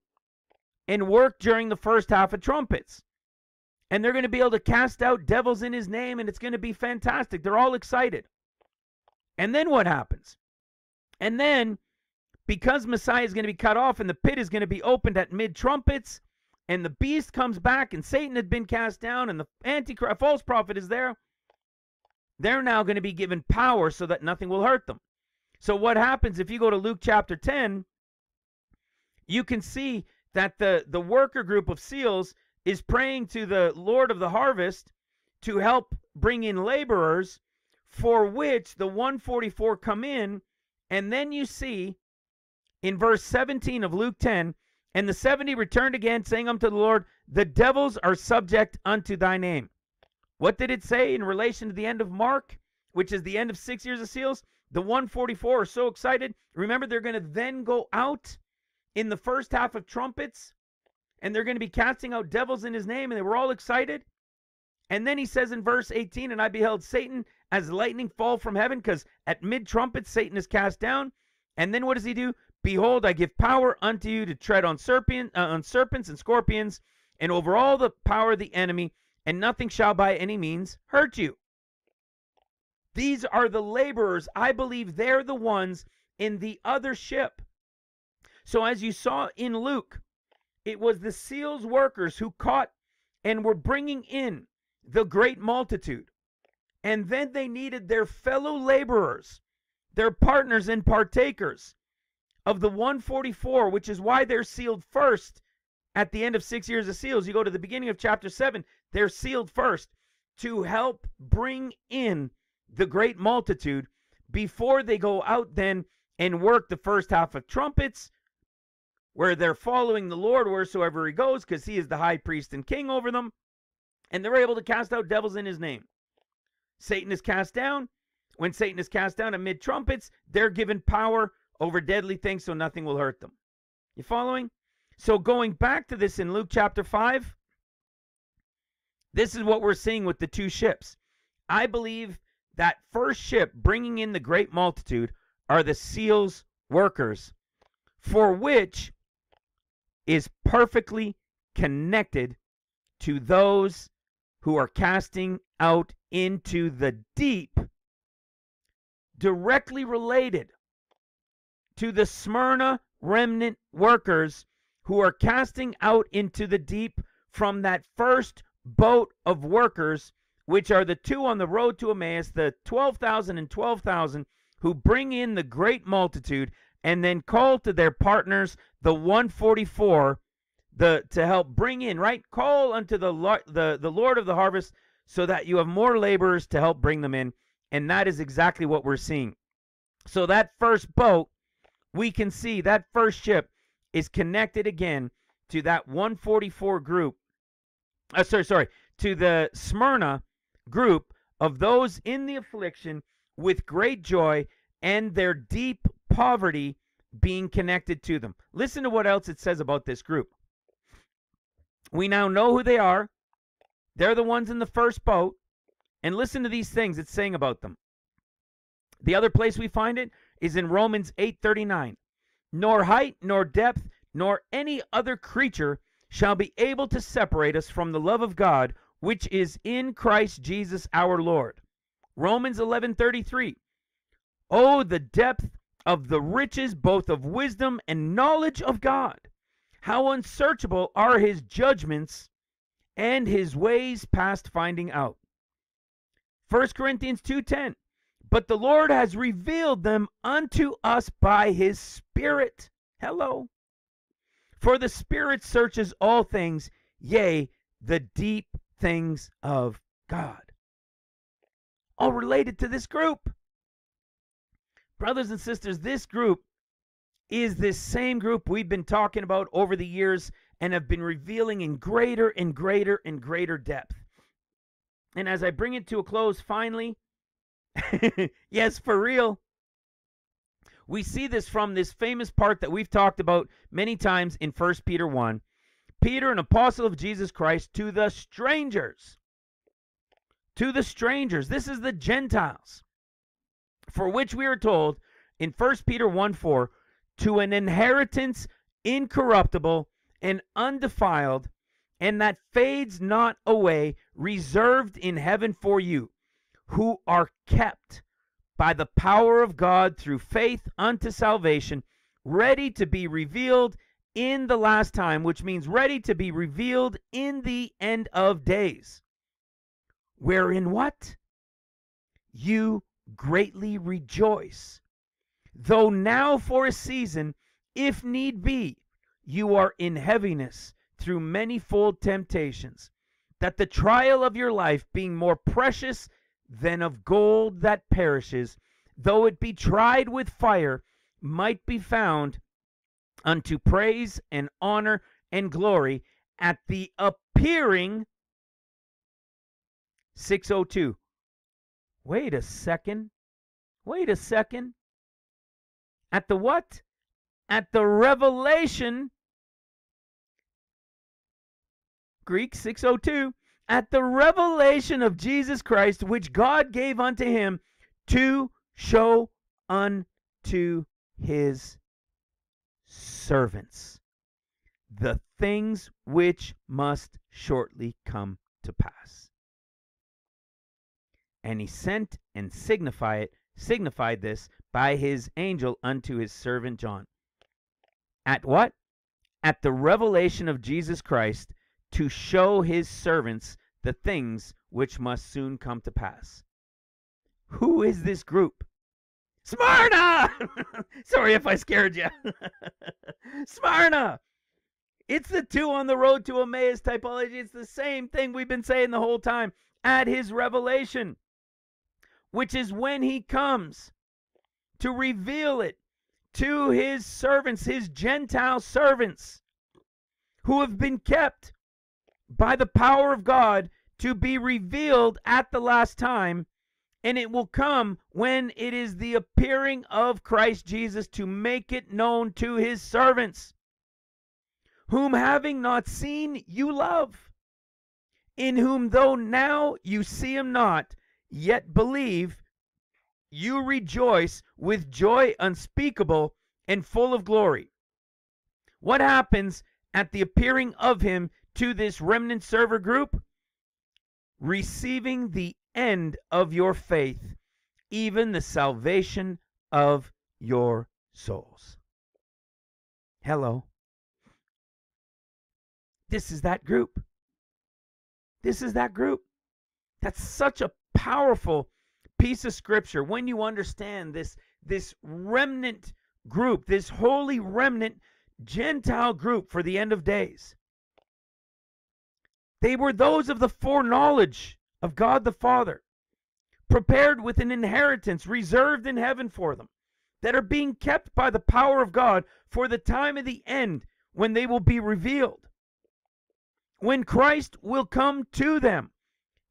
and work during the first half of trumpets. And they're going to be able to cast out devils in his name, and it's going to be fantastic. They're all excited. And then what happens? And then, because Messiah is going to be cut off and the pit is going to be opened at mid trumpets, and the beast comes back, and Satan had been cast down, and the antichrist, false prophet is there, they're now going to be given power so that nothing will hurt them. So what happens if you go to Luke chapter 10, you can see that the the worker group of seals is praying to the Lord of the harvest to help bring in laborers for which the 144 come in and then you see in verse 17 of Luke 10 and the 70 returned again saying unto the Lord the devils are subject unto thy name what did it say in relation to the end of Mark, which is the end of six years of seals? The 144 are so excited. Remember, they're going to then go out in the first half of trumpets and they're going to be casting out devils in his name, and they were all excited. And then he says in verse 18, And I beheld Satan as lightning fall from heaven, because at mid trumpet Satan is cast down. And then what does he do? Behold, I give power unto you to tread on, serpent, uh, on serpents and scorpions, and over all the power of the enemy, and nothing shall by any means hurt you. These are the laborers. I believe they're the ones in the other ship. So, as you saw in Luke, it was the seals workers who caught and were bringing in the great multitude. And then they needed their fellow laborers, their partners and partakers of the 144, which is why they're sealed first at the end of six years of seals. You go to the beginning of chapter 7, they're sealed first to help bring in the great multitude before they go out then and work the first half of trumpets where they're following the Lord wheresoever he goes because he is the high priest and king over them and they're able to cast out devils in his name. Satan is cast down. When Satan is cast down amid trumpets, they're given power over deadly things so nothing will hurt them. You following? So going back to this in Luke chapter 5, this is what we're seeing with the two ships. I believe that first ship bringing in the great multitude are the seals workers, for which is perfectly connected to those who are casting out into the deep, directly related to the Smyrna remnant workers who are casting out into the deep from that first boat of workers, which are the two on the road to Emmaus, the 12,000 and 12,000 who bring in the great multitude and then call to their partners, the 144, the to help bring in, right? Call unto the, the, the Lord of the harvest so that you have more laborers to help bring them in. And that is exactly what we're seeing. So that first boat, we can see that first ship is connected again to that 144 group. Uh, sorry, sorry, to the Smyrna group of those in the affliction with great joy and their deep poverty being connected to them. Listen to what else it says about this group. We now know who they are. They're the ones in the first boat. And listen to these things it's saying about them. The other place we find it is in Romans 8:39 nor height, nor depth, nor any other creature shall be able to separate us from the love of God which is in Christ Jesus our Lord. Romans 11:33 Oh the depth of the riches both of wisdom and knowledge of God how unsearchable are his judgments and his ways past finding out 1 Corinthians 2:10 but the Lord has revealed them unto us by his Spirit. Hello. For the Spirit searches all things, yea, the deep things of God. All related to this group. Brothers and sisters, this group is this same group we've been talking about over the years and have been revealing in greater and greater and greater depth. And as I bring it to a close finally, yes, for real. We see this from this famous part that we've talked about many times in first Peter 1. Peter, an apostle of Jesus Christ, to the strangers. To the strangers. This is the Gentiles. For which we are told in 1 Peter 1 4, to an inheritance incorruptible and undefiled, and that fades not away, reserved in heaven for you who are kept by the power of God through faith unto salvation, ready to be revealed in the last time, which means ready to be revealed in the end of days. Wherein what? You greatly rejoice, though now for a season, if need be, you are in heaviness through manifold temptations, that the trial of your life, being more precious than of gold that perishes, though it be tried with fire, might be found unto praise and honor and glory at the appearing 602 wait a second. Wait a second. At the what? At the revelation. Greek 602 at the revelation of Jesus Christ, which God gave unto him to show unto his servants the things which must shortly come to pass. And he sent and signify it, signified this by his angel unto his servant John. At what? At the revelation of Jesus Christ, to show his servants the things which must soon come to pass. Who is this group? Smyrna! Sorry if I scared you. Smyrna! It's the two on the road to Emmaus typology. It's the same thing we've been saying the whole time. At his revelation, which is when he comes to reveal it to his servants, his Gentile servants, who have been kept by the power of God to be revealed at the last time. And it will come when it is the appearing of Christ Jesus to make it known to his servants, whom having not seen, you love, in whom though now you see him not, yet believe, you rejoice with joy unspeakable and full of glory. What happens at the appearing of him to this remnant server group? Receiving the end of your faith, even the salvation of your souls. Hello. This is that group. This is that group. That's such a powerful piece of scripture when you understand this this remnant group, this holy remnant Gentile group for the end of days. They were those of the foreknowledge of God the Father, prepared with an inheritance reserved in heaven for them, that are being kept by the power of God for the time of the end when they will be revealed. When Christ will come to them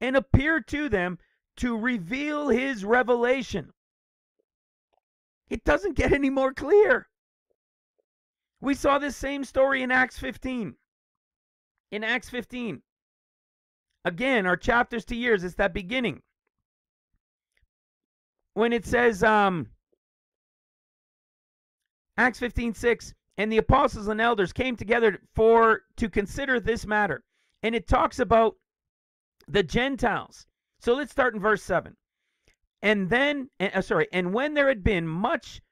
and appear to them to reveal his revelation. It doesn't get any more clear. We saw this same story in Acts 15. In Acts 15, again, our chapters to years, it's that beginning. When it says, um, Acts 15 6, and the apostles and elders came together for to consider this matter. And it talks about the Gentiles so let's start in verse 7. And then, uh, sorry, and when there had been much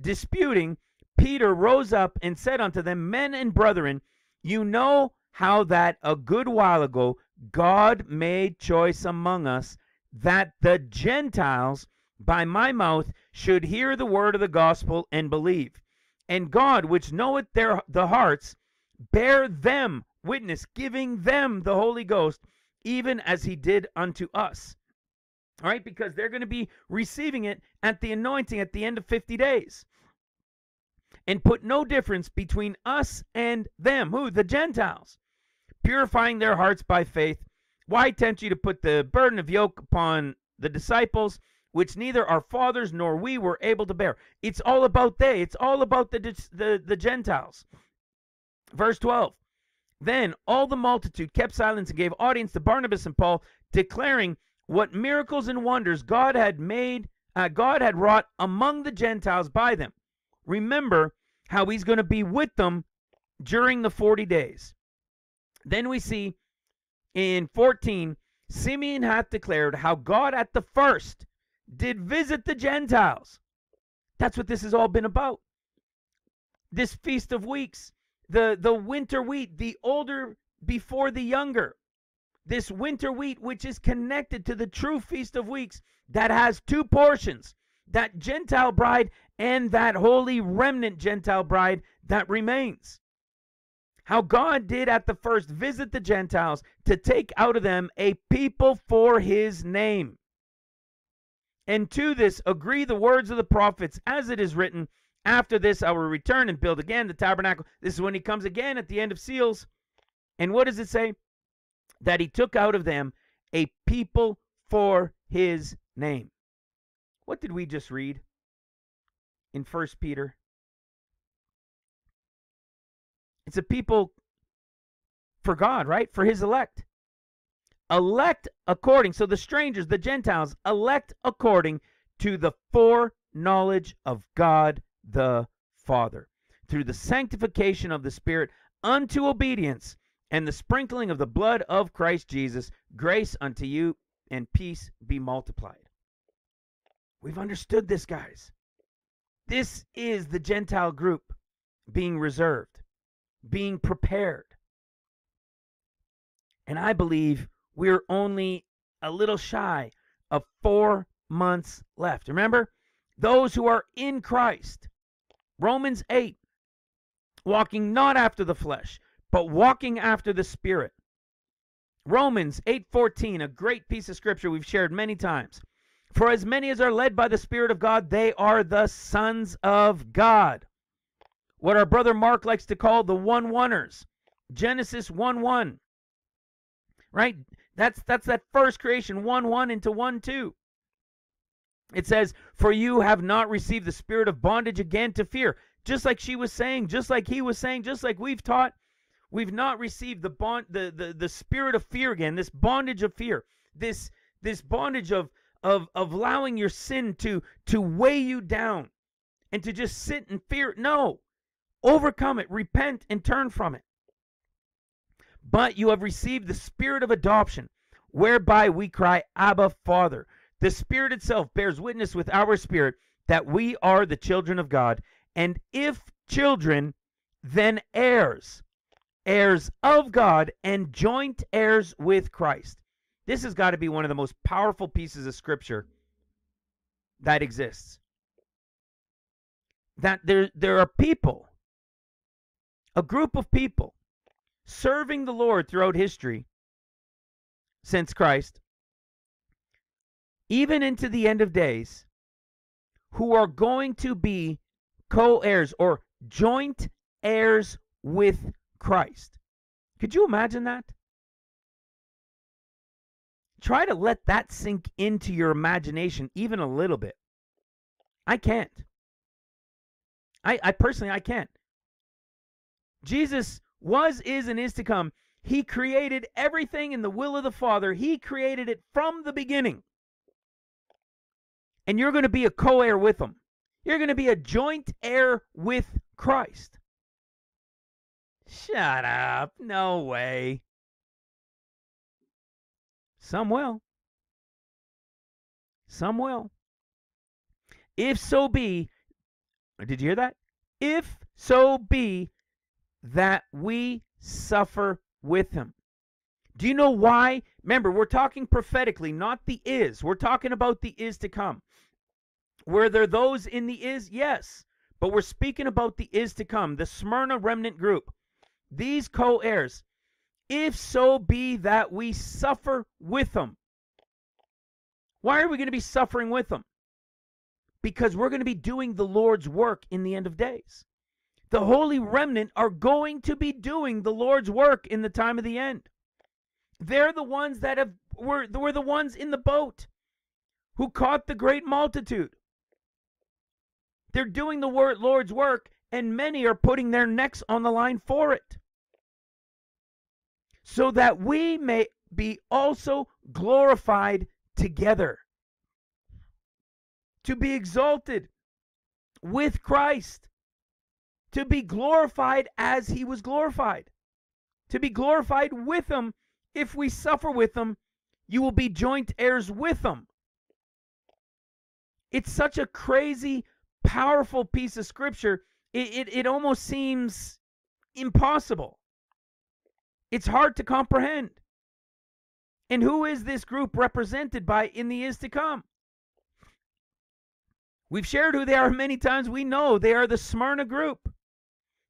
disputing, Peter rose up and said unto them, Men and brethren, you know how that a good while ago God made choice among us that the Gentiles by my mouth should hear the word of the gospel and believe. And God, which knoweth their the hearts, bear them witness, giving them the Holy Ghost, even as he did unto us. All right, because they're going to be receiving it at the anointing at the end of 50 days. And put no difference between us and them. Who? The Gentiles. Purifying their hearts by faith. Why tempt you to put the burden of yoke upon the disciples, which neither our fathers nor we were able to bear? It's all about they. It's all about the, the, the Gentiles. Verse 12. Then all the multitude kept silence and gave audience to Barnabas and Paul, declaring what miracles and wonders God had made, uh, God had wrought among the Gentiles by them. Remember how he's going to be with them during the 40 days. Then we see in 14, Simeon hath declared how God at the first did visit the Gentiles. That's what this has all been about. This Feast of Weeks the the winter wheat, the older before the younger. This winter wheat, which is connected to the true Feast of Weeks, that has two portions that Gentile bride and that holy remnant Gentile bride that remains. How God did at the first visit the Gentiles to take out of them a people for his name. And to this agree the words of the prophets, as it is written, after this, I will return and build again the tabernacle. This is when he comes again at the end of seals. And what does it say? That he took out of them a people for his name. What did we just read in First Peter? It's a people for God, right? For his elect. Elect according, so the strangers, the Gentiles, elect according to the foreknowledge of God the Father through the sanctification of the Spirit unto obedience and the sprinkling of the blood of Christ Jesus, grace unto you and peace be multiplied. We've understood this, guys. This is the Gentile group being reserved, being prepared. And I believe we're only a little shy of four months left. Remember, those who are in Christ Romans 8, walking not after the flesh, but walking after the spirit. Romans 8:14, a great piece of scripture we've shared many times. For as many as are led by the spirit of God, they are the sons of God. What our brother Mark likes to call the one-oneers. Genesis 1:1. Right? That's that's that first creation 1-1 into 1-2. It says, For you have not received the spirit of bondage again to fear. Just like she was saying, just like he was saying, just like we've taught, we've not received the bond the, the, the spirit of fear again, this bondage of fear, this this bondage of of of allowing your sin to to weigh you down and to just sit and fear. No. Overcome it, repent, and turn from it. But you have received the spirit of adoption, whereby we cry, Abba, Father. The Spirit itself bears witness with our spirit that we are the children of God. And if children, then heirs, heirs of God, and joint heirs with Christ. This has got to be one of the most powerful pieces of scripture that exists. That there, there are people, a group of people, serving the Lord throughout history since Christ, even into the end of days, who are going to be co heirs or joint heirs with Christ. Could you imagine that? Try to let that sink into your imagination even a little bit. I can't. I, I personally, I can't. Jesus was, is, and is to come. He created everything in the will of the Father. He created it from the beginning and you're going to be a co heir with him. You're going to be a joint heir with Christ. Shut up. No way. Some will. Some will. If so be, did you hear that? If so be that we suffer with him. Do you know why? Remember, we're talking prophetically, not the is. We're talking about the is to come. Were there those in the is? Yes. But we're speaking about the is to come, the Smyrna remnant group. These co heirs, if so be that we suffer with them. Why are we going to be suffering with them? Because we're going to be doing the Lord's work in the end of days. The holy remnant are going to be doing the Lord's work in the time of the end. They're the ones that have were, were the ones in the boat who caught the great multitude. They're doing the Lord's work, and many are putting their necks on the line for it. So that we may be also glorified together. To be exalted with Christ. To be glorified as he was glorified. To be glorified with him. If we suffer with him, you will be joint heirs with him. It's such a crazy powerful piece of scripture, it, it, it almost seems impossible. It's hard to comprehend. And who is this group represented by in the is to come? We've shared who they are many times. We know they are the Smyrna group.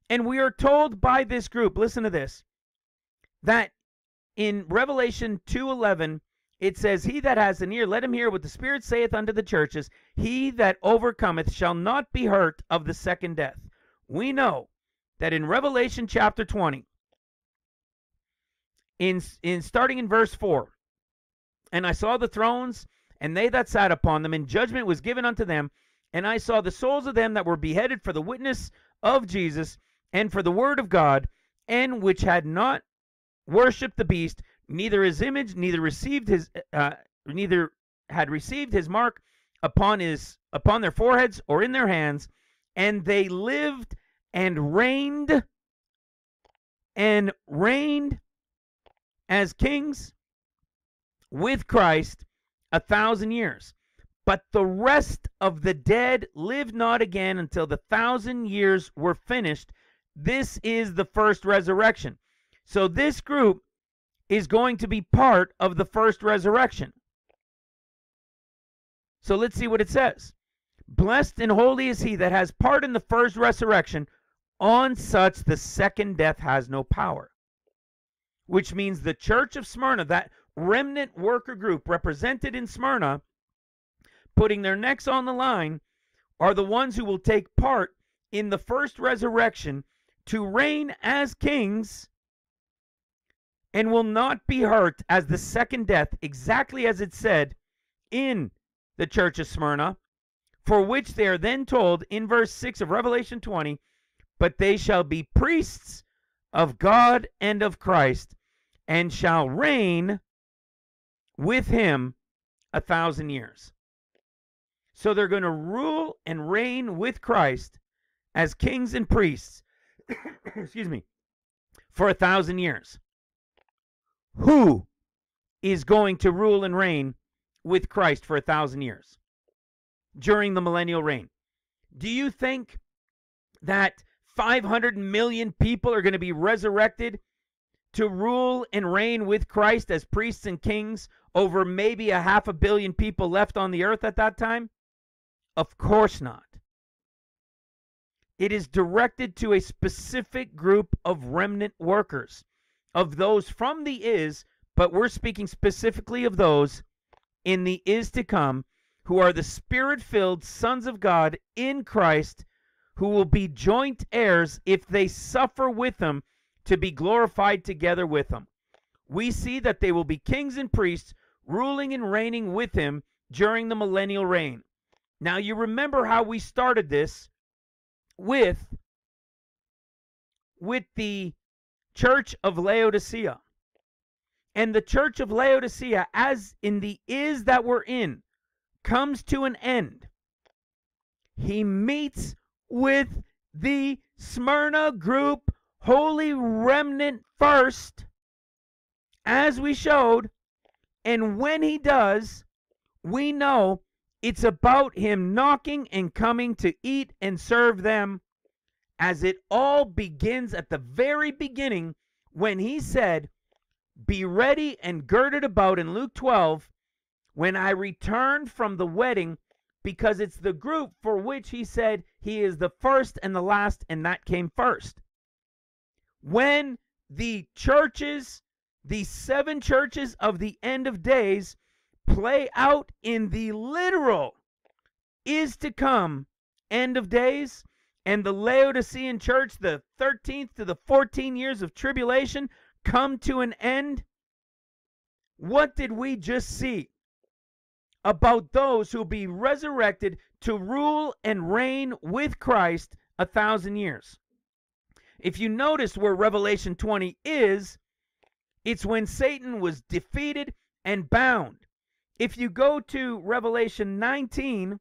And we are told by this group, listen to this, that in Revelation 2:11 it says, He that has an ear, let him hear what the Spirit saith unto the churches. He that overcometh shall not be hurt of the second death. We know that in Revelation chapter 20, in, in starting in verse 4, and I saw the thrones, and they that sat upon them, and judgment was given unto them. And I saw the souls of them that were beheaded for the witness of Jesus and for the word of God, and which had not worshipped the beast, neither his image, neither received his, uh, neither had received his mark upon his upon their foreheads or in their hands, and they lived and reigned and reigned as kings with Christ a thousand years. But the rest of the dead lived not again until the thousand years were finished. This is the first resurrection. So this group is going to be part of the first resurrection. So let's see what it says. Blessed and holy is he that has part in the first resurrection. On such the second death has no power. Which means the church of Smyrna, that remnant worker group represented in Smyrna, putting their necks on the line, are the ones who will take part in the first resurrection to reign as kings and will not be hurt as the second death, exactly as it said in the church of Smyrna, for which they are then told in verse 6 of Revelation 20, but they shall be priests of God and of Christ, and shall reign with him a thousand years. So they're going to rule and reign with Christ as kings and priests, excuse me, for a thousand years. Who is going to rule and reign with Christ for a thousand years during the millennial reign? Do you think that 500 million people are going to be resurrected to rule and reign with Christ as priests and kings over maybe a half a billion people left on the earth at that time? Of course not. It is directed to a specific group of remnant workers, of those from the is, but we're speaking specifically of those in the is to come who are the spirit filled sons of God in Christ, who will be joint heirs if they suffer with him to be glorified together with him. We see that they will be kings and priests, ruling and reigning with him during the millennial reign. Now, you remember how we started this with with the church of Laodicea. And the church of Laodicea, as in the is that we're in, comes to an end. He meets with the Smyrna group, holy remnant first, as we showed. And when he does, we know it's about him knocking and coming to eat and serve them, as it all begins at the very beginning when he said, Be ready and girded about in Luke 12 when I return from the wedding, because it's the group for which he said he is the first and the last, and that came first. When the churches, the seven churches of the end of days, play out in the literal is to come end of days and the Laodicean church, the 13th to the 14 years of tribulation, come to an end? What did we just see about those who will be resurrected to rule and reign with Christ a thousand years? If you notice where Revelation 20 is, it's when Satan was defeated and bound. If you go to Revelation 19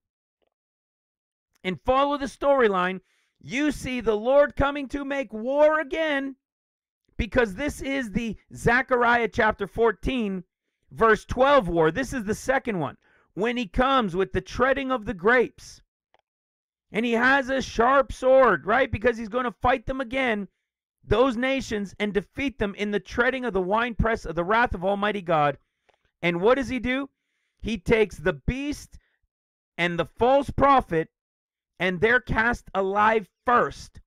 and follow the storyline, you see the Lord coming to make war again because this is the Zechariah chapter 14, verse 12 war. This is the second one when he comes with the treading of the grapes. And he has a sharp sword, right? Because he's going to fight them again, those nations, and defeat them in the treading of the winepress of the wrath of Almighty God. And what does he do? He takes the beast and the false prophet, and they're cast alive first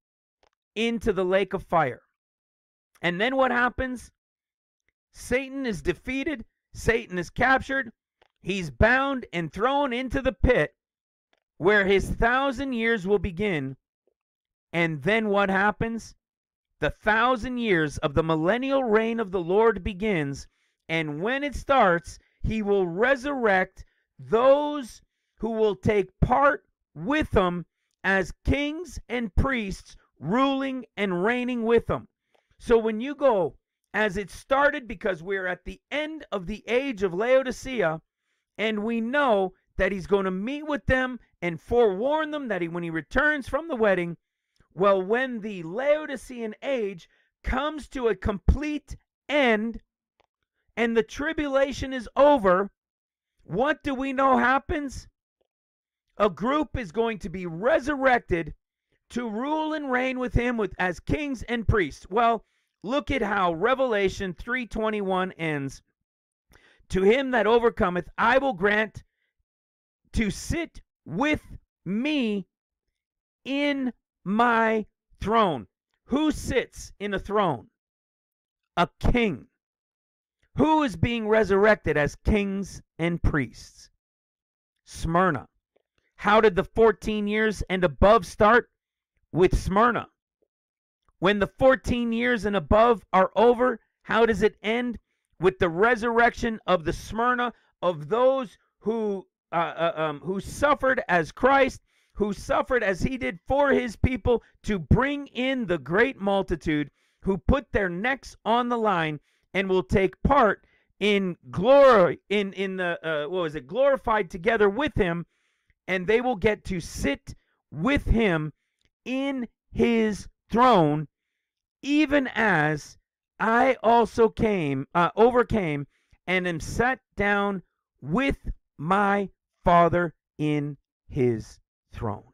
into the lake of fire. And then what happens? Satan is defeated, Satan is captured, he's bound and thrown into the pit where his thousand years will begin. And then what happens? The thousand years of the millennial reign of the Lord begins. And when it starts, he will resurrect those who will take part with them as kings and priests, ruling and reigning with them. So when you go, as it started, because we're at the end of the age of Laodicea, and we know that he's going to meet with them and forewarn them that he, when he returns from the wedding, well, when the Laodicean age comes to a complete end, and the tribulation is over, what do we know happens? A group is going to be resurrected to rule and reign with him with as kings and priests. Well, look at how Revelation 3:21 ends. To him that overcometh I will grant to sit with me in my throne. Who sits in a throne? A king. Who is being resurrected as kings and priests? Smyrna. How did the 14 years and above start? With Smyrna. When the 14 years and above are over, how does it end? With the resurrection of the Smyrna, of those who uh, uh, um, who suffered as Christ, who suffered as he did for his people to bring in the great multitude who put their necks on the line and will take part in glory in in the uh, what was it glorified together with him and they will get to sit with him in his throne even as I also came uh, overcame and am sat down with my father in his throne.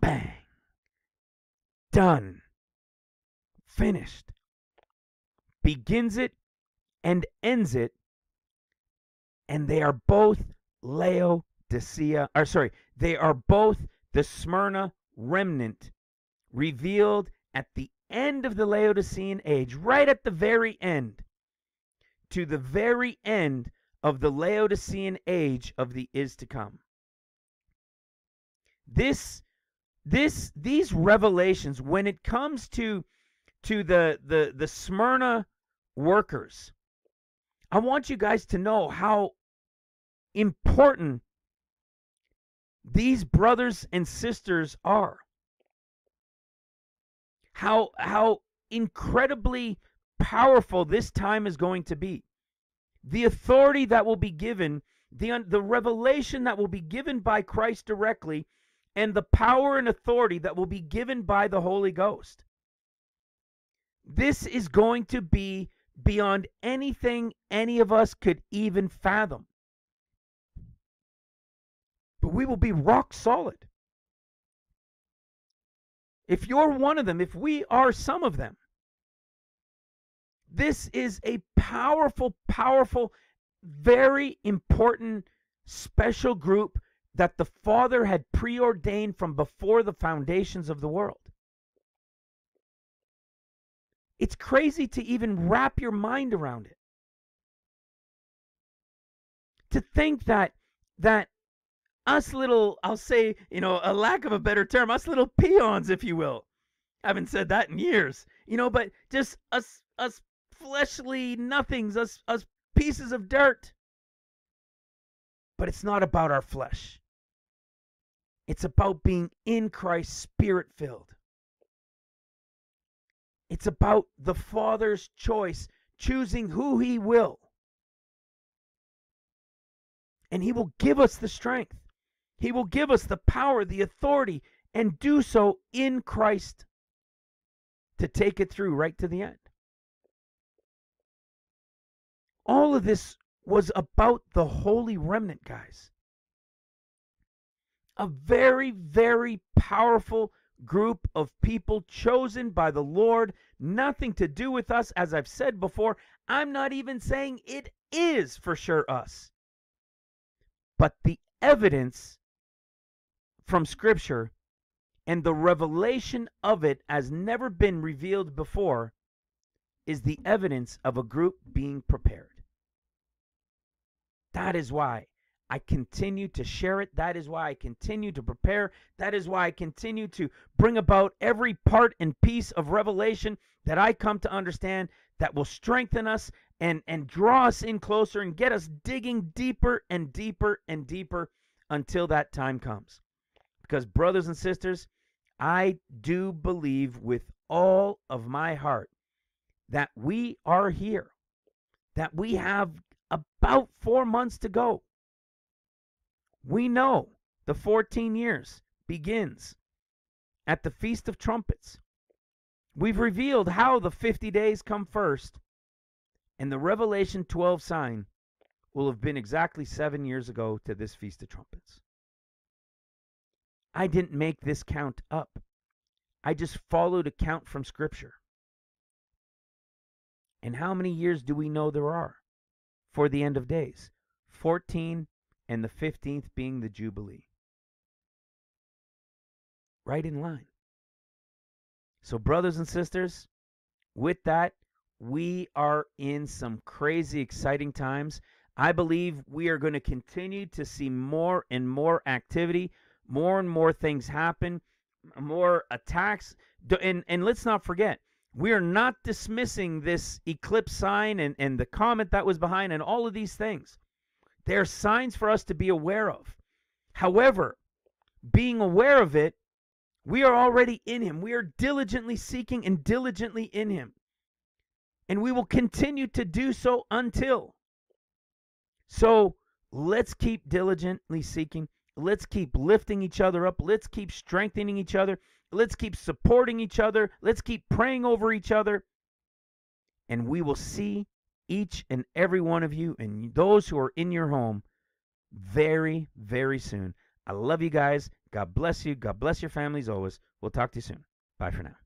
Bang. Done. Finished. Begins it and ends it, and they are both Laodicea, or sorry, they are both the Smyrna remnant revealed at the end of the Laodicean age, right at the very end, to the very end of the Laodicean age of the is to come. This this these revelations when it comes to to the the the Smyrna workers. I want you guys to know how important these brothers and sisters are. How how incredibly powerful this time is going to be. The authority that will be given, the the revelation that will be given by Christ directly and the power and authority that will be given by the Holy Ghost. This is going to be beyond anything any of us could even fathom. But we will be rock solid. If you're one of them, if we are some of them, this is a powerful, powerful, very important special group that the Father had preordained from before the foundations of the world. It's crazy to even wrap your mind around it. To think that that us little, I'll say, you know, a lack of a better term, us little peons, if you will. I haven't said that in years, you know, but just us us fleshly nothings, us us pieces of dirt. But it's not about our flesh. It's about being in Christ, spirit filled. It's about the Father's choice, choosing who He will. And He will give us the strength, He will give us the power, the authority, and do so in Christ to take it through right to the end. All of this was about the holy remnant, guys. A very, very powerful group of people chosen by the Lord, nothing to do with us. As I've said before, I'm not even saying it is for sure us. But the evidence from Scripture and the revelation of it has never been revealed before is the evidence of a group being prepared. That is why I continue to share it. That is why I continue to prepare. That is why I continue to bring about every part and piece of revelation that I come to understand that will strengthen us and, and draw us in closer and get us digging deeper and deeper and deeper until that time comes. Because, brothers and sisters, I do believe with all of my heart that we are here, that we have about four months to go we know the 14 years begins at the Feast of Trumpets. We've revealed how the 50 days come first, and the Revelation 12 sign will have been exactly seven years ago to this Feast of Trumpets. I didn't make this count up. I just followed a count from Scripture. And how many years do we know there are for the end of days? 14 and the 15th being the Jubilee. Right in line. So, brothers and sisters, with that, we are in some crazy exciting times. I believe we are going to continue to see more and more activity, more and more things happen, more attacks. And, and let's not forget, we are not dismissing this eclipse sign and, and the comet that was behind and all of these things. They're signs for us to be aware of. However, being aware of it, we are already in Him. We are diligently seeking and diligently in Him. And we will continue to do so until. So let's keep diligently seeking. Let's keep lifting each other up. Let's keep strengthening each other. Let's keep supporting each other. Let's keep praying over each other. And we will see each and every one of you and those who are in your home very, very soon. I love you guys. God bless you. God bless your families always. We'll talk to you soon. Bye for now.